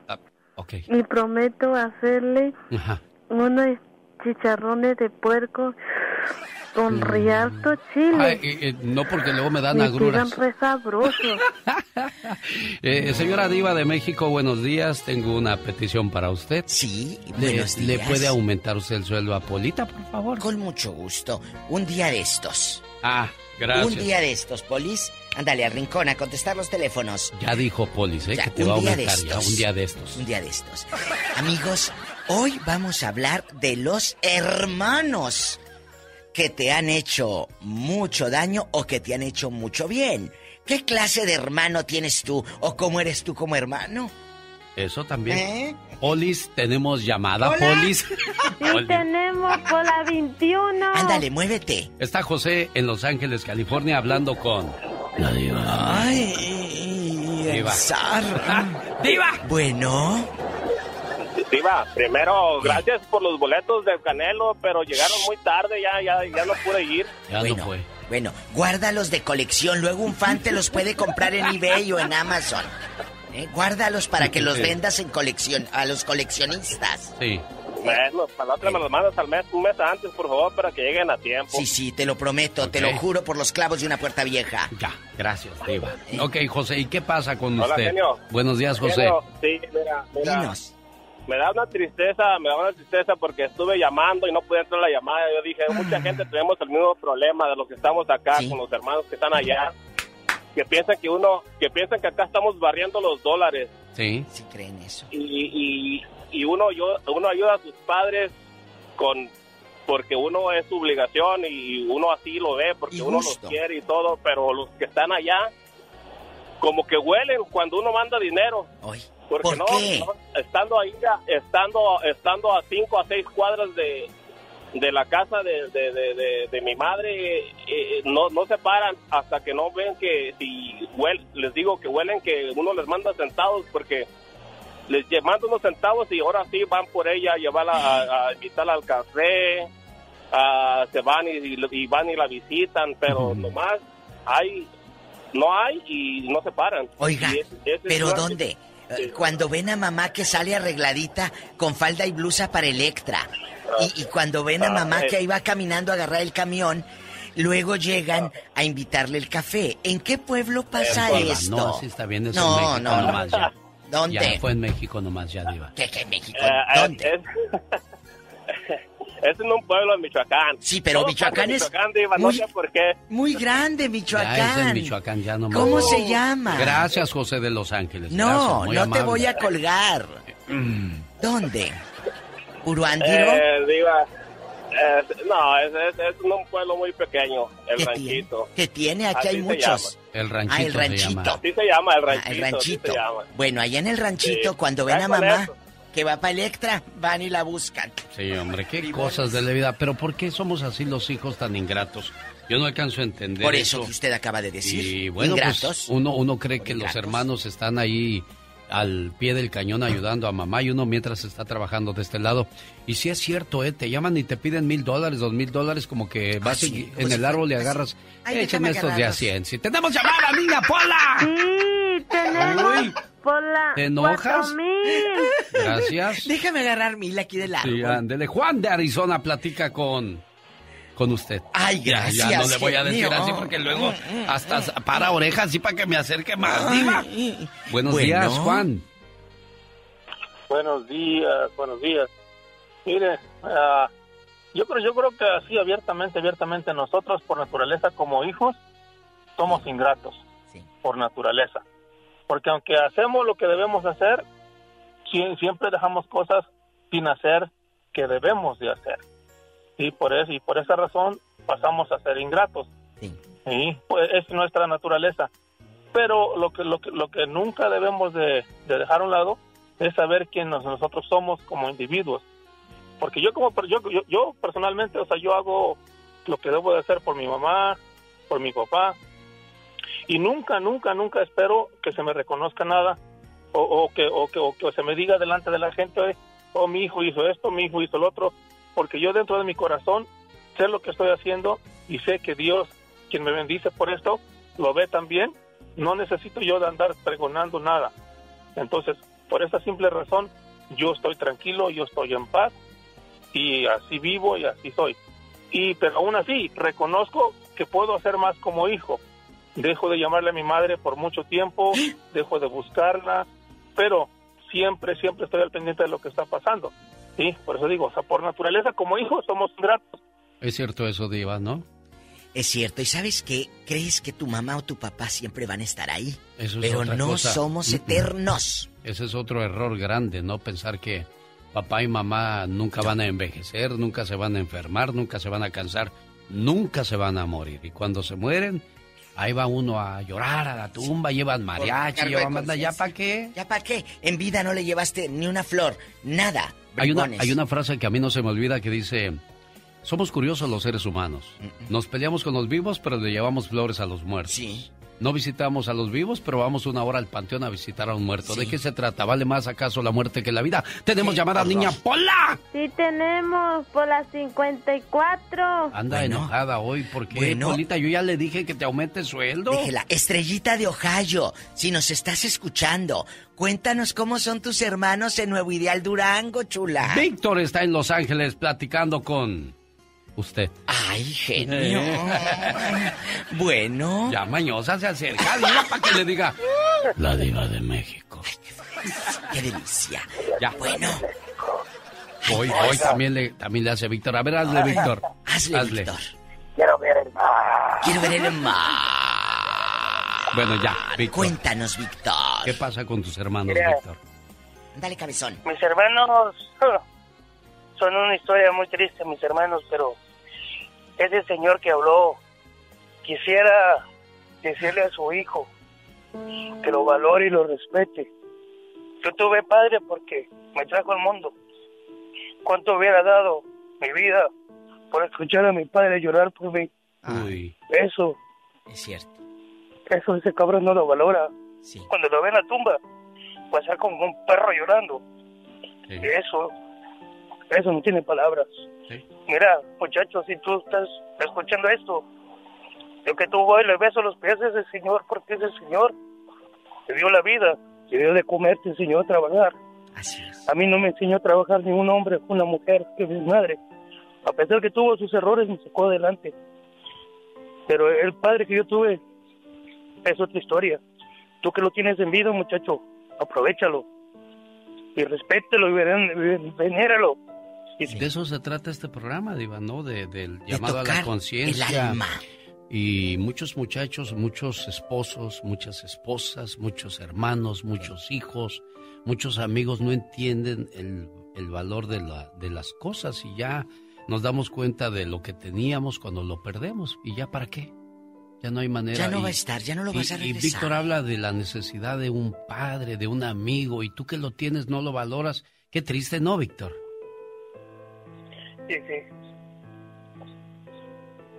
Ok. Y prometo hacerle Ajá. unos chicharrones de puerco con rialto chile. Ay, eh, eh, no porque luego me dan me agruras. quedan sabrosos. Eh, señora Diva de México, buenos días. Tengo una petición para usted. Sí, ¿Le, buenos ¿Le días. puede aumentar usted el sueldo a Polita, por favor? Con mucho gusto. Un día de estos. Ah, gracias. Un día de estos, Polis. Ándale, al rincón a contestar los teléfonos. Ya dijo Polis, ¿eh? Ya, que te un va a día de aumentar ya estos. un día de estos. Un día de estos. Amigos, hoy vamos a hablar de los hermanos que te han hecho mucho daño o que te han hecho mucho bien. ¿Qué clase de hermano tienes tú o cómo eres tú como hermano? Eso también. ¿Eh? Polis, tenemos llamada, Hola. Polis. Sí, tenemos por la 21. Ándale, muévete. Está José en Los Ángeles, California, hablando con la diva. Ay, Diva. ¡Diva! Bueno. Diva, primero, gracias por los boletos del Canelo, pero llegaron muy tarde, ya, ya, ya no pude ir. Ya bueno, no fue. Bueno, guárdalos de colección, luego un fan te los puede comprar en eBay o en Amazon. ¿Eh? Guárdalos para que los Sí. vendas en colección a los coleccionistas. Sí. Bueno, para la otra me los mandas al mes, un mes antes, por favor, para que lleguen a tiempo. Sí, sí, te lo prometo, te lo juro por los clavos de una puerta vieja. Ya, gracias, Diva. Ok, José, ¿y qué pasa con Hola, usted? genio. Buenos días, José. Genio, sí, mira, mira. Dinos. Me da una tristeza, me da una tristeza porque estuve llamando y no pude entrar a la llamada. Yo dije, mucha gente tenemos el mismo problema de los que estamos acá con los hermanos que están allá, que piensan que uno, que piensan que acá estamos barriendo los dólares Sí. Sí creen eso. y, y, y uno, yo, uno ayuda a sus padres con porque uno es su obligación y uno así lo ve porque Y uno los quiere y todo, pero los que están allá como que huelen cuando uno manda dinero. Porque ¿por no, qué? no, estando ahí, estando, estando a cinco a seis cuadras de, de la casa de, de, de, de- mi madre, eh, eh, no, no se paran hasta que no ven que si huel- les digo que huelen que uno les manda centavos porque les manda unos centavos y ahora sí van por ella a llevarla a, a invitarla al café, a- se van y, y- y van y la visitan, pero nomás hay no hay y no se paran. Oiga, es ¿pero dónde? Eh, Cuando ven a mamá que sale arregladita con falda y blusa para Electra. Y, y cuando ven a Ah, mamá eh. que ahí va caminando a agarrar el camión, luego llegan a invitarle el café. ¿En qué pueblo pasa esto? No, así está bien, eso No, en México no, no. nomás ya. ¿Dónde? Ya fue en México nomás ya, Diva. ¿Qué, qué, México? Eh, ¿Dónde? Es, es en un pueblo de Michoacán. Sí, pero Todo Michoacán es Michoacán, Diva, muy- no sé por qué. Muy grande, Ya Michoacán. es en Michoacán, ya nomás. ¿Cómo se llama? Gracias, José de Los Ángeles. No, Gracias, no te voy a colgar. Mm. ¿Dónde? ¿Uruandiro? Eh, Diva, eh, no, es, es, es un pueblo muy pequeño, el ¿Qué ranchito. que tiene? Aquí Así hay se muchos. El ranchito Ah, el se ranchito. llama. Así se llama, el Ah, ranchito. el ranchito. se llama. Bueno, allá en el ranchito, Sí. cuando ven a mamá eso. Que va para Electra, van y la buscan. Sí, hombre, qué cosas de la vida. Pero ¿por qué somos así los hijos tan ingratos? Yo no alcanzo a entender Por eso que usted acaba de decir. Y bueno, pues Ingratos. uno, uno cree que los hermanos están ahí al pie del cañón ayudando a mamá y uno mientras está trabajando de este lado. Y si es cierto, ¿eh? Te llaman y te piden mil dólares, dos mil dólares, como que vas y- en el árbol y agarras. Déjame estos de a. 100. Si tenemos llamada, niña Pola. Sí, tenemos Uy. Por la ¿Te enojas? Gracias. Déjame agarrar mil aquí del árbol. Sí, ándele. Juan de Arizona platica con con usted. Ay, Ya, Ya, gracias, no le voy a decir así porque luego hasta para orejas así para que me acerque más. diva. Buenos Bueno. días, Juan. Buenos días, buenos días. Mire, ah, yo creo, yo creo que así abiertamente, abiertamente nosotros por naturaleza como hijos somos ingratos por naturaleza, porque aunque hacemos lo que debemos hacer, sie- siempre dejamos cosas sin hacer que debemos de hacer. Y por eso y por esa razón pasamos a ser ingratos. Y pues es nuestra naturaleza. Pero lo que lo que lo que nunca debemos de, de dejar a un lado es saber quién nos- nosotros somos como individuos. Porque yo como yo, yo, yo personalmente, o sea, yo hago lo que debo de hacer por mi mamá, por mi papá, y nunca, nunca, nunca espero que se me reconozca nada o, que, o, que, o que se me diga delante de la gente, "Oye, oh, mi hijo hizo esto, mi hijo hizo lo otro, porque yo dentro de mi corazón sé lo que estoy haciendo y sé que Dios, quien me bendice por esto, lo ve también. No necesito yo de andar pregonando nada. Entonces, por esa simple razón, yo estoy tranquilo, yo estoy en paz y así vivo y así soy. Y pero aún así reconozco que puedo hacer más como hijo. Dejo de llamarle a mi madre por mucho tiempo, dejo de buscarla, pero siempre siempre estoy al pendiente de lo que está pasando. Sí, por eso digo, o sea, por naturaleza como hijos somos gratos. Es cierto eso, Diva, ¿no? Es cierto, ¿y sabes qué? ¿Crees que tu mamá o tu papá siempre van a estar ahí? Eso es Pero no cosa. somos eternos. Ese es otro error grande, ¿no? Pensar que papá y mamá nunca van a envejecer, nunca se van a enfermar, nunca se van a cansar, nunca se van a morir. Y cuando se mueren, ahí va uno a llorar a la tumba, llevan mariachi, llevan banda, ¿ya para qué? ¿Ya para qué? En vida no le llevaste ni una flor, nada. Hay una, hay una frase que a mí no se me olvida que dice, somos curiosos los seres humanos. Nos peleamos con los vivos, pero le llevamos flores a los muertos. No visitamos a los vivos, pero vamos una hora al panteón a visitar a un muerto. ¿De qué se trata? ¿Vale más acaso la muerte que la vida? Tenemos llamada niña Pola. Sí, tenemos por la 54. Anda enojada hoy porque, bueno. Polita, yo ya le dije que te aumente el sueldo. Déjela. Estrellita de Ohio, si nos estás escuchando, cuéntanos cómo son tus hermanos en Nuevo Ideal Durango, chula. Víctor está en Los Ángeles platicando con usted. Ay, genio. bueno. Ya mañosa se acerca, diga para que le diga. La diva de México. Qué delicia. Ya. Bueno. Hoy, hoy también le, también le hace Víctor. A ver, hazle, Ay, Víctor. hazle, Víctor. Quiero ver el mar. Quiero ver el mar. Bueno, ya, Víctor. Cuéntanos, Víctor. ¿Qué pasa con tus hermanos, Mira. Víctor? Dale, cabezón. Mis hermanos son una historia muy triste, mis hermanos, pero ese señor que habló quisiera decirle a su hijo que lo valore y lo respete. Yo tuve padre porque me trajo al mundo. ¿Cuánto hubiera dado mi vida por escuchar a mi padre llorar por mí? Uy. Eso, Es cierto. eso ese cabrón no lo valora. Cuando lo ve en la tumba, va a ser como un perro llorando. Eso, eso no tiene palabras. Mira, muchachos, si tú estás escuchando esto, Yo que tú voy le beso los pies a ese señor porque ese señor te dio la vida, te dio de comer, te enseñó a trabajar. A mí no me enseñó a trabajar ni un hombre, una mujer, que mi madre. A pesar que tuvo sus errores, me sacó adelante. Pero el padre que yo tuve es otra historia. Tú que lo tienes en vida, muchacho, aprovechalo. Y respételo y ven- De eso se trata este programa, Diva, ¿no? De, del llamado a la conciencia. el alma. Y muchos muchachos, muchos esposos, muchas esposas, muchos hermanos, muchos hijos, muchos amigos no entienden el, el valor de, la, de las cosas y ya nos damos cuenta de lo que teníamos cuando lo perdemos. ¿Y ya para qué? Ya no hay manera. Ya no Y- va a estar, ya no lo y- vas a Y regresar. Víctor habla de la necesidad de un padre, de un amigo, y tú que lo tienes no lo valoras. Qué triste, ¿no, Víctor? Sí, sí.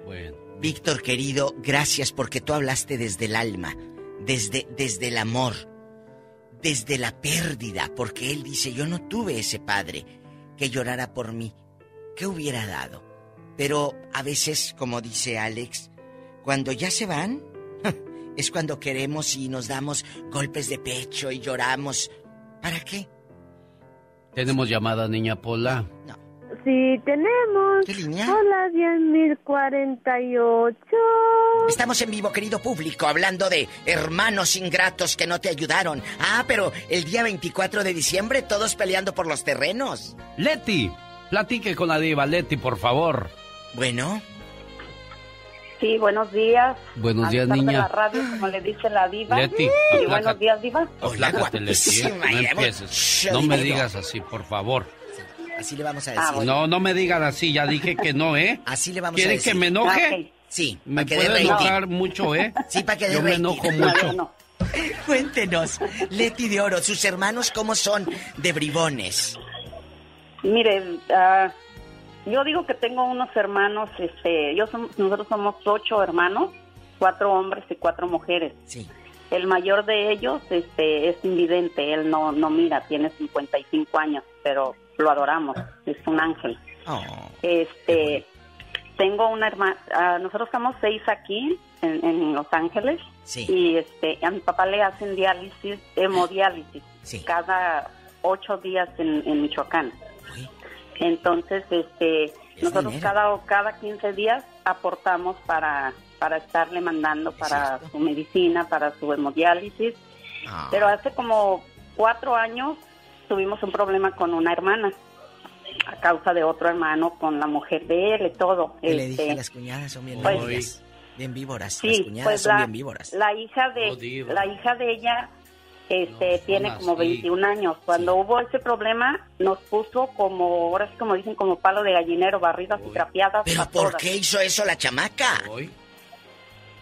Bueno. Víctor querido, gracias porque tú hablaste desde el alma, desde, desde el amor, desde la pérdida, porque él dice, yo no tuve ese padre que llorara por mí. ¿Qué hubiera dado? Pero a veces, como dice Alex, cuando ya se van, es cuando queremos y nos damos golpes de pecho y lloramos. ¿Para qué? Tenemos llamada, niña Pola. Sí, tenemos. ¿Qué línea? Hola, 10.048. Estamos en vivo, querido público, hablando de hermanos ingratos que no te ayudaron. Ah, pero el día 24 de diciembre todos peleando por los terrenos. Leti, platique con la diva, Leti, por favor. Bueno. Sí, buenos días. Buenos días, estar de niña. la radio, como le dice la diva. Leti, Sí, buenos días, diva. Leti, ¿eh? No empieces. No me digas así, por favor. Así le vamos a Ah, decir. No, no me digan así, ya dije que no, ¿eh? Así le vamos a ¿Quieren decir. que me enoje? Ah. Sí, Me rating. enojar mucho, ¿eh? Sí, para que dé Yo me rating. enojo No, mucho. no, Cuéntenos, Leti de Oro, sus hermanos, ¿cómo son de bribones? Mire, ah, yo digo que tengo unos hermanos, este, yo som- nosotros somos ocho hermanos, cuatro hombres y cuatro mujeres. Sí. El mayor de ellos, este, es invidente, él no, no mira, tiene 55 años, pero lo adoramos, es un ángel. Oh. Este, tengo una hermana, nosotros estamos seis aquí en, en Los Ángeles Sí. y este, a mi papá le hacen diálisis, hemodiálisis, cada ocho días en, en Michoacán. Entonces, este, nosotros dinero. cada cada 15 días aportamos para para estarle mandando para su medicina, para su hemodiálisis. Ah. Pero hace como cuatro años tuvimos un problema con una hermana a causa de otro hermano con la mujer de él y todo. Que le Este, dije, las cuñadas son bien pues, víboras. Bien víboras, las Sí, cuñadas pues son la, bien víboras. la hija de Oh, la hija de ella este tiene son como así. 21 años. Cuando hubo ese problema nos puso como ahora sí como dicen como palo de gallinero, barridas y trapeadas. ¿Pero por todas. qué hizo eso la chamaca?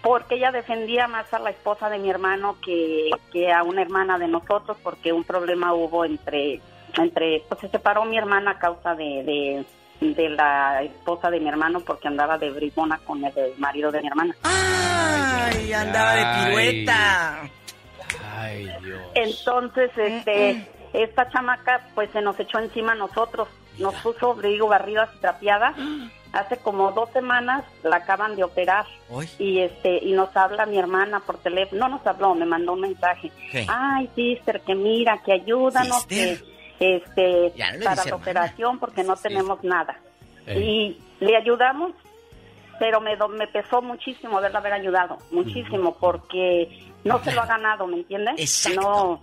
Porque ella defendía más a la esposa de mi hermano que, que a una hermana de nosotros, porque un problema hubo entre, entre pues se separó mi hermana a causa de, de, de la esposa de mi hermano porque andaba de bribona con el, el marido de mi hermana. Ay, andaba de pirueta. Ay, Dios. Entonces, este, esta chamaca pues se nos echó encima a nosotros, nos puso, le digo, barridas y trapeadas. Hace como dos semanas la acaban de operar y este y nos habla mi hermana por teléfono, no nos habló, me mandó un mensaje. ¿Qué? Ay, sister, que mira, que ayúdanos, que este no para la hermana. operación porque no tenemos nada. Ey. Y le ayudamos, pero me, do- me pesó muchísimo verla haber ayudado, muchísimo, porque no se lo ha ganado, ¿me entiendes? No,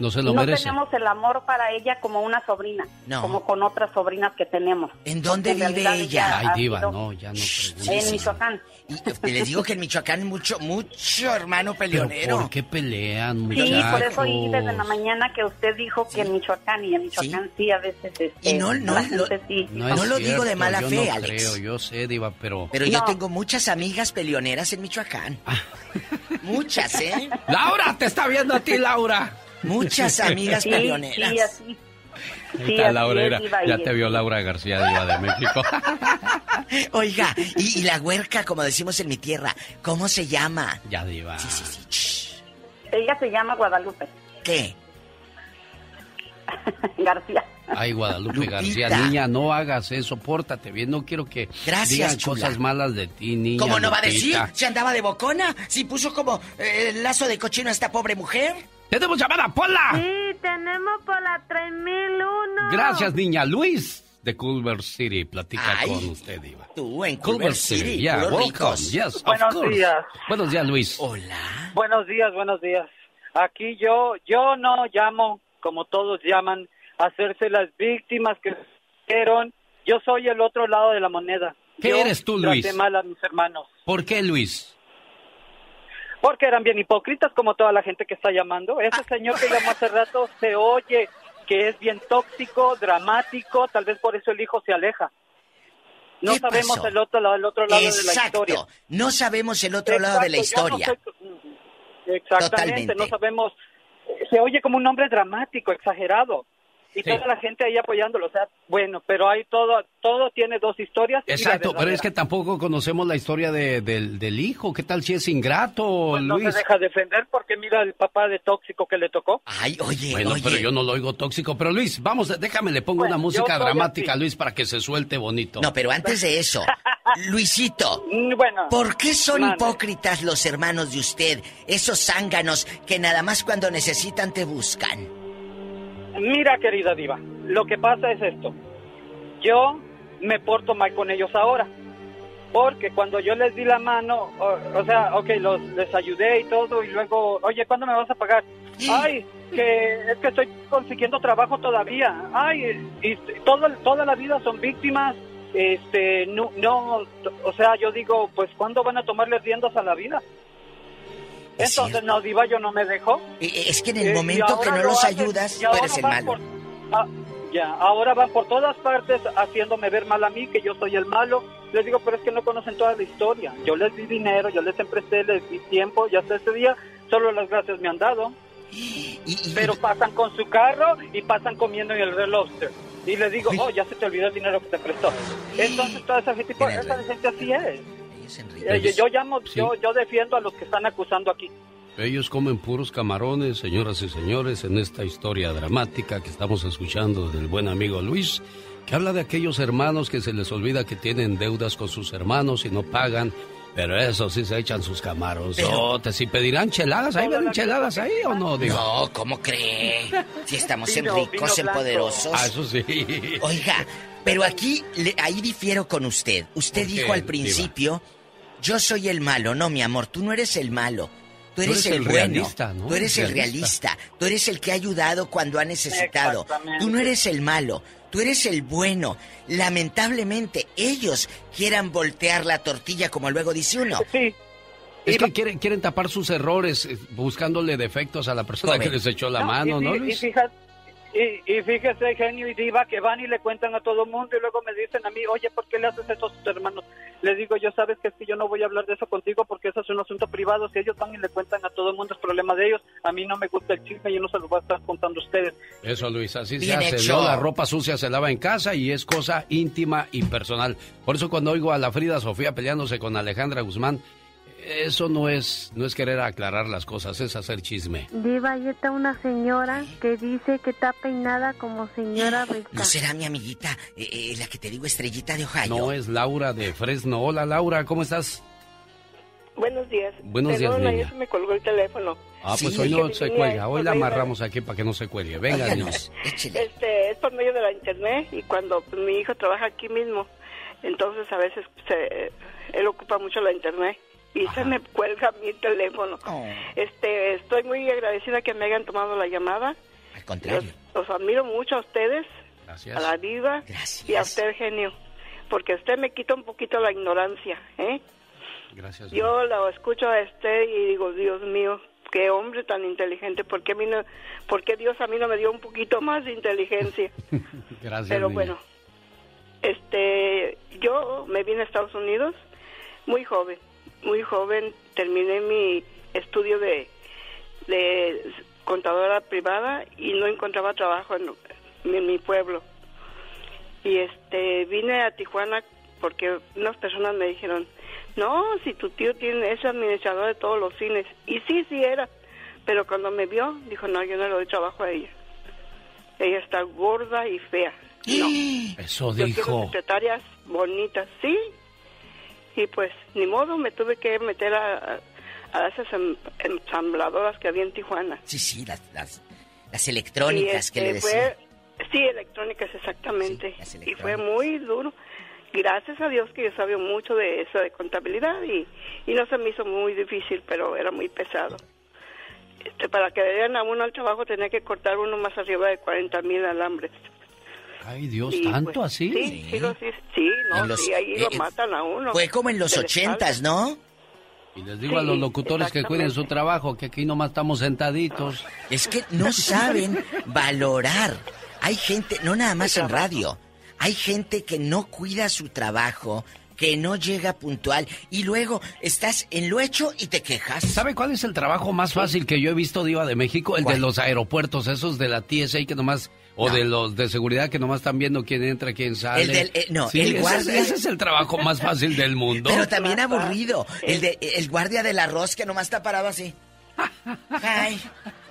No se lo no merece. tenemos el amor para ella como una sobrina, No. como con otras sobrinas que tenemos. ¿En dónde Porque vive ella? Ay, diva, sido no, ya no preguntes. En Michoacán. Y les digo que en Michoacán mucho, mucho hermano ¿Pero peleonero. por qué pelean, Sí, muchachos? por eso oí desde la mañana que usted dijo que en Michoacán y en Michoacán sí, a veces este, Y no- no- la gente sí. No, No lo digo de mala yo fe, no Alex. creo, yo sé, diva, pero... Pero yo tengo muchas amigas peleoneras en Michoacán. Muchas, ¿eh? ¡Laura, te está viendo a ti, Laura! Muchas amigas Sí, peleoneras. sí, así. Ahí Sí, está así Laura, es, era- Diva, ya te vio Laura García, diva de México. Oiga, y, y la huerca, como decimos en mi tierra, ¿cómo se llama? Ya, diva. Ella se llama Guadalupe. ¿Qué? García. Ay, Guadalupe Lupita. García, niña, no hagas eso, pórtate bien, no quiero que Gracias, digan chula. cosas malas de ti, niña. ¿Cómo no va a decir? ¿Se andaba de bocona? ¿Si puso como eh, el lazo de cochino a esta pobre mujer? ¡Tenemos llamada, Pola! Sí, tenemos por la 3001. Gracias, niña. Luis de Culver City platica Ay, con usted, Diva. Tú en Culver City, yeah, welcome. Yes, of Buenos course. días. Buenos días, Luis. Hola. Buenos días, buenos días. Aquí yo, yo no llamo, como todos llaman, a hacerse las víctimas que fueron. Yo soy el otro lado de la moneda. ¿Qué Yo eres tú, Luis? traté mal a mis hermanos. ¿Por qué, Luis? Porque eran bien hipócritas, como toda la gente que está llamando. Ese señor que llamó hace rato se oye que es bien tóxico, dramático, tal vez por eso el hijo se aleja. No ¿Qué sabemos pasó? el otro lado, el otro lado de la historia. No sabemos el otro lado de la no historia. Exactamente, Totalmente. no sabemos. Se oye como un hombre dramático, exagerado. Y toda la gente ahí apoyándolo. O sea, bueno, pero hay todo, todo tiene dos historias. Exacto, pero es que tampoco conocemos la historia de- del, del hijo. ¿Qué tal si es ingrato, Pues no Luis? se deja defender porque mira el papá de tóxico que le tocó. Ay, oye, Bueno, oye. pero yo no lo oigo tóxico. Pero Luis, vamos, déjame, le pongo Bueno, una música dramática, así. Luis, para que se suelte bonito. No, pero antes de eso, Luisito, Mm, Bueno. ¿por qué son mande. hipócritas los hermanos de usted? Esos zánganos que nada más cuando necesitan te buscan. Mira, querida diva, lo que pasa es esto. Yo me porto mal con ellos ahora. Porque cuando yo les di la mano, o, o sea, ok, los, les ayudé y todo, y luego, oye, ¿cuándo me vas a pagar? Ay, que es que estoy consiguiendo trabajo todavía. Ay, y todo, toda la vida son víctimas. Este, no, no, o sea, yo digo, pues, ¿cuándo van a tomarle riendas a la vida? Es Entonces, no, diva, yo no me dejo. Eh, Es que en el Eh, y momento que no lo los ayudas, y tú eres el malo. por- ah, ya, ahora van por todas partes haciéndome ver mal a mí, que yo soy el malo. Les digo, pero es que no conocen toda la historia. Yo les di dinero, yo les empresté, les di tiempo, y hasta este día solo las gracias me han dado. Pero pasan con su carro y pasan comiendo en el Red Lobster. Y les digo, oh, ya se te olvidó el dinero que te prestó. Entonces, toda esa gente, esa gente así es. Eh, yo, yo llamo, Sí. yo, yo defiendo a los que están acusando aquí. Ellos comen puros camarones, señoras y señores, en esta historia dramática que estamos escuchando del buen amigo Luis, que habla de aquellos hermanos que se les olvida que tienen deudas con sus hermanos y no pagan, pero eso sí se echan sus camaronzotes y pedirán cheladas, ¿ahí ven cheladas ahí o no? Digo? No, ¿cómo cree? Si estamos en ricos, en poderosos. Ah, eso sí. Oiga, pero aquí, le- ahí difiero con usted. Usted ¿Por qué, dijo al Diva? Yo soy el malo. No, mi amor, tú no eres el malo. Tú eres, el, bueno. realista, ¿no? Tú eres el realista. Tú eres el que ha ayudado cuando ha necesitado. Tú no eres el malo. Tú eres el bueno. Lamentablemente, ellos quieran voltear la tortilla, como luego dice uno. Sí. Es que quieren, quieren tapar sus errores eh, buscándole defectos a la persona Joven. que les echó la No, mano, y, ¿no, Luis? Y fíjate, y, y fíjese, genio y diva, que van y le cuentan a todo el mundo y luego me dicen a mí, oye, ¿por qué le haces esto a tus hermanos? Les digo, yo sabes que es que yo no voy a hablar de eso contigo porque eso es un asunto privado. Si ellos van y le cuentan a todo el mundo, es problema de ellos. A mí no me gusta el chisme, yo no se lo voy a estar contando a ustedes. Eso, Luis, así se hace, hecho. ¿no? La ropa sucia se lava en casa y es cosa íntima y personal. Por eso cuando oigo a la Frida Sofía peleándose con Alejandra Guzmán, eso no es, no es querer aclarar las cosas, es hacer chisme. Diva, ahí está una señora que dice que está peinada como señora rica. ¿No será mi amiguita, eh, eh, la que te digo, estrellita de Ohio? No es Laura de Fresno. Hola, Laura, ¿cómo estás? Buenos días. Buenos días, Perdón, niña. ayer se me colgó el teléfono. Ah, pues Sí, hoy que no se cuelga, hoy la amarramos aquí para que no se cuelgue. Venga, niña. Este, es por medio de la internet y cuando pues, mi hijo trabaja aquí mismo, entonces a veces se, él ocupa mucho la internet y se me cuelga mi teléfono. Oh. Este, estoy muy agradecida que me hayan tomado la llamada. Al contrario. Los, los admiro mucho a ustedes, Gracias. a la diva y a usted, genio, porque usted me quita un poquito la ignorancia, ¿eh? Gracias. Yo lo escucho a este y digo, Dios mío, qué hombre tan inteligente, ¿por qué, a mí no- por qué Dios a mí no me dio un poquito más de inteligencia? Gracias. Pero niña. bueno, este, yo me vine a Estados Unidos muy joven, muy joven, terminé mi estudio de, de contadora privada y no encontraba trabajo en, en mi pueblo. Y este, vine a Tijuana porque unas personas me dijeron, no, si tu tío tiene, es administrador de todos los cines. Y sí, sí era. Pero cuando me vio, dijo, no, yo no le doy trabajo a ella. ella está gorda y fea. No. Eso Yo quiero dijo. secretarias bonitas, sí. Y pues, ni modo, me tuve que meter a, a esas ensambladoras que había en Tijuana. Sí, sí, las, las, las electrónicas que le este, decía. fue- sí, electrónicas, exactamente. y fue muy duro. Gracias a Dios que yo sabía mucho de eso, de contabilidad, y, y no se me hizo muy difícil, pero era muy pesado. Este, para que le dieran a uno al trabajo tenía que cortar uno más arriba de 40 mil alambres. Ay, Dios, Y, ¿tanto pues, así? Sí, sí, lo- sí, sí, no, En los- sí, ahí lo eh, matan a uno. Fue como en los ochentas. ¿no? Y les digo a los locutores que cuiden su trabajo, que aquí nomás estamos sentaditos. Es que no saben valorar. Hay gente, no nada más en radio, hay gente que no cuida su trabajo, que no llega puntual y luego estás en lo hecho y te quejas. ¿Sabe cuál es el trabajo más fácil que yo he visto, Diva de México? El de los aeropuertos, esos de la TSA que nomás, o de los de seguridad que nomás están viendo quién entra, quién sale. El del- eh, no, Sí, el ese es- guardia- Ese, es el trabajo más fácil del mundo. Pero también aburrido. El de el guardia del arroz que nomás está parado así. Ay,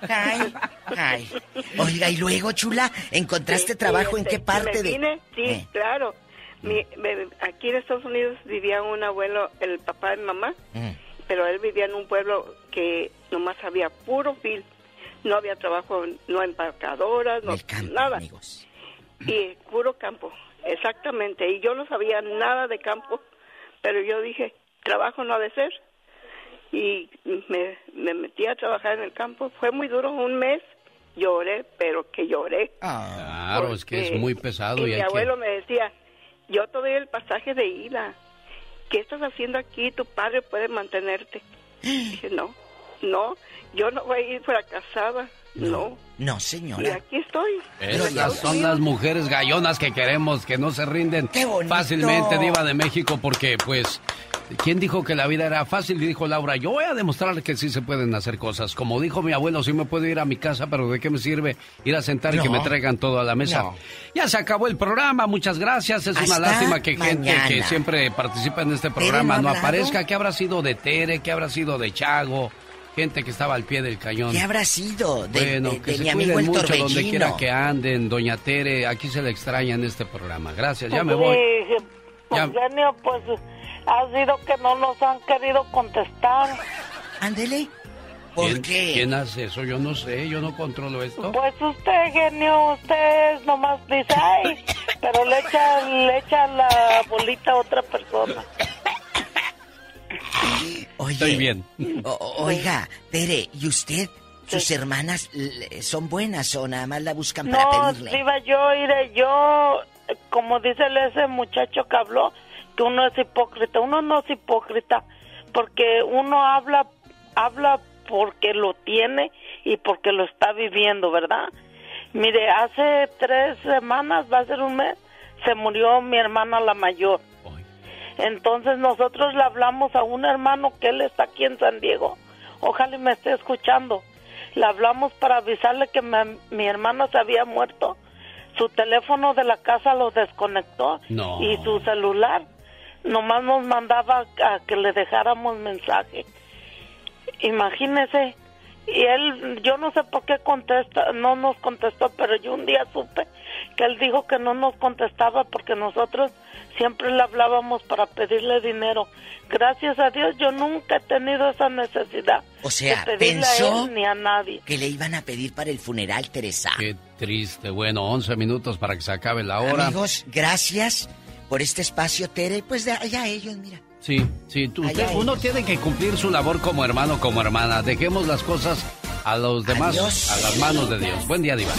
ay, ay. Oiga, y luego, chula, ¿encontraste Sí, trabajo en este, qué parte de...? vine, sí, Eh. claro. Mi- me- aquí en Estados Unidos vivía un abuelo, el papá de mi mamá, Mm. pero él vivía en un pueblo que nomás había puro fil. No había trabajo, no empacadoras, no nada. Y puro campo, exactamente. Y yo no sabía nada de campo, pero yo dije, trabajo no ha de ser. Y me, me metí a trabajar en el campo. Fue muy duro, un mes lloré, pero que lloré. Claro, es que es muy pesado Y y mi que... abuelo me decía, yo te doy el pasaje de ida. ¿Qué estás haciendo aquí? Tu padre puede mantenerte. Dije, no, no, yo no voy a ir fracasada. No. No, Y señora. aquí estoy. Esas son las mujeres gallonas que queremos, que no se rinden fácilmente, Diva de México, porque pues, ¿quién dijo que la vida era fácil? Dijo Laura, yo voy a demostrar que sí se pueden hacer cosas. Como dijo mi abuelo, sí me puedo ir a mi casa, pero ¿de qué me sirve ir a sentar y que No. me traigan todo a la mesa? No. Ya se acabó el programa, muchas gracias. Es una lástima que gente que siempre participa en este programa no no, aparezca. ¿Qué habrá sido de Tere? ¿Qué habrá sido de Chago? Gente que estaba al pie del cañón. ¿Qué habrá sido de, Bueno, de- que de se mi cuiden amigo el mucho donde quiera que anden, doña Tere, aquí se le extraña en este programa. Gracias, ya me Sí, voy. Ya- Eugenio, pues ha sido que no nos han querido contestar. Ándele. ¿Quién, ¿Quién hace eso? Yo no sé, yo no controlo esto. Pues usted, genio, usted nomás dice, ay, pero le echa, le echa la bolita a otra persona. Oye, Estoy bien. o- oiga, Tere, ¿y usted, sus hermanas l- son buenas o nada más la buscan para No, pedirle? iba yo, iré yo, como dice ese muchacho que habló, que uno es hipócrita. Uno no es hipócrita, porque uno habla, habla porque lo tiene y porque lo está viviendo, ¿verdad? Mire, hace tres semanas, va a ser un mes, se murió mi hermana la mayor. Entonces nosotros le hablamos a un hermano que él está aquí en San Diego. Ojalá me esté escuchando. Le hablamos para avisarle que me- mi hermana se había muerto. Su teléfono de la casa lo desconectó No. y su celular nomás nos mandaba a que le dejáramos mensaje. Imagínese. Y él, yo no sé por qué contesta, no nos contestó, pero yo un día supe que él dijo que no nos contestaba porque nosotros siempre le hablábamos para pedirle dinero. Gracias a Dios yo nunca he tenido esa necesidad O sea, de pedirle a pensó él ni a nadie. que le iban a pedir para el funeral, Teresa. Qué triste. Bueno, 11 minutos para que se acabe la hora. Amigos, gracias por este espacio, Tere. Pues de allá ellos, mira. Sí, sí, tú- usted- uno tiene que cumplir su labor como hermano, como hermana. Dejemos las cosas a los demás, Adiós. a las manos de Dios. Buen día, Diva.